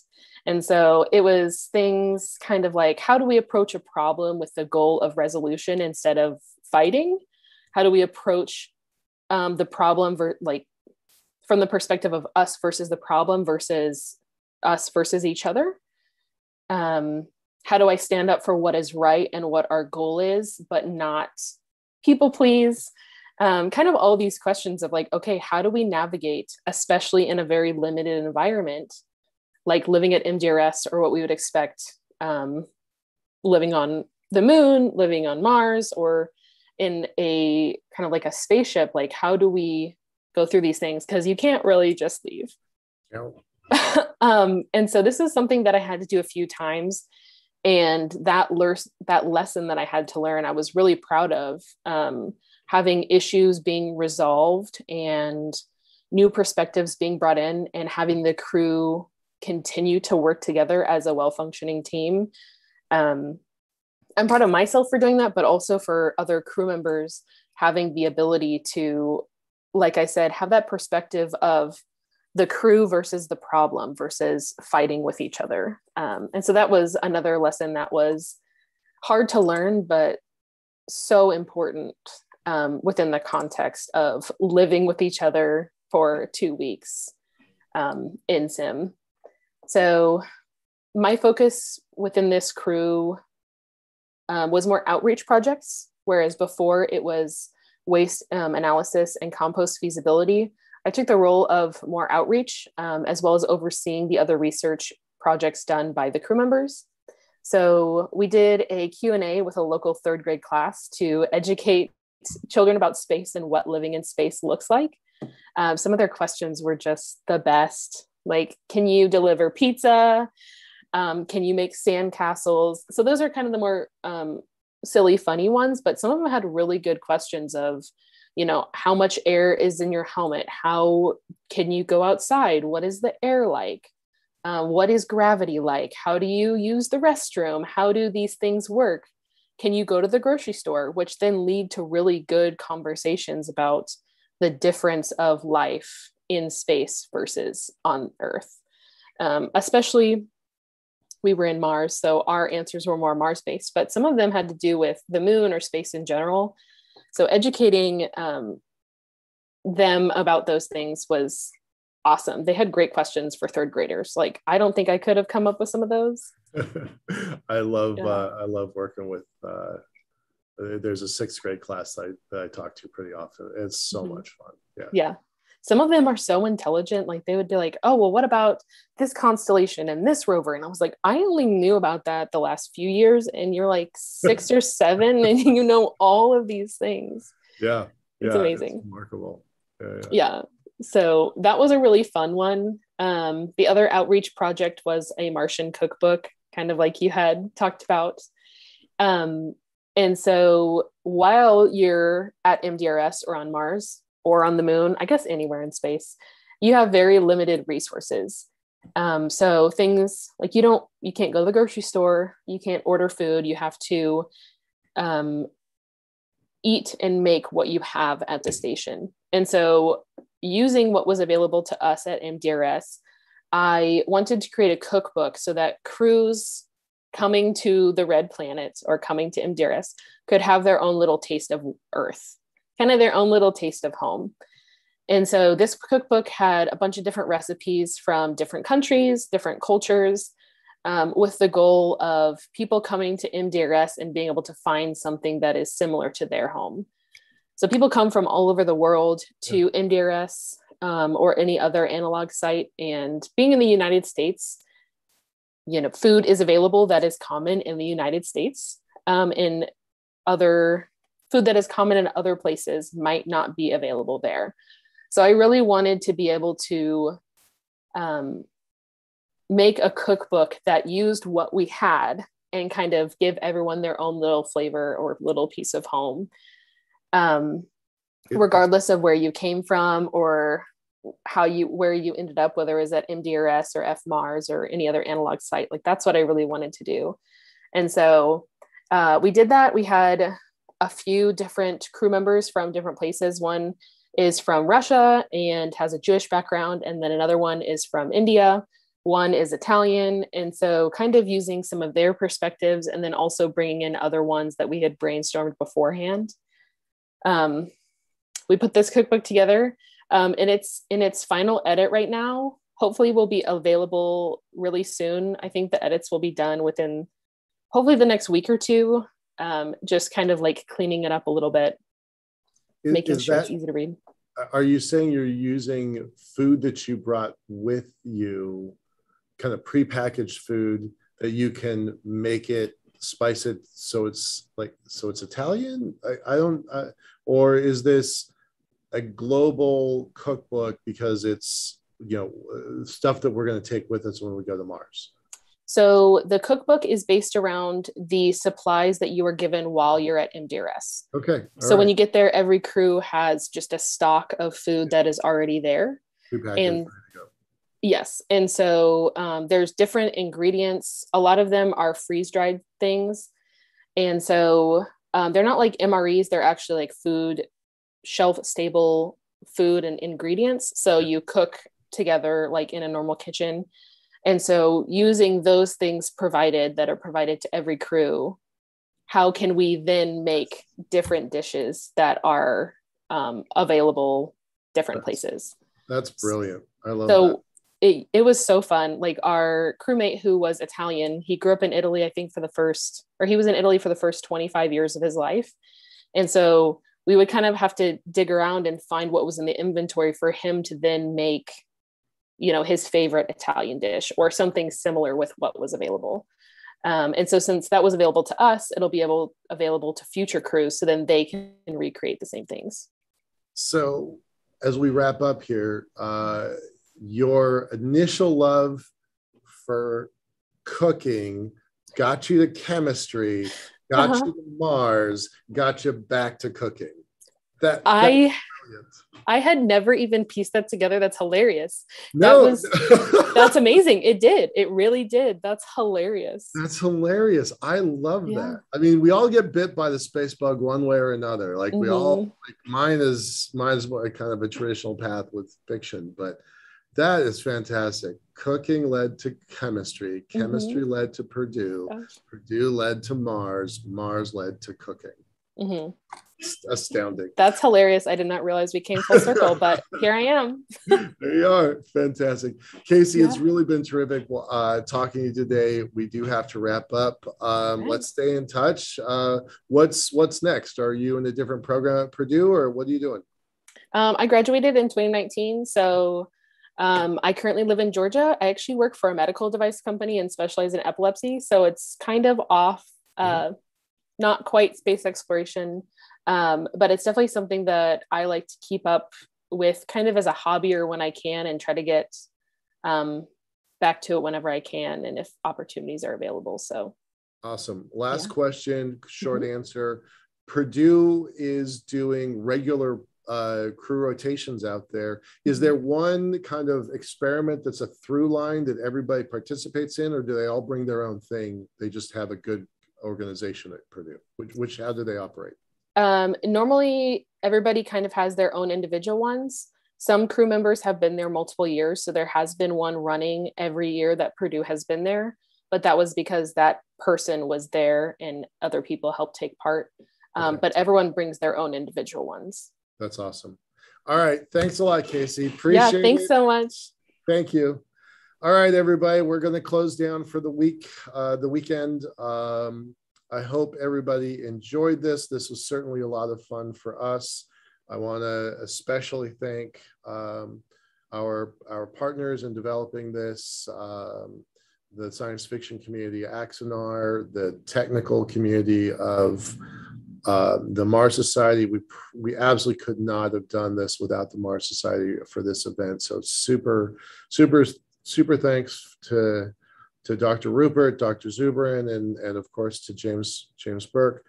And so it was things kind of like how do we approach a problem with the goal of resolution instead of fighting? How do we approach um, the problem ver- like from the perspective of us versus the problem versus us versus each other um, how do i stand up for what is right and what our goal is but not people please um, kind of all these questions of like okay how do we navigate especially in a very limited environment like living at mdrs or what we would expect um, living on the moon living on mars or in a kind of like a spaceship like how do we go through these things because you can't really just leave no. um, and so this is something that I had to do a few times. And that, lear- that lesson that I had to learn, I was really proud of um, having issues being resolved and new perspectives being brought in and having the crew continue to work together as a well functioning team. Um, I'm proud of myself for doing that, but also for other crew members having the ability to, like I said, have that perspective of the crew versus the problem versus fighting with each other. Um, and so that was another lesson that was hard to learn, but so important um, within the context of living with each other for two weeks um, in sim. So my focus within this crew um, was more outreach projects, whereas before it was waste um, analysis and compost feasibility I took the role of more outreach um, as well as overseeing the other research projects done by the crew members. So we did a Q&A with a local third grade class to educate children about space and what living in space looks like. Um, some of their questions were just the best. Like, can you deliver pizza? Um, can you make sand castles? So those are kind of the more um, silly, funny ones, but some of them had really good questions of, you know how much air is in your helmet how can you go outside what is the air like uh, what is gravity like how do you use the restroom how do these things work can you go to the grocery store which then lead to really good conversations about the difference of life in space versus on earth um, especially we were in mars so our answers were more mars based but some of them had to do with the moon or space in general so educating um, them about those things was awesome. They had great questions for third graders. Like I don't think I could have come up with some of those. I love yeah. uh, I love working with. Uh, there's a sixth grade class that I, that I talk to pretty often. It's so mm-hmm. much fun. Yeah. Yeah some of them are so intelligent like they would be like oh well what about this constellation and this rover and i was like i only knew about that the last few years and you're like six or seven and you know all of these things yeah, yeah it's amazing it's remarkable yeah, yeah. yeah, so that was a really fun one um, the other outreach project was a martian cookbook kind of like you had talked about um, and so while you're at mdrs or on mars or on the moon, I guess anywhere in space, you have very limited resources. Um, so things like you don't, you can't go to the grocery store, you can't order food, you have to um, eat and make what you have at the station. And so using what was available to us at MDRS, I wanted to create a cookbook so that crews coming to the red planet or coming to MDRS could have their own little taste of Earth kind of their own little taste of home. And so this cookbook had a bunch of different recipes from different countries, different cultures, um, with the goal of people coming to MDRS and being able to find something that is similar to their home. So people come from all over the world to MDRS um, or any other analog site. And being in the United States, you know, food is available that is common in the United States. um, in other food that is common in other places might not be available there. So I really wanted to be able to um, make a cookbook that used what we had and kind of give everyone their own little flavor or little piece of home, um, regardless of where you came from or how you where you ended up, whether it was at MDRS or FMARS or any other analog site. Like that's what I really wanted to do, and so uh, we did that. We had a few different crew members from different places. One is from Russia and has a Jewish background, and then another one is from India. One is Italian. And so, kind of using some of their perspectives and then also bringing in other ones that we had brainstormed beforehand. Um, we put this cookbook together um, and it's in its final edit right now. Hopefully, will be available really soon. I think the edits will be done within hopefully the next week or two. Um, just kind of like cleaning it up a little bit, Is- making is sure that- it's easy to read. Are you saying you're using food that you brought with you, kind of prepackaged food that you can make it, spice it so it's like so it's Italian? I, I don't, I, or is this a global cookbook because it's you know stuff that we're going to take with us when we go to Mars? So the cookbook is based around the supplies that you were given while you're at MDRS. Okay. so when you get there, every crew has just a stock of food that is already there. And yes, and so um, there's different ingredients. A lot of them are freeze dried things, and so um, they're not like MREs. They're actually like food shelf stable food and ingredients. So you cook together like in a normal kitchen. And so using those things provided that are provided to every crew, how can we then make different dishes that are um, available different places? That's brilliant. I love so that. it, it was so fun like our crewmate who was italian he grew up in italy i think for the first or he was in italy for the first 25 years of his life and so we would kind of have to dig around and find what was in the inventory for him to then make you know his favorite italian dish or something similar with what was available. Um, and so since that was available to us it'll be able available to future crews so then they can recreate the same things. So, as we wrap up here, uh, your initial love for cooking got you the chemistry, got Uh-huh. you to Mars, got you back to cooking. That, I. I had never even pieced that together. That's hilarious. No. That was that's amazing. It did. It really did. That's hilarious. That's hilarious. I love Yeah. that. I mean, we all get bit by the space bug one way or another. Like we all Mhm. like mine is mine is more kind of a traditional path with fiction, but that is fantastic. Cooking led to chemistry, chemistry led to Purdue, Gosh. Purdue led to Mars, Mars led to cooking. Mhm. Astounding. That's hilarious. I did not realize we came full circle, but here I am. There you are. Fantastic. Casey, it's really been terrific uh, talking to you today. We do have to wrap up. Um, Okay. Let's stay in touch. Uh, what's what's next? Are you in a different program at Purdue or what are you doing? Um, I graduated in 2019, so um, I currently live in Georgia. I actually work for a medical device company and specialize in epilepsy, so it's kind of off, uh, not quite space exploration, um, but it's definitely something that I like to keep up with, kind of as a hobby or when I can, and try to get um, back to it whenever I can and if opportunities are available. So. Awesome. Last Yeah. question, short answer. Purdue is doing regular uh, crew rotations out there. Is there one kind of experiment that's a through line that everybody participates in, or do they all bring their own thing? They just have a good organization at Purdue. Which, which how do they operate? Um, normally, everybody kind of has their own individual ones. Some crew members have been there multiple years, so there has been one running every year that Purdue has been there, but that was because that person was there and other people helped take part. Um, Okay. But everyone brings their own individual ones. That's awesome. All right. Thanks a lot, Casey. Appreciate yeah, thanks it. so much. Thank you. All right, everybody, we're going to close down for the week, uh, the weekend. Um, I hope everybody enjoyed this. This was certainly a lot of fun for us. I want to especially thank um, our our partners in developing this. Um, the science fiction community, Axonar, the technical community of uh, the Mars Society. We we absolutely could not have done this without the Mars Society for this event. So super, super, super thanks to to Dr. Rupert, Dr. Zubrin, and and of course to James James Burk.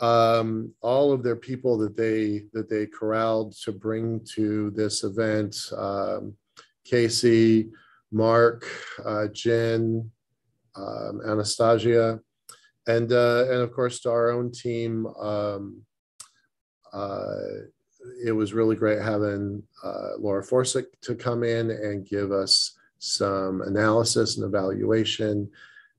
Um, all of their people that they that they corralled to bring to this event. Um, Casey, Mark, uh, Jen, um, Anastasia, and uh, and of course to our own team. Um, uh, it was really great having uh, Laura Forczyk to come in and give us some analysis and evaluation.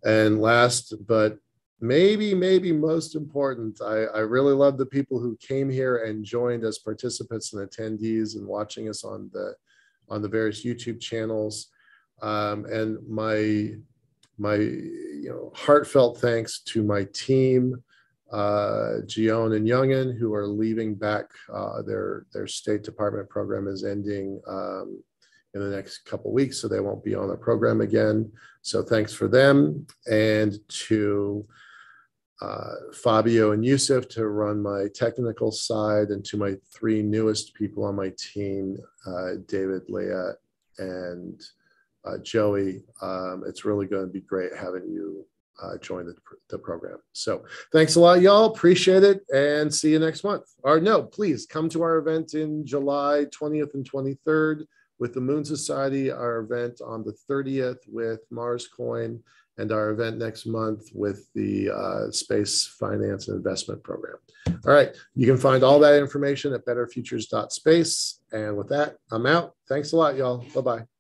And last but maybe, maybe most important, I, I really love the people who came here and joined as participants and attendees and watching us on the on the various YouTube channels. Um, and my my you know heartfelt thanks to my team, uh, Gion and Youngin, who are leaving back. Uh, their their State Department program is ending um, in the next couple weeks, so they won't be on the program again. So thanks for them, and to uh, Fabio and Yusuf to run my technical side, and to my three newest people on my team, uh, David, Leah, and uh, Joey. Um, it's really going to be great having you uh, join the, the program. So thanks a lot, y'all. Appreciate it, and see you next month. Or no, please come to our event in July 20th and 23rd with the Moon Society. Our event on the 30th with Mars Coin and our event next month with the uh, Space Finance and Investment Program. All right, you can find all that information at betterfutures.space. And with that, I'm out. Thanks a lot, y'all. Bye bye.